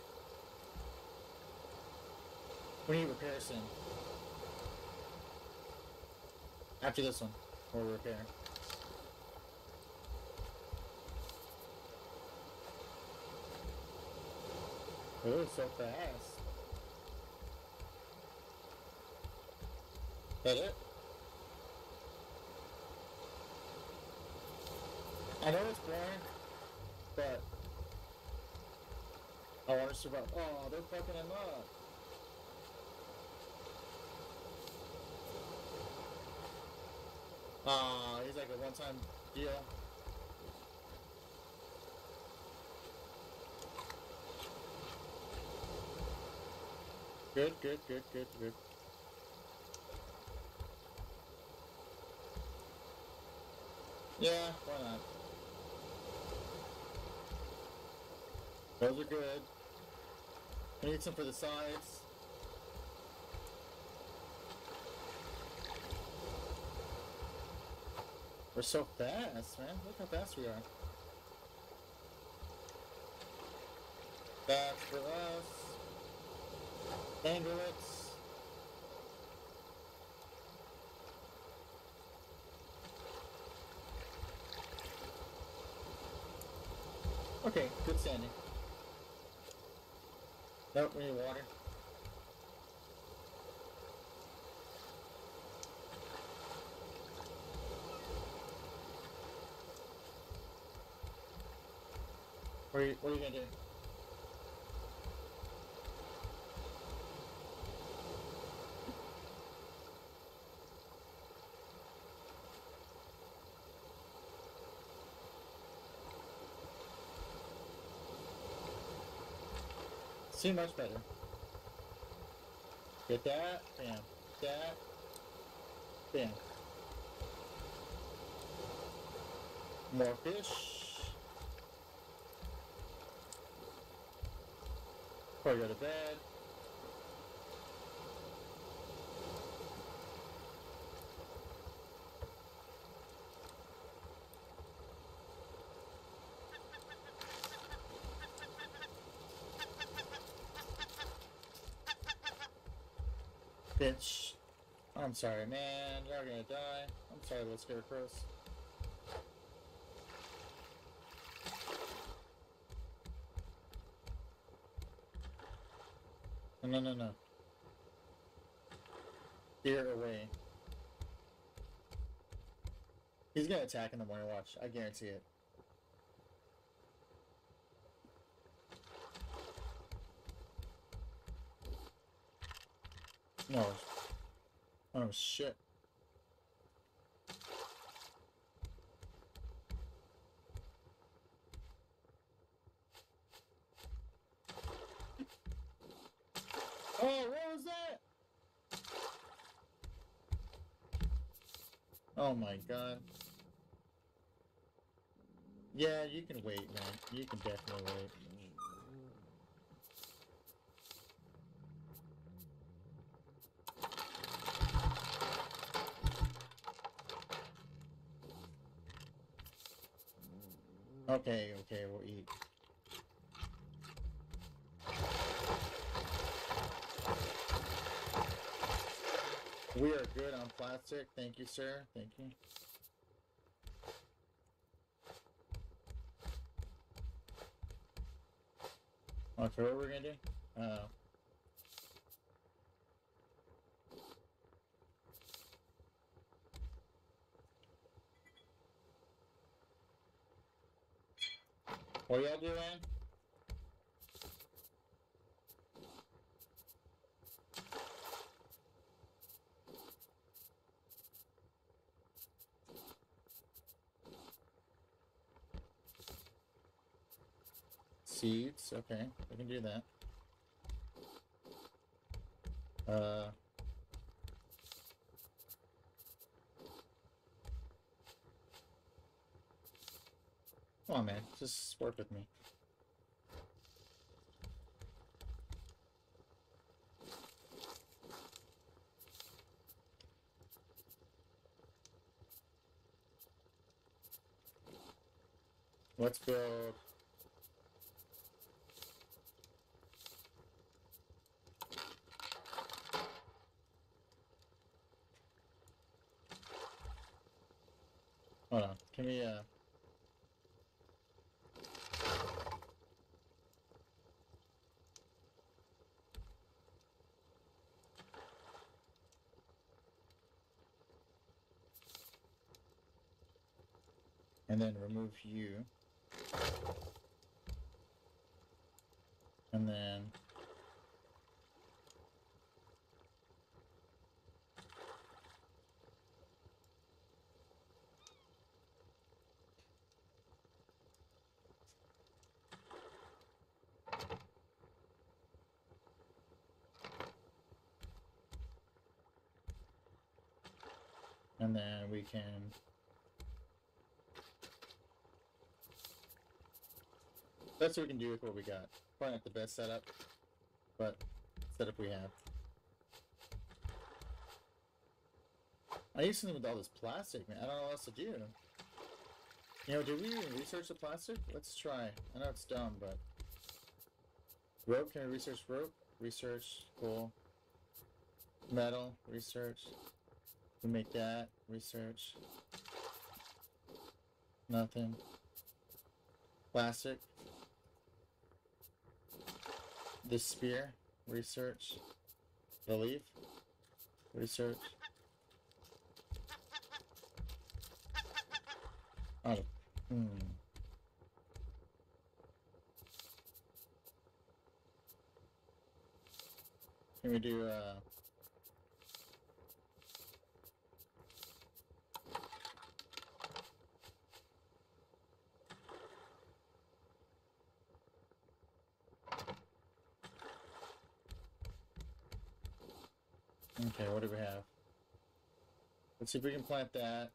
[SPEAKER 1] We need repair soon. After this one, we'll repair. Oh, so fast. That it? I know it's boring, but I want to survive. Oh, they're fucking him up. Ah, he's like a one-time deal. Good, good, good, good, good. Yeah, why not? Those are good. I need some for the sides. We're so fast, man. Look how fast we are. That's for us. Angle it. Okay, good standing. Nope, we need water. What are you, what are you gonna do? See, much better. Get that, bam. That, bam. More fish. Before I go to bed. Bitch. I'm sorry, man. You're gonna die. I'm sorry, little scarecrows. No, no, no. Steer away. He's gonna attack in the morning watch. I guarantee it. No. Oh shit. Oh, what was that? God. Yeah, you can wait, man. You can definitely wait. Okay, okay, we'll eat. We are good on plastic. Thank you, sir. Thank you. Okay, what we're gonna do? Uh, what y'all doing? Seeds, okay, we can do that. Uh. Come on, man, just work with me. Let's build Hold on. Can we, uh... And then you. And then... And then we can That's what we can do with what we got. Probably not the best setup, but setup we have. I used to with all this plastic, man. I don't know what else to do. You know, did we even research the plastic? Let's try. I know it's dumb, but rope. Can we research rope? Research. Cool. Metal. Research. We make that. Research. Nothing. Plastic. The spear. Research. The leaf. Research. Oh. Hmm. Can we do, uh... Okay, what do we have? Let's see if we can plant that.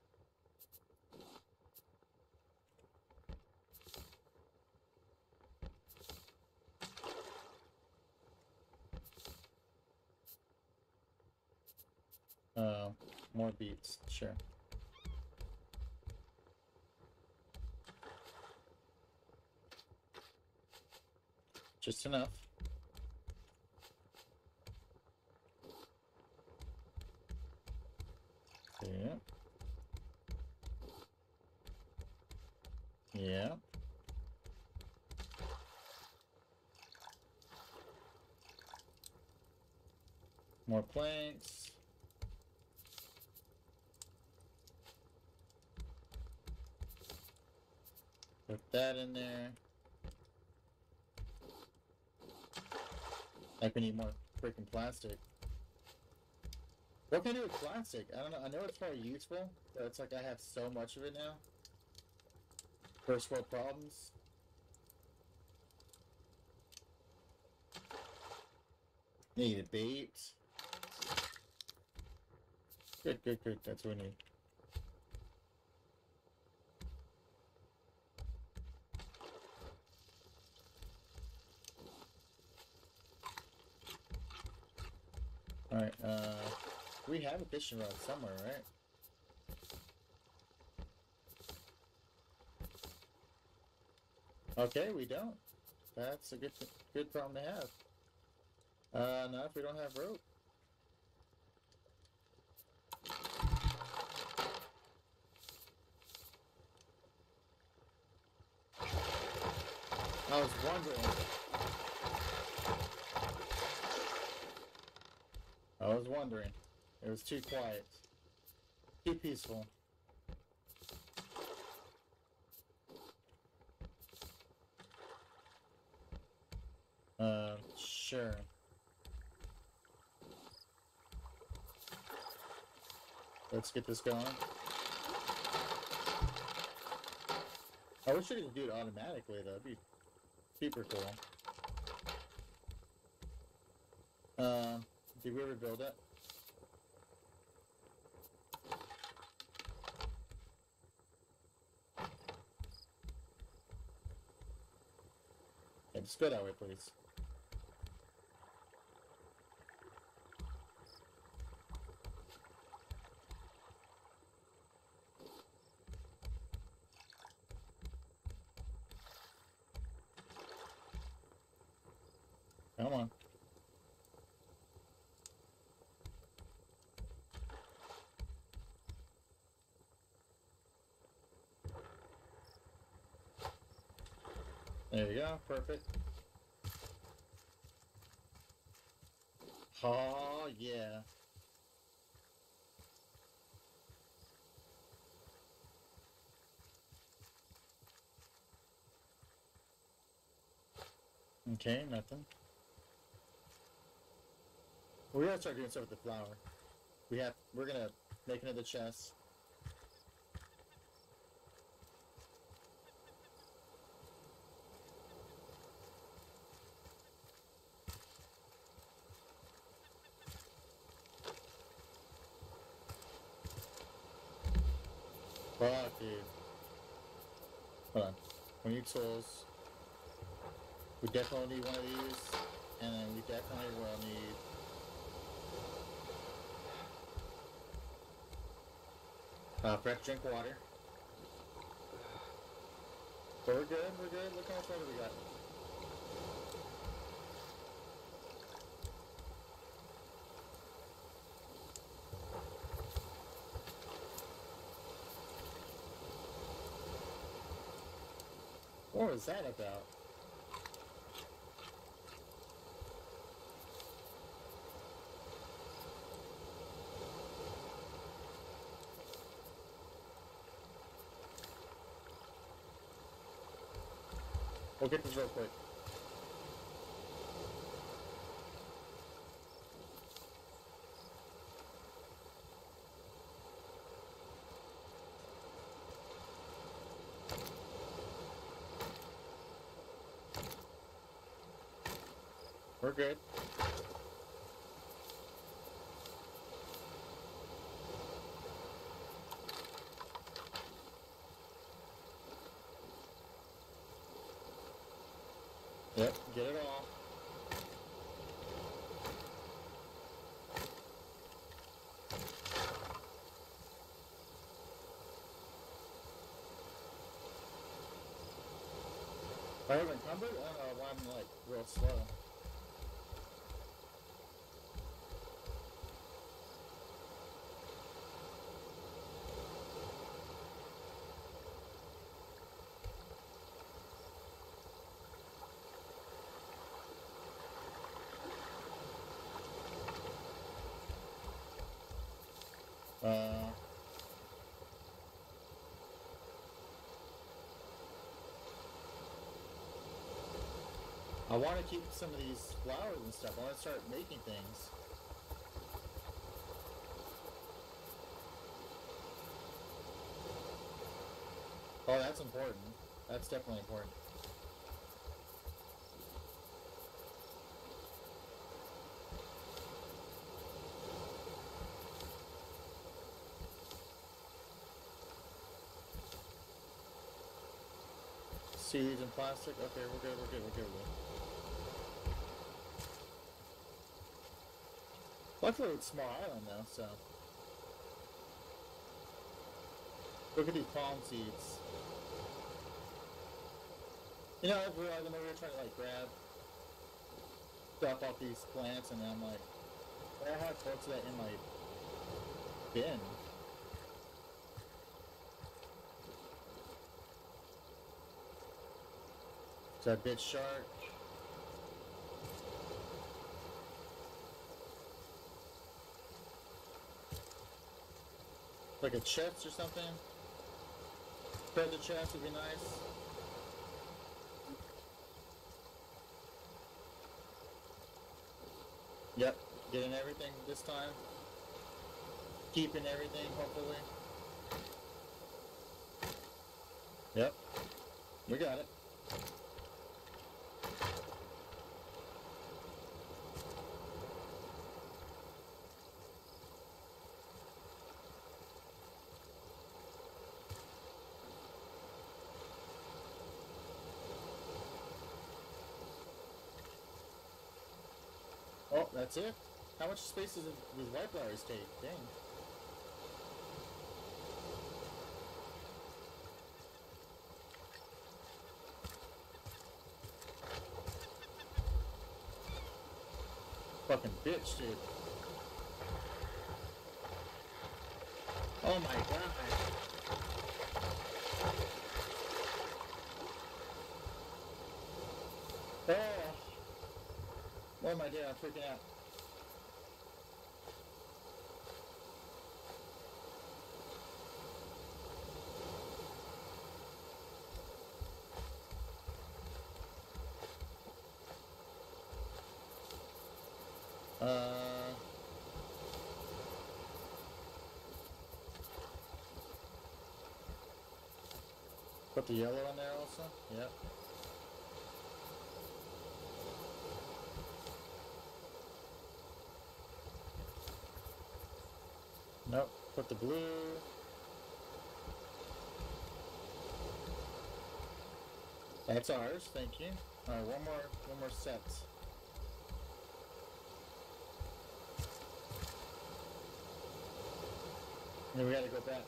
[SPEAKER 1] Uh, more beets, sure. Just enough. Yeah. Yeah. More planks. Put that in there. Like we need more freaking plastic. What can I do with plastic? I don't know. I know it's probably useful, but it's like I have so much of it now. First world problems. Need a bait. Good, good, good. That's what we need. Alright, uh, we have a fishing rod somewhere, right? Okay, we don't. That's a good good problem to have. Uh, not if we don't have rope. I was wondering. I was wondering. It was too quiet. Too peaceful. Uh, sure. Let's get this going. I wish I could do it automatically though. That'd be super cool. Um, did we ever build it? Just go that way, please. Come on. There you go, perfect. Oh, yeah. Okay, nothing. We gotta start doing stuff with the flour. We have, we're gonna make another chest. Fuck, dude. Hold on. We need tools. We definitely need one of these. And then we definitely will need... Uh, fresh drink water. But we're good, we're good. Look how much water we got. What was that about? We'll get this real quick. We're good. Yep. Get it off. I have encumbered? Uh, I I'm like real slow. Uh, I want to keep some of these flowers and stuff. I want to start making things. Oh, that's important. That's definitely important. Seeds and plastic. Okay, we're good. We're good. We're good. We're good. Luckily, it's small island though, so. Look at these palm seeds. You know, I realized when we were trying to like grab stuff off these plants, and I'm like, I have most of that in my bin. Is that bitch shark? Like a chest or something? Treasure chest would be nice. Yep, getting everything this time. Keeping everything, hopefully. Yep, we got it. Oh, that's it? How much space does, does white flowers take? Dang. Fucking bitch, dude. Oh my god. Oh. Oh my god, I'm freaking out. Uh, put the yellow in there also. Yep. Put the blue. That's ours. Thank you. All right, one more, one more set. Then we gotta go back.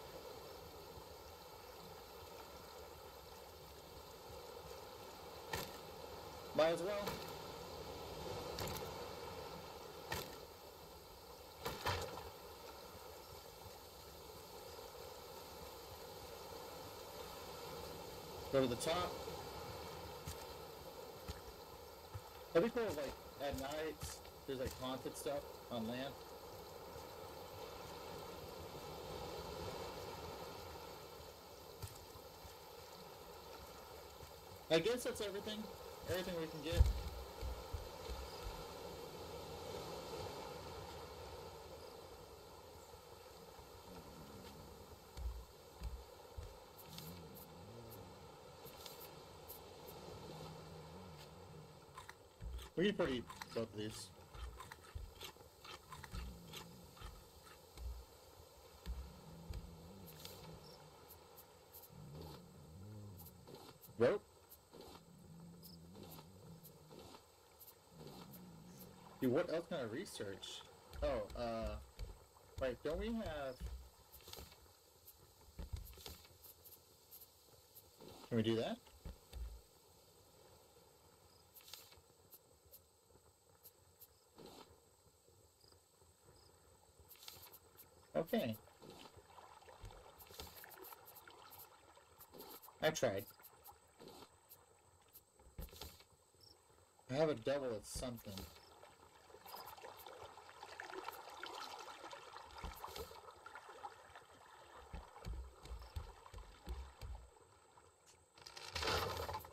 [SPEAKER 1] Might as well. Go to the top. That'd be cool, like, at night, there's, like, haunted stuff on land. I guess that's everything. Everything we can get. Pretty of these. Nope. Dude, what else can I research? Oh, uh, wait, don't we have... Can we do that? Okay. I tried. I have a double at something.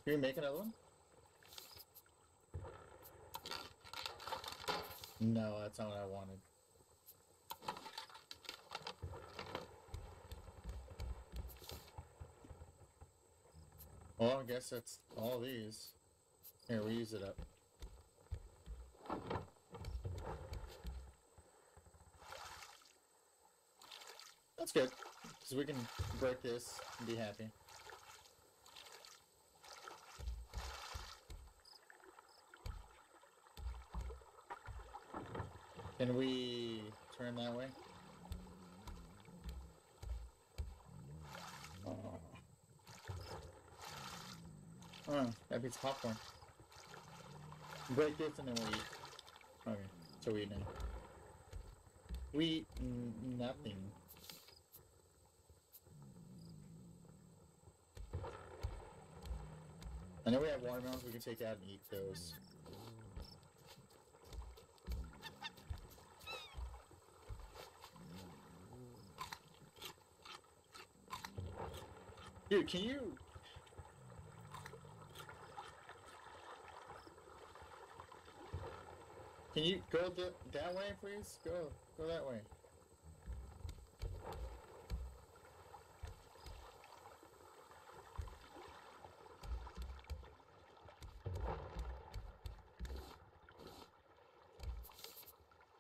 [SPEAKER 1] Can we make another one? No, that's not what I wanted. I guess that's all these. Here, we use it up. That's good, because we can break this and be happy. Can we turn that way? Oh. That popcorn. Break this and then we'll eat. Okay, so we eat now. We eat nothing. I know we have watermelons we can take out and eat those. Dude, can you Can you go th that way, please? Go, go that way.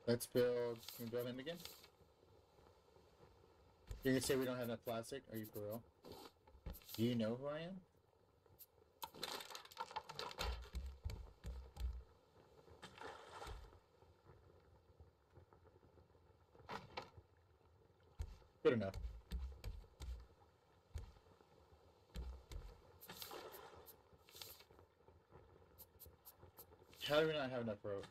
[SPEAKER 1] Let's build. Can we build him again? You can say we don't have enough plastic. Are you for real? Do you know who I am? Good enough. How do we not have enough rope?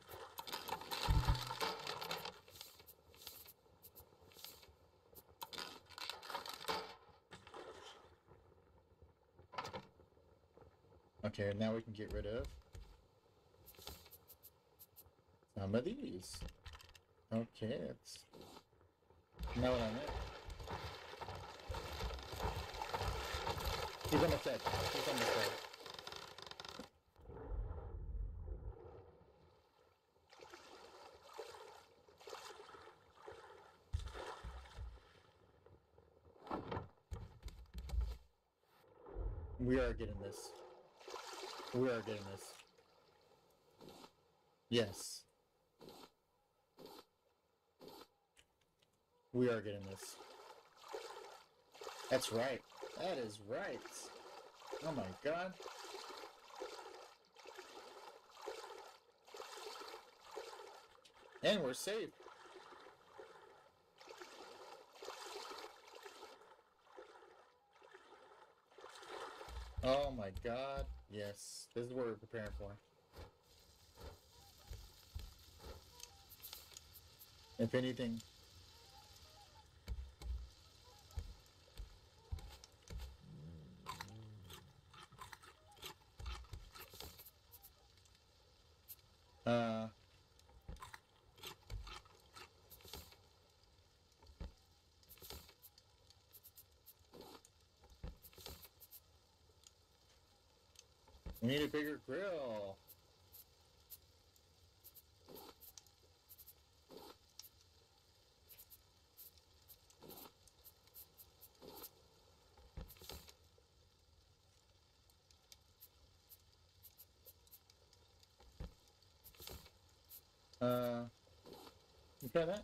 [SPEAKER 1] Okay, now we can get rid of some of these. Okay, it's know what I meant. He's almost dead. He's almost dead. We are getting this. We are getting this. Yes. We are getting this. That's right. That is right. Oh my god. And we're safe. Oh my god. Yes. This is what we're preparing for. If anything, Uh. We need a bigger grill. Uh, you try that?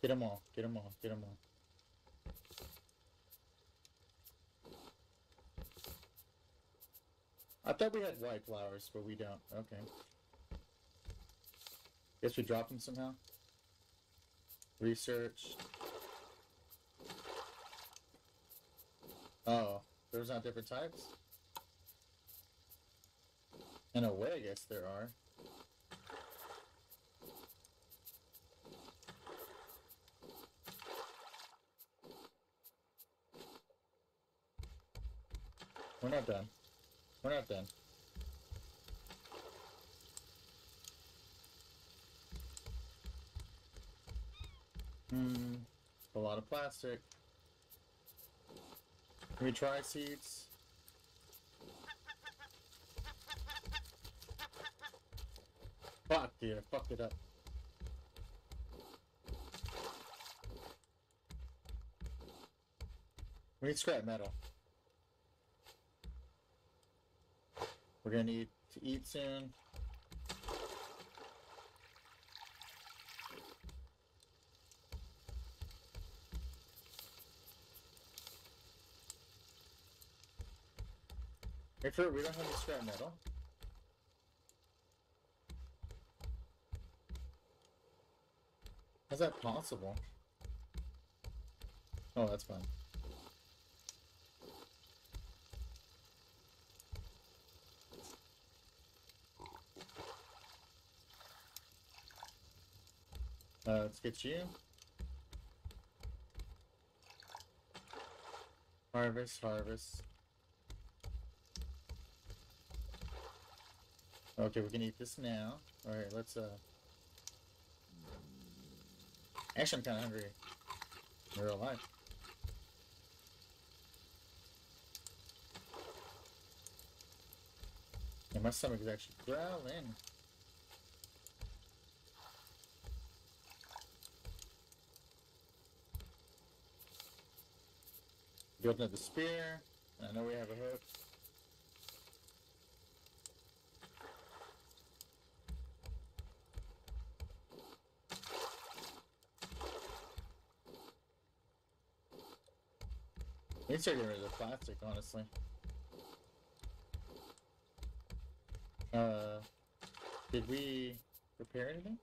[SPEAKER 1] Get them all. Get them all. Get them all. I thought we had white flowers, but we don't. Okay. Guess we dropped them somehow. Research. Oh, there's not different types? In a way, I guess there are. We're not done. We're not done. Hmm. A lot of plastic. Can we try seeds? Fuck, dude, fuck it up. We need scrap metal. We're gonna need to eat soon. Sure we don't have any scrap metal. How's that possible? Oh, that's fine. Uh, let's get you. Harvest, harvest. Okay, we can eat this now. Alright, let's, uh... Actually, I'm kind of hungry. In real life. And my stomach is actually growling. Building up the spear. I know we have a hook. To start getting rid of the plastic, honestly. Uh, did we repair anything?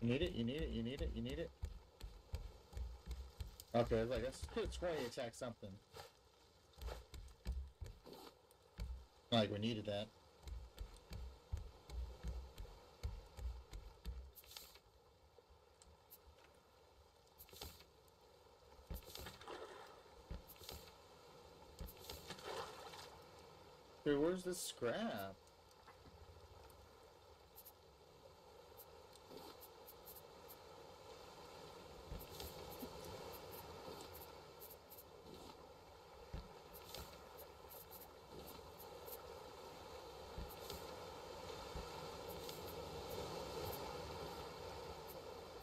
[SPEAKER 1] You need it, you need it, you need it, you need it. Okay, like let's put spray attack something. Like we needed that. Dude, where's the scrap?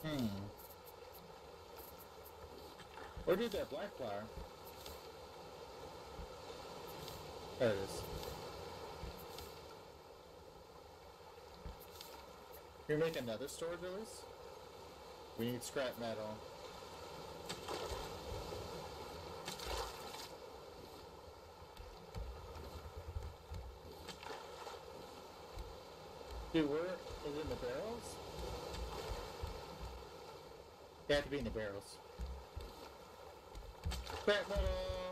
[SPEAKER 1] Hmm. Where did that black flower? There it is. Can we make another storage release? We need scrap metal. Dude, where is it in the barrels? They have to be in the barrels. Scrap metal!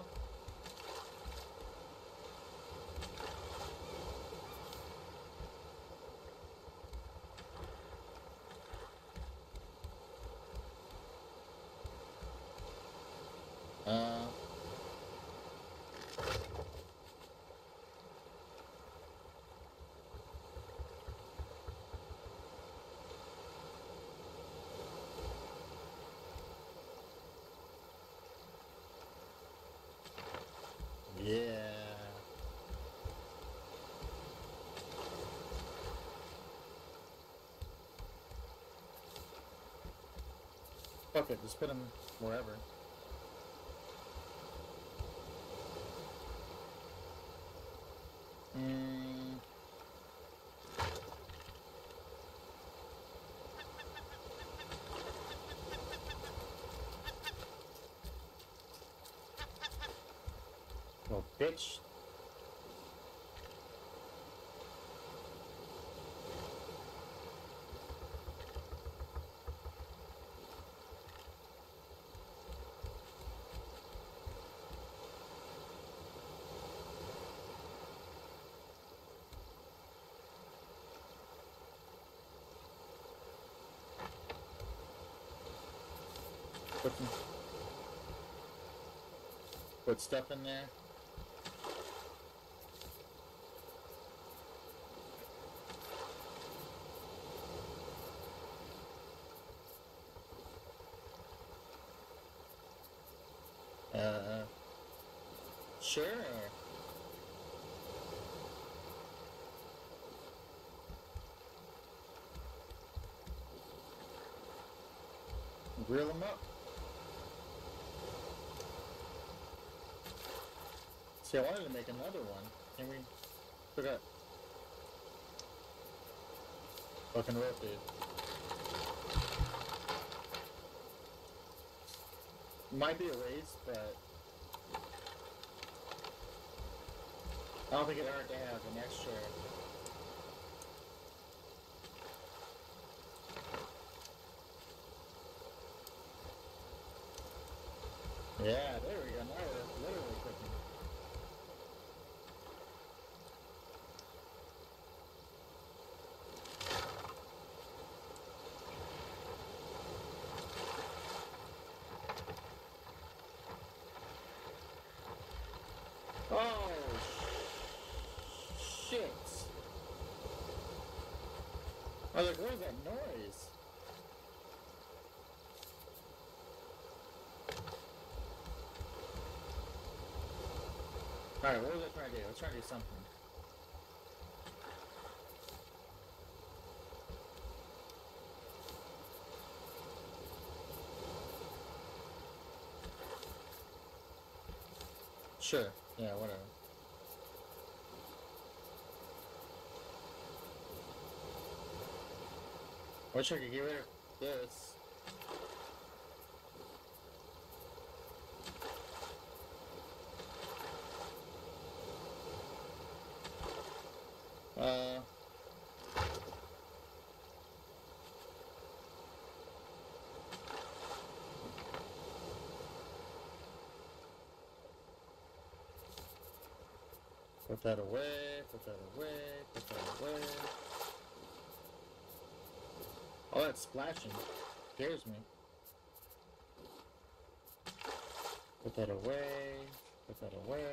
[SPEAKER 1] Fuck it, just put them wherever. Mm. Oh, bitch. Put put stuff in there. Uh, sure. Grill them up. See, I wanted to make another one. Can we forgot? Fucking rotate. Might be a waste, but I don't think it hurt to have an extra. Yeah, there we go. Now we're literally cooking. Oh, shit. I was like, what that noise? Alright, what was I trying to do? I was trying to do something. Sure. Yeah, whatever. I could get rid of this. Uh. Put that away, put that away, put that away. That splashing scares me. Put that away, put that away.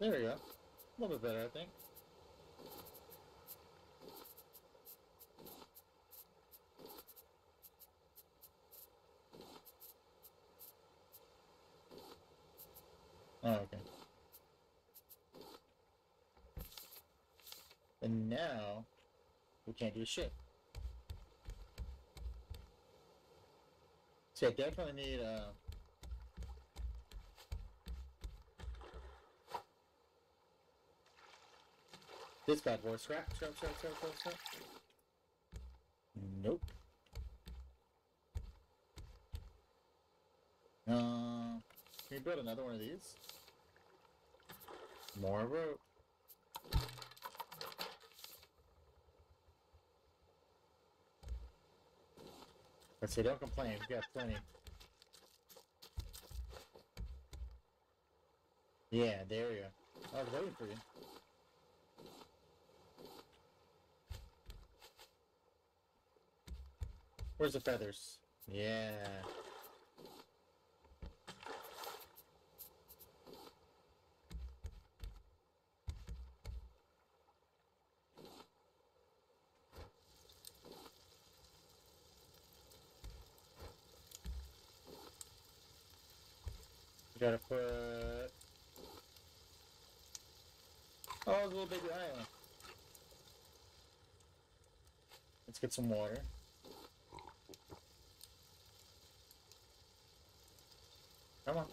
[SPEAKER 1] There we go. A little bit better, I think. Oh, okay. And now, we can't do shit. So I definitely need, uh... This bad boy. Scrap, scrap, scrap, scrap, scrap, scrap. Nope. Uh, can we build another one of these? More rope. Let's see, don't complain, we've got plenty. Yeah, there you go. I was waiting for you. Where's the feathers? Yeah. We gotta put. Oh, a little baby island. Some water. Come on.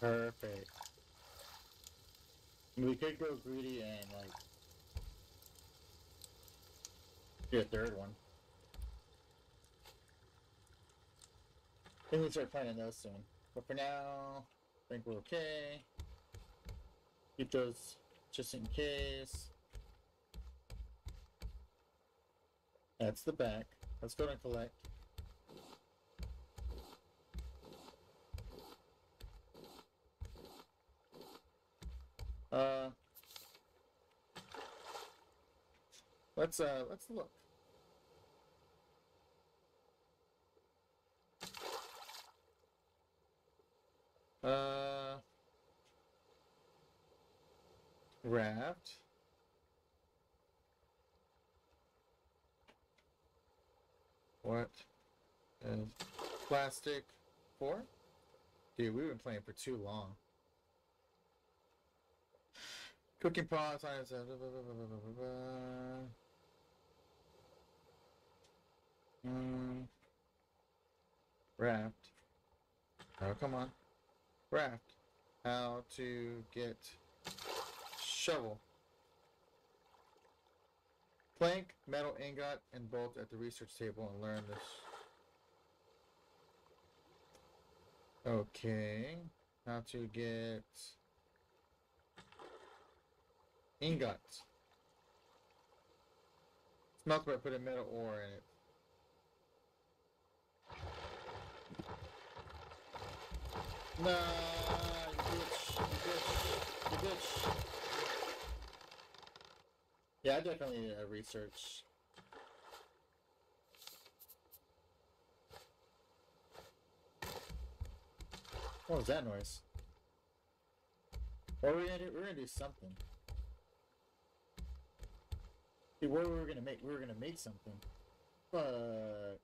[SPEAKER 1] Perfect. We could go greedy and like do a third one. I think we start planning those soon. But for now, I think we're okay. Keep those just in case. That's the back. Let's go and collect. Uh, let's uh, let's look. Uh, raft. What is plastic for? Dude, we've been playing for too long. Cooking blah, blah. Mm. Raft. Oh, come on. Raft. How to get shovel. Plank, metal ingot, and bolt at the research table and learn this. Okay. How to get ingots. Smelt by putting metal ore in it. Nah, you bitch, you bitch, you bitch. Yeah, I definitely need uh, research. What was that noise? What were we gonna do? We are gonna do something. Dude, what were we gonna make? We were gonna make something. But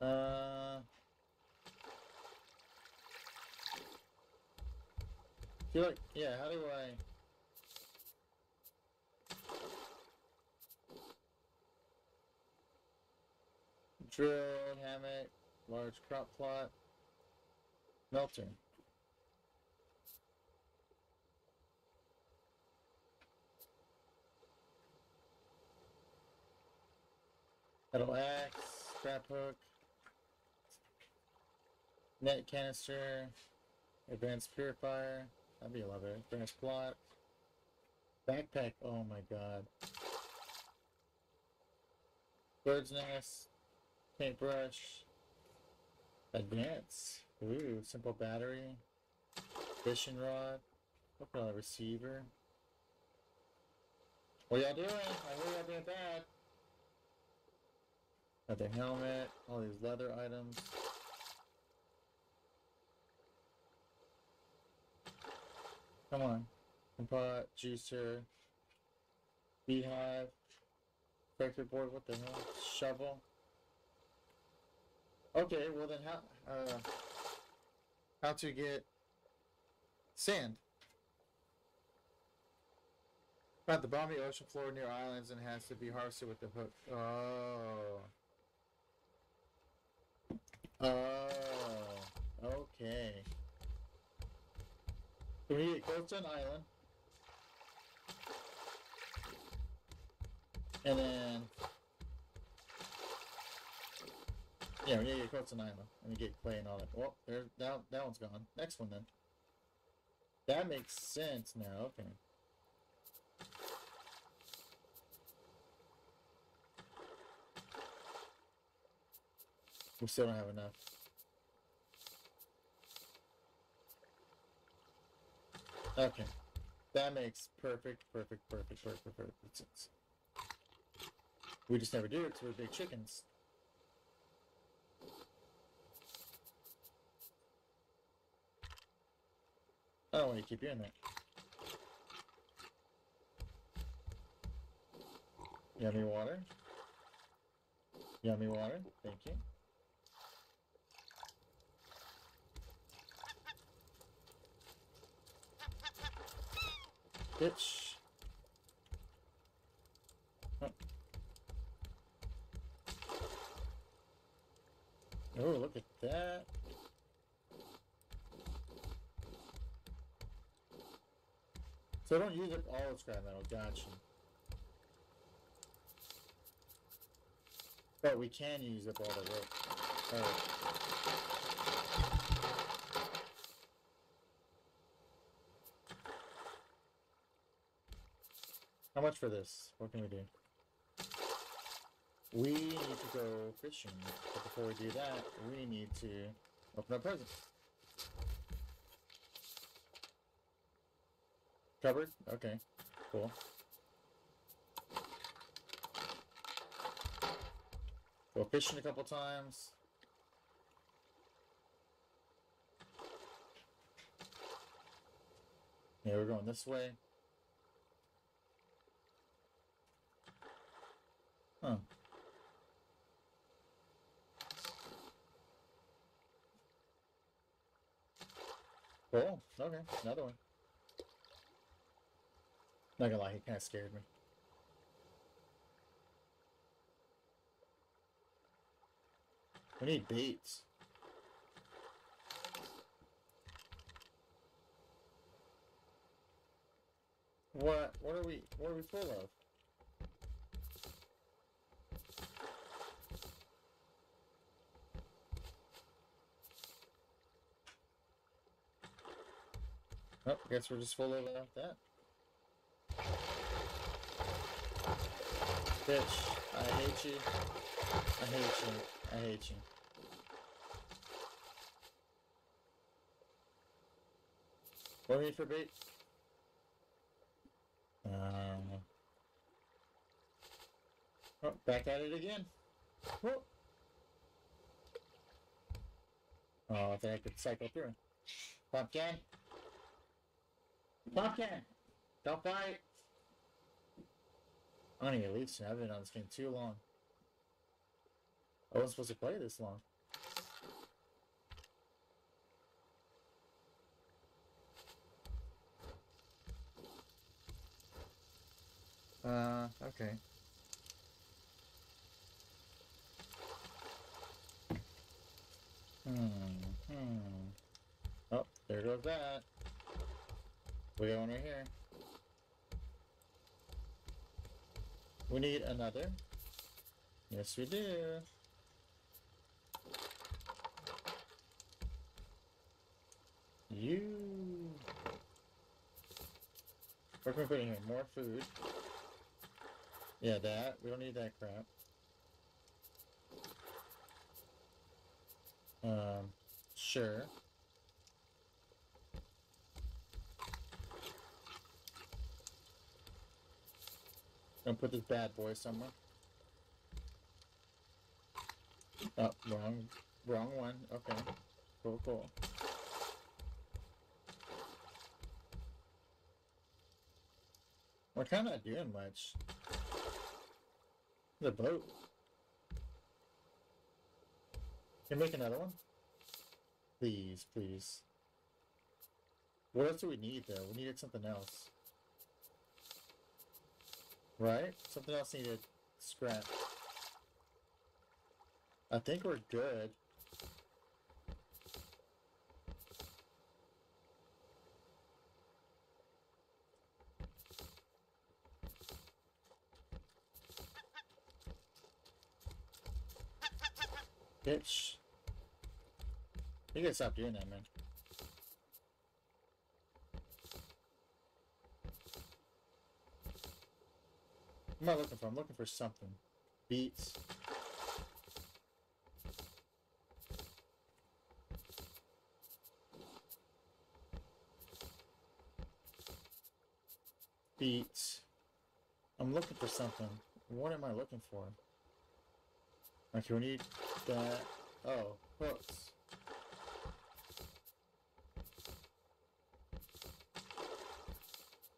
[SPEAKER 1] Uh. Feel like, yeah. How do I? Drill, hammock, large crop plot, smelter. Metal axe, scrap hook, net canister, advanced purifier. That'd be a lot better. Advanced plot, backpack. Oh my god. Bird's nest, paintbrush, advance. Ooh, simple battery, fishing rod, look at a receiver. What y'all doing? I hear y'all doing bad. the helmet, all these leather items. Come on. Pot, juicer, beehive, circuit board, what the hell? Shovel. Okay, well then how uh how to get sand. Found the balmy ocean floor near islands and has to be harvested with the hook. Oh. Oh. Okay. So we get close to an island. And then Yeah, we gotta get close to an island. And we get clay and all that. Well, there that that one's gone. Next one then. That makes sense now, okay. We still don't have enough. Okay. That makes perfect, perfect, perfect, perfect, perfect sense. We just never do it because we're big chickens. I don't want to keep in there. Yummy water. Yummy water. Thank you. Bitch. Oh. oh, look at that. So I don't use up all the scrap metal, gotcha. But we can use up all the wood. Alright. How much for this? What can we do? We need to go fishing. But before we do that, we need to open our present. Covered? Okay. Cool. Go fishing a couple times. Yeah, we're going this way. Huh. Cool. Okay, another one. Not gonna lie, he kind of scared me. We need baits. What? What are we? What are we full of? Oh, guess we're just full of that. Bitch, I hate you. I hate you. I hate you. What need for bait? Um, oh, back at it again. Whoa. Oh, I think I could cycle through. Pumpkin. Pumpkin. Don't fight. I need at least I've been on this game too long. I wasn't supposed to play this long. Uh, okay. Hmm, hmm. Oh, there goes that. We got one right here. We need another. Yes, we do. You. What can we put in here? More food. Yeah, that. We don't need that crap. Um, sure. Gonna put this bad boy somewhere. Oh, wrong, wrong one. Okay, cool, cool. We're kind of not doing much. The boat. Can make another one? Please, please. What else do we need though? We needed something else. Right? Something else needed scrap. I think we're good. Bitch. You gotta stop doing that, man. Am I looking for? I'm looking for something. Beets. Beets. I'm looking for something. What am I looking for? Okay, we need that. Oh, hooks.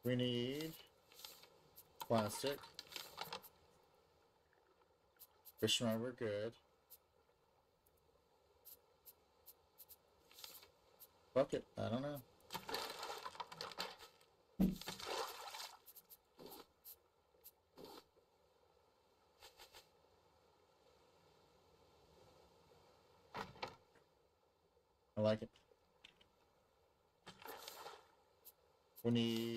[SPEAKER 1] We need plastic. Rod, we're good. Bucket, I don't know. I like it. We need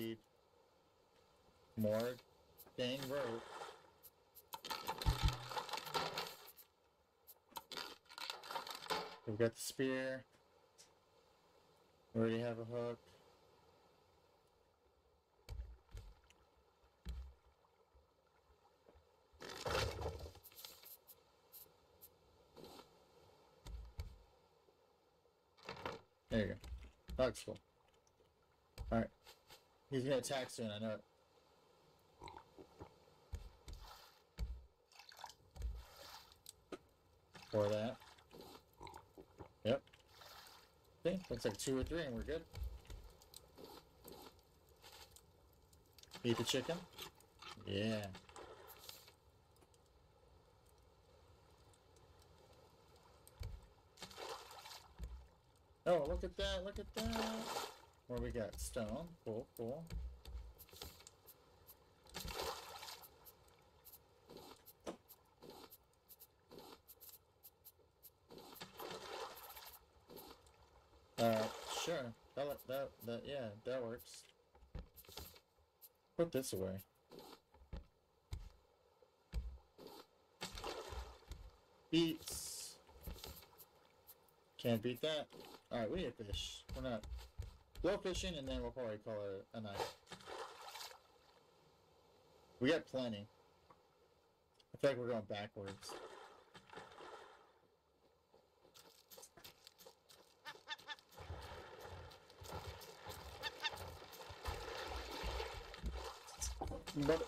[SPEAKER 1] got the spear. Already have a hook. There you go. That's cool. Alright. He's gonna attack soon, I know it. For that. Looks like two or three and we're good. Eat the chicken. Yeah. Oh, look at that, look at that. What we got? Stone. Cool, cool. Uh, sure. That, look- that, that, yeah, that works. Put this away. Beats. Can't beat that. Alright, we hit fish. We're not. Go fishing and then we'll probably call it a night. We got plenty. I feel like we're going backwards. Mother-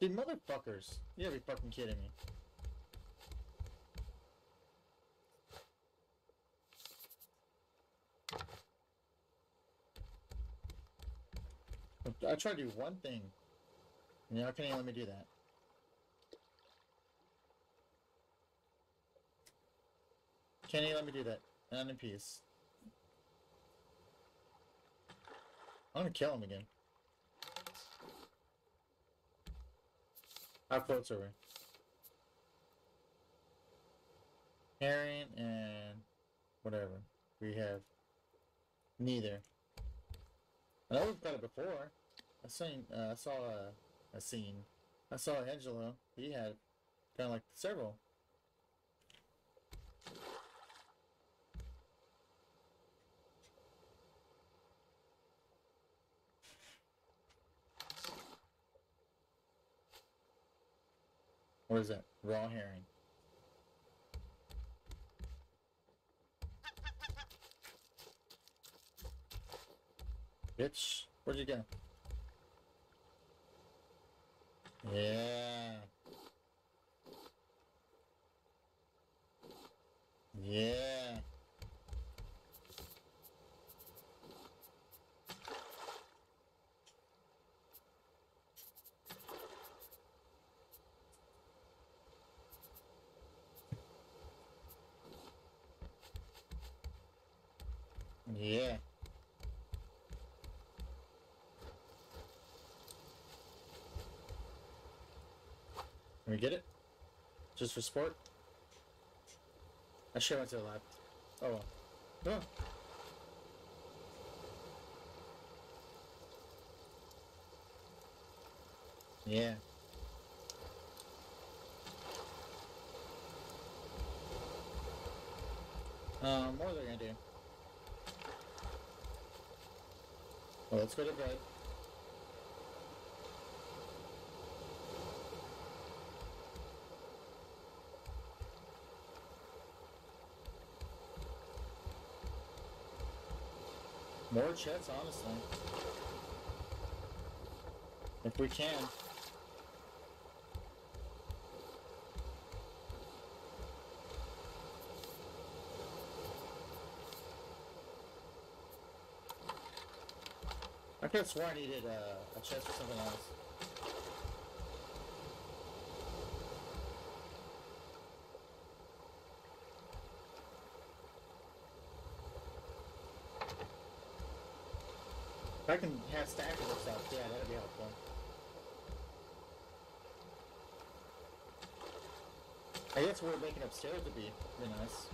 [SPEAKER 1] Dude, motherfuckers. You gotta be fucking kidding me. I tried to do one thing. You let me do that? Can you let me do that? And in peace. I'm gonna kill him again. Close are we? Herring and whatever. We have neither. I know we've got it before. I seen, uh, I saw a, a scene. I saw Angelo. He had kind of like several. What is that? Raw herring. Bitch, where'd you go? Yeah. Yeah. Yeah. Can we get it? Just for sport? I should have went to the left. Oh well. Oh. Yeah. Um, what are they gonna do? Well, let's go to bed. More chets, honestly. If we can. Could have sworn I needed uh, a chest or something else. If I can have stackable stuff, yeah, that'd be helpful. I guess we're making upstairs to be pretty nice.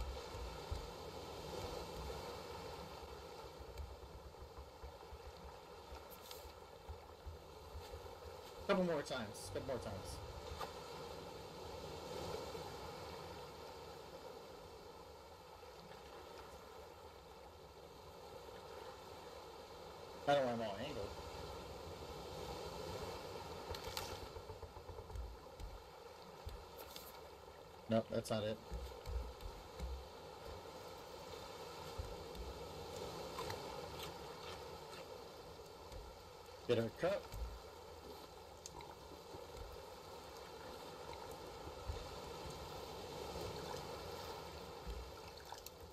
[SPEAKER 1] Couple more times. Couple more times. I don't want them all angled. Nope, that's not it.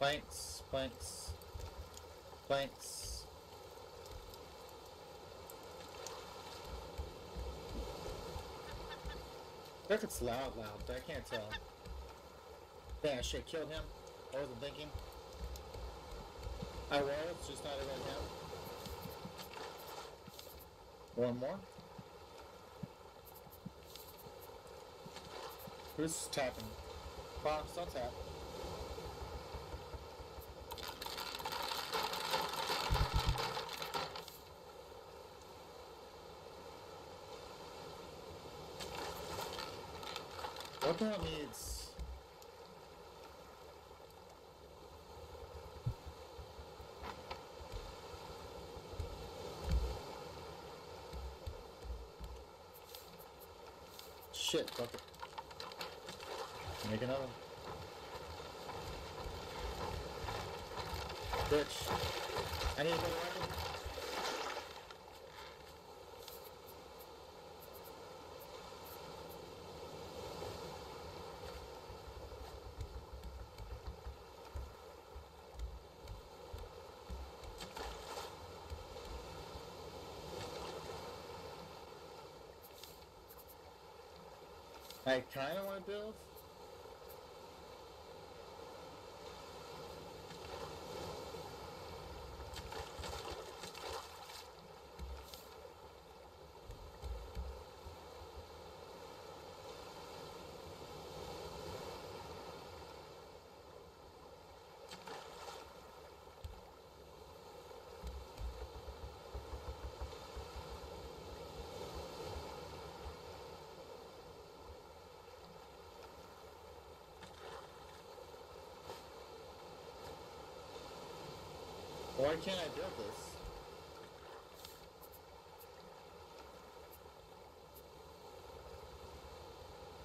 [SPEAKER 1] Planks, planks, planks. I if it's loud, loud, but I can't tell. Yeah, I should have killed him. I wasn't thinking. I was, just not right now. One more. Who's tapping? Box, don't tap. What hell needs? Shit, fuck it. Make another. Bitch. I need a better weapon. I kind of want to build. Why can't I build this?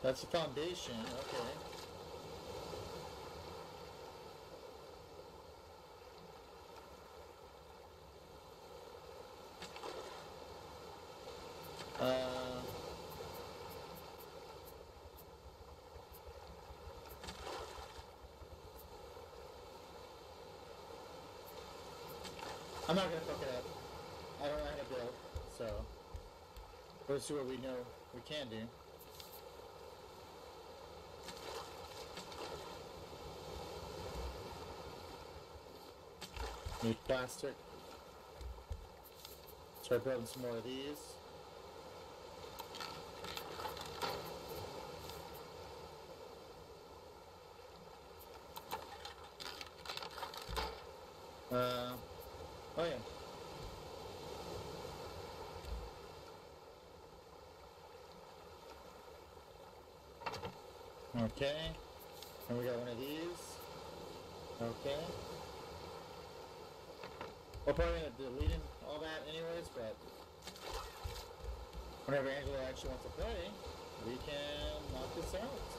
[SPEAKER 1] That's the foundation, okay. I'm not gonna fuck it up. I don't know how to build, so let's do what we know we can do. Need plastic. Start building some more of these. Uh, oh yeah. Okay. And we got one of these. Okay. We're probably gonna deleting all that anyways, but whenever Angelo actually wants to play, we can knock this out.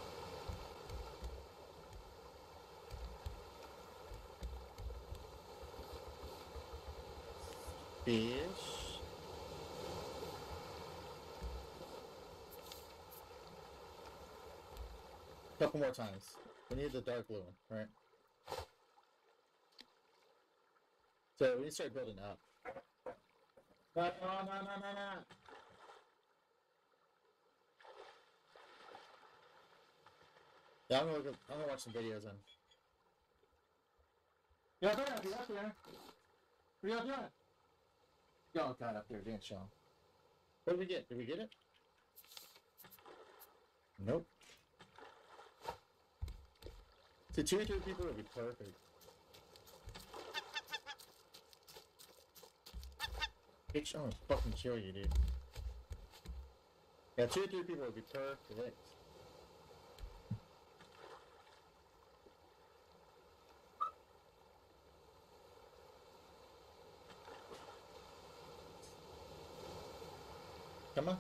[SPEAKER 1] Fish. Couple more times. We need the dark blue one, right? So we need to start building up. But no, no, no, no, no. Yeah, I'm gonna look I'm gonna watch some videos on. Yeah, they're gonna be up there. What are y'all doing? Got up there, didn't y'all? What did we get? Did we get it? Nope. To two or three people would be perfect. Bitch, I'm gonna fucking kill you, dude. Yeah, two or three people would be perfect. Come on.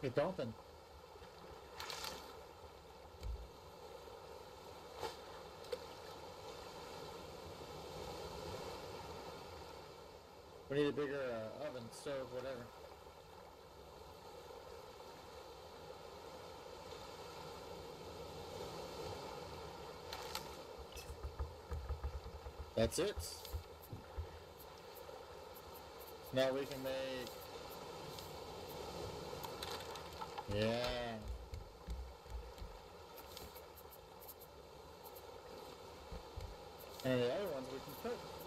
[SPEAKER 1] You're dolphin. We need a bigger uh, oven, stove, whatever. That's it. Now we can make... Yeah. And the other ones we can cook.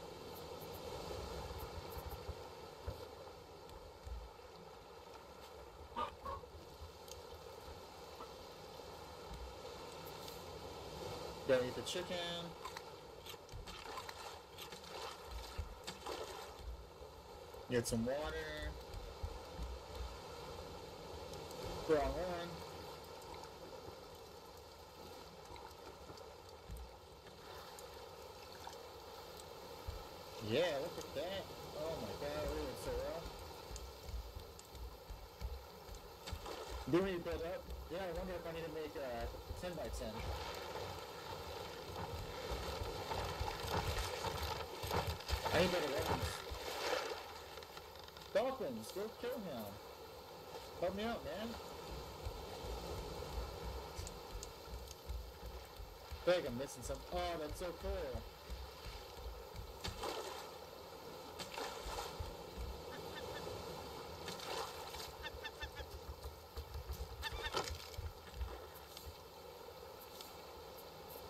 [SPEAKER 1] Gotta eat the chicken. Get some water. Wrong one. Yeah, look at that. Oh my god, we're doing so well. Do we build up? Yeah, I wonder if I need to make uh, a 10 by 10. Better weapons. Dolphins, go kill him. Help me out, man. I feel like I'm missing something. Oh, that's so cool.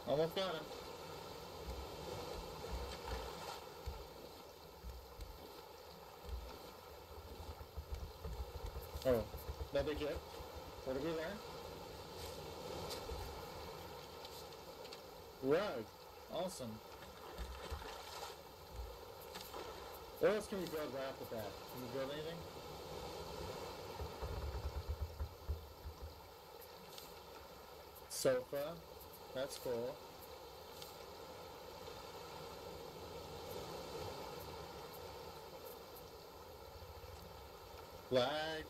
[SPEAKER 1] Almost got him. Oh, that big. What did we learn? Rug. Awesome. What else can we build right off the bat? Can we build anything? Sofa. That's cool. Flag.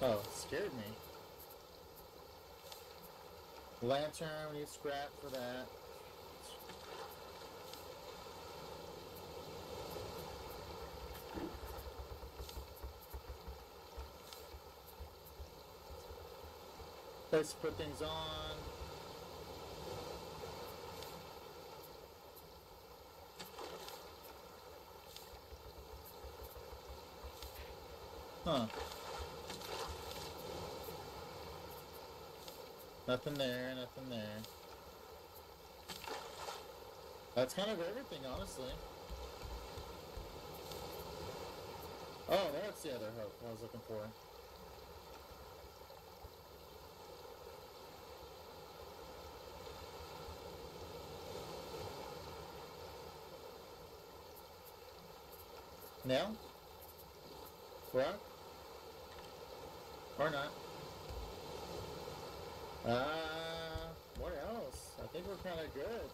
[SPEAKER 1] Oh, scared me. Lantern, we need scrap for that. To put things on. Huh. Nothing there, nothing there. That's kind of everything, honestly. Oh, that's the other hook I was looking for. Now? Rock? Or not? Uh, what else? I think we're kind of good.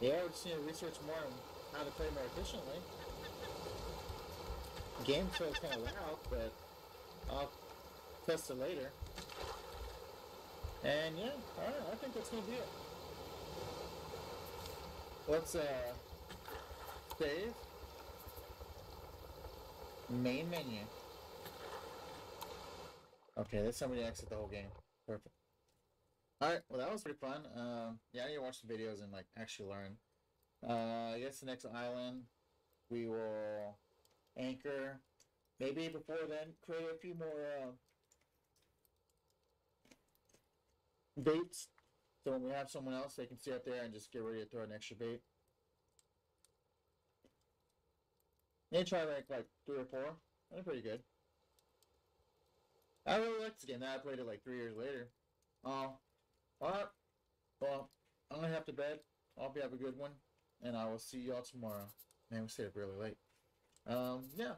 [SPEAKER 1] Yeah, we just need to research more on how to play more efficiently. Game feels kind of loud, but I'll test it later. And yeah, alright, I think that's gonna be it. Let's uh save. Main menu. Okay, that's somebody exit the whole game. Perfect. Alright, well that was pretty fun. Um, yeah, I need to watch the videos and like actually learn. Uh, I guess the next island we will anchor. Maybe before then, create a few more uh, baits. So when we have someone else, they can sit up there and just get ready to throw an extra bait. Maybe try like like three or four. They're pretty good. I really liked this game. Now I played it like three years later. Uh, alright. Well, I'm gonna have to bed. I hope you have a good one. And I will see y'all tomorrow. Man, we stayed up really late. Um, yeah.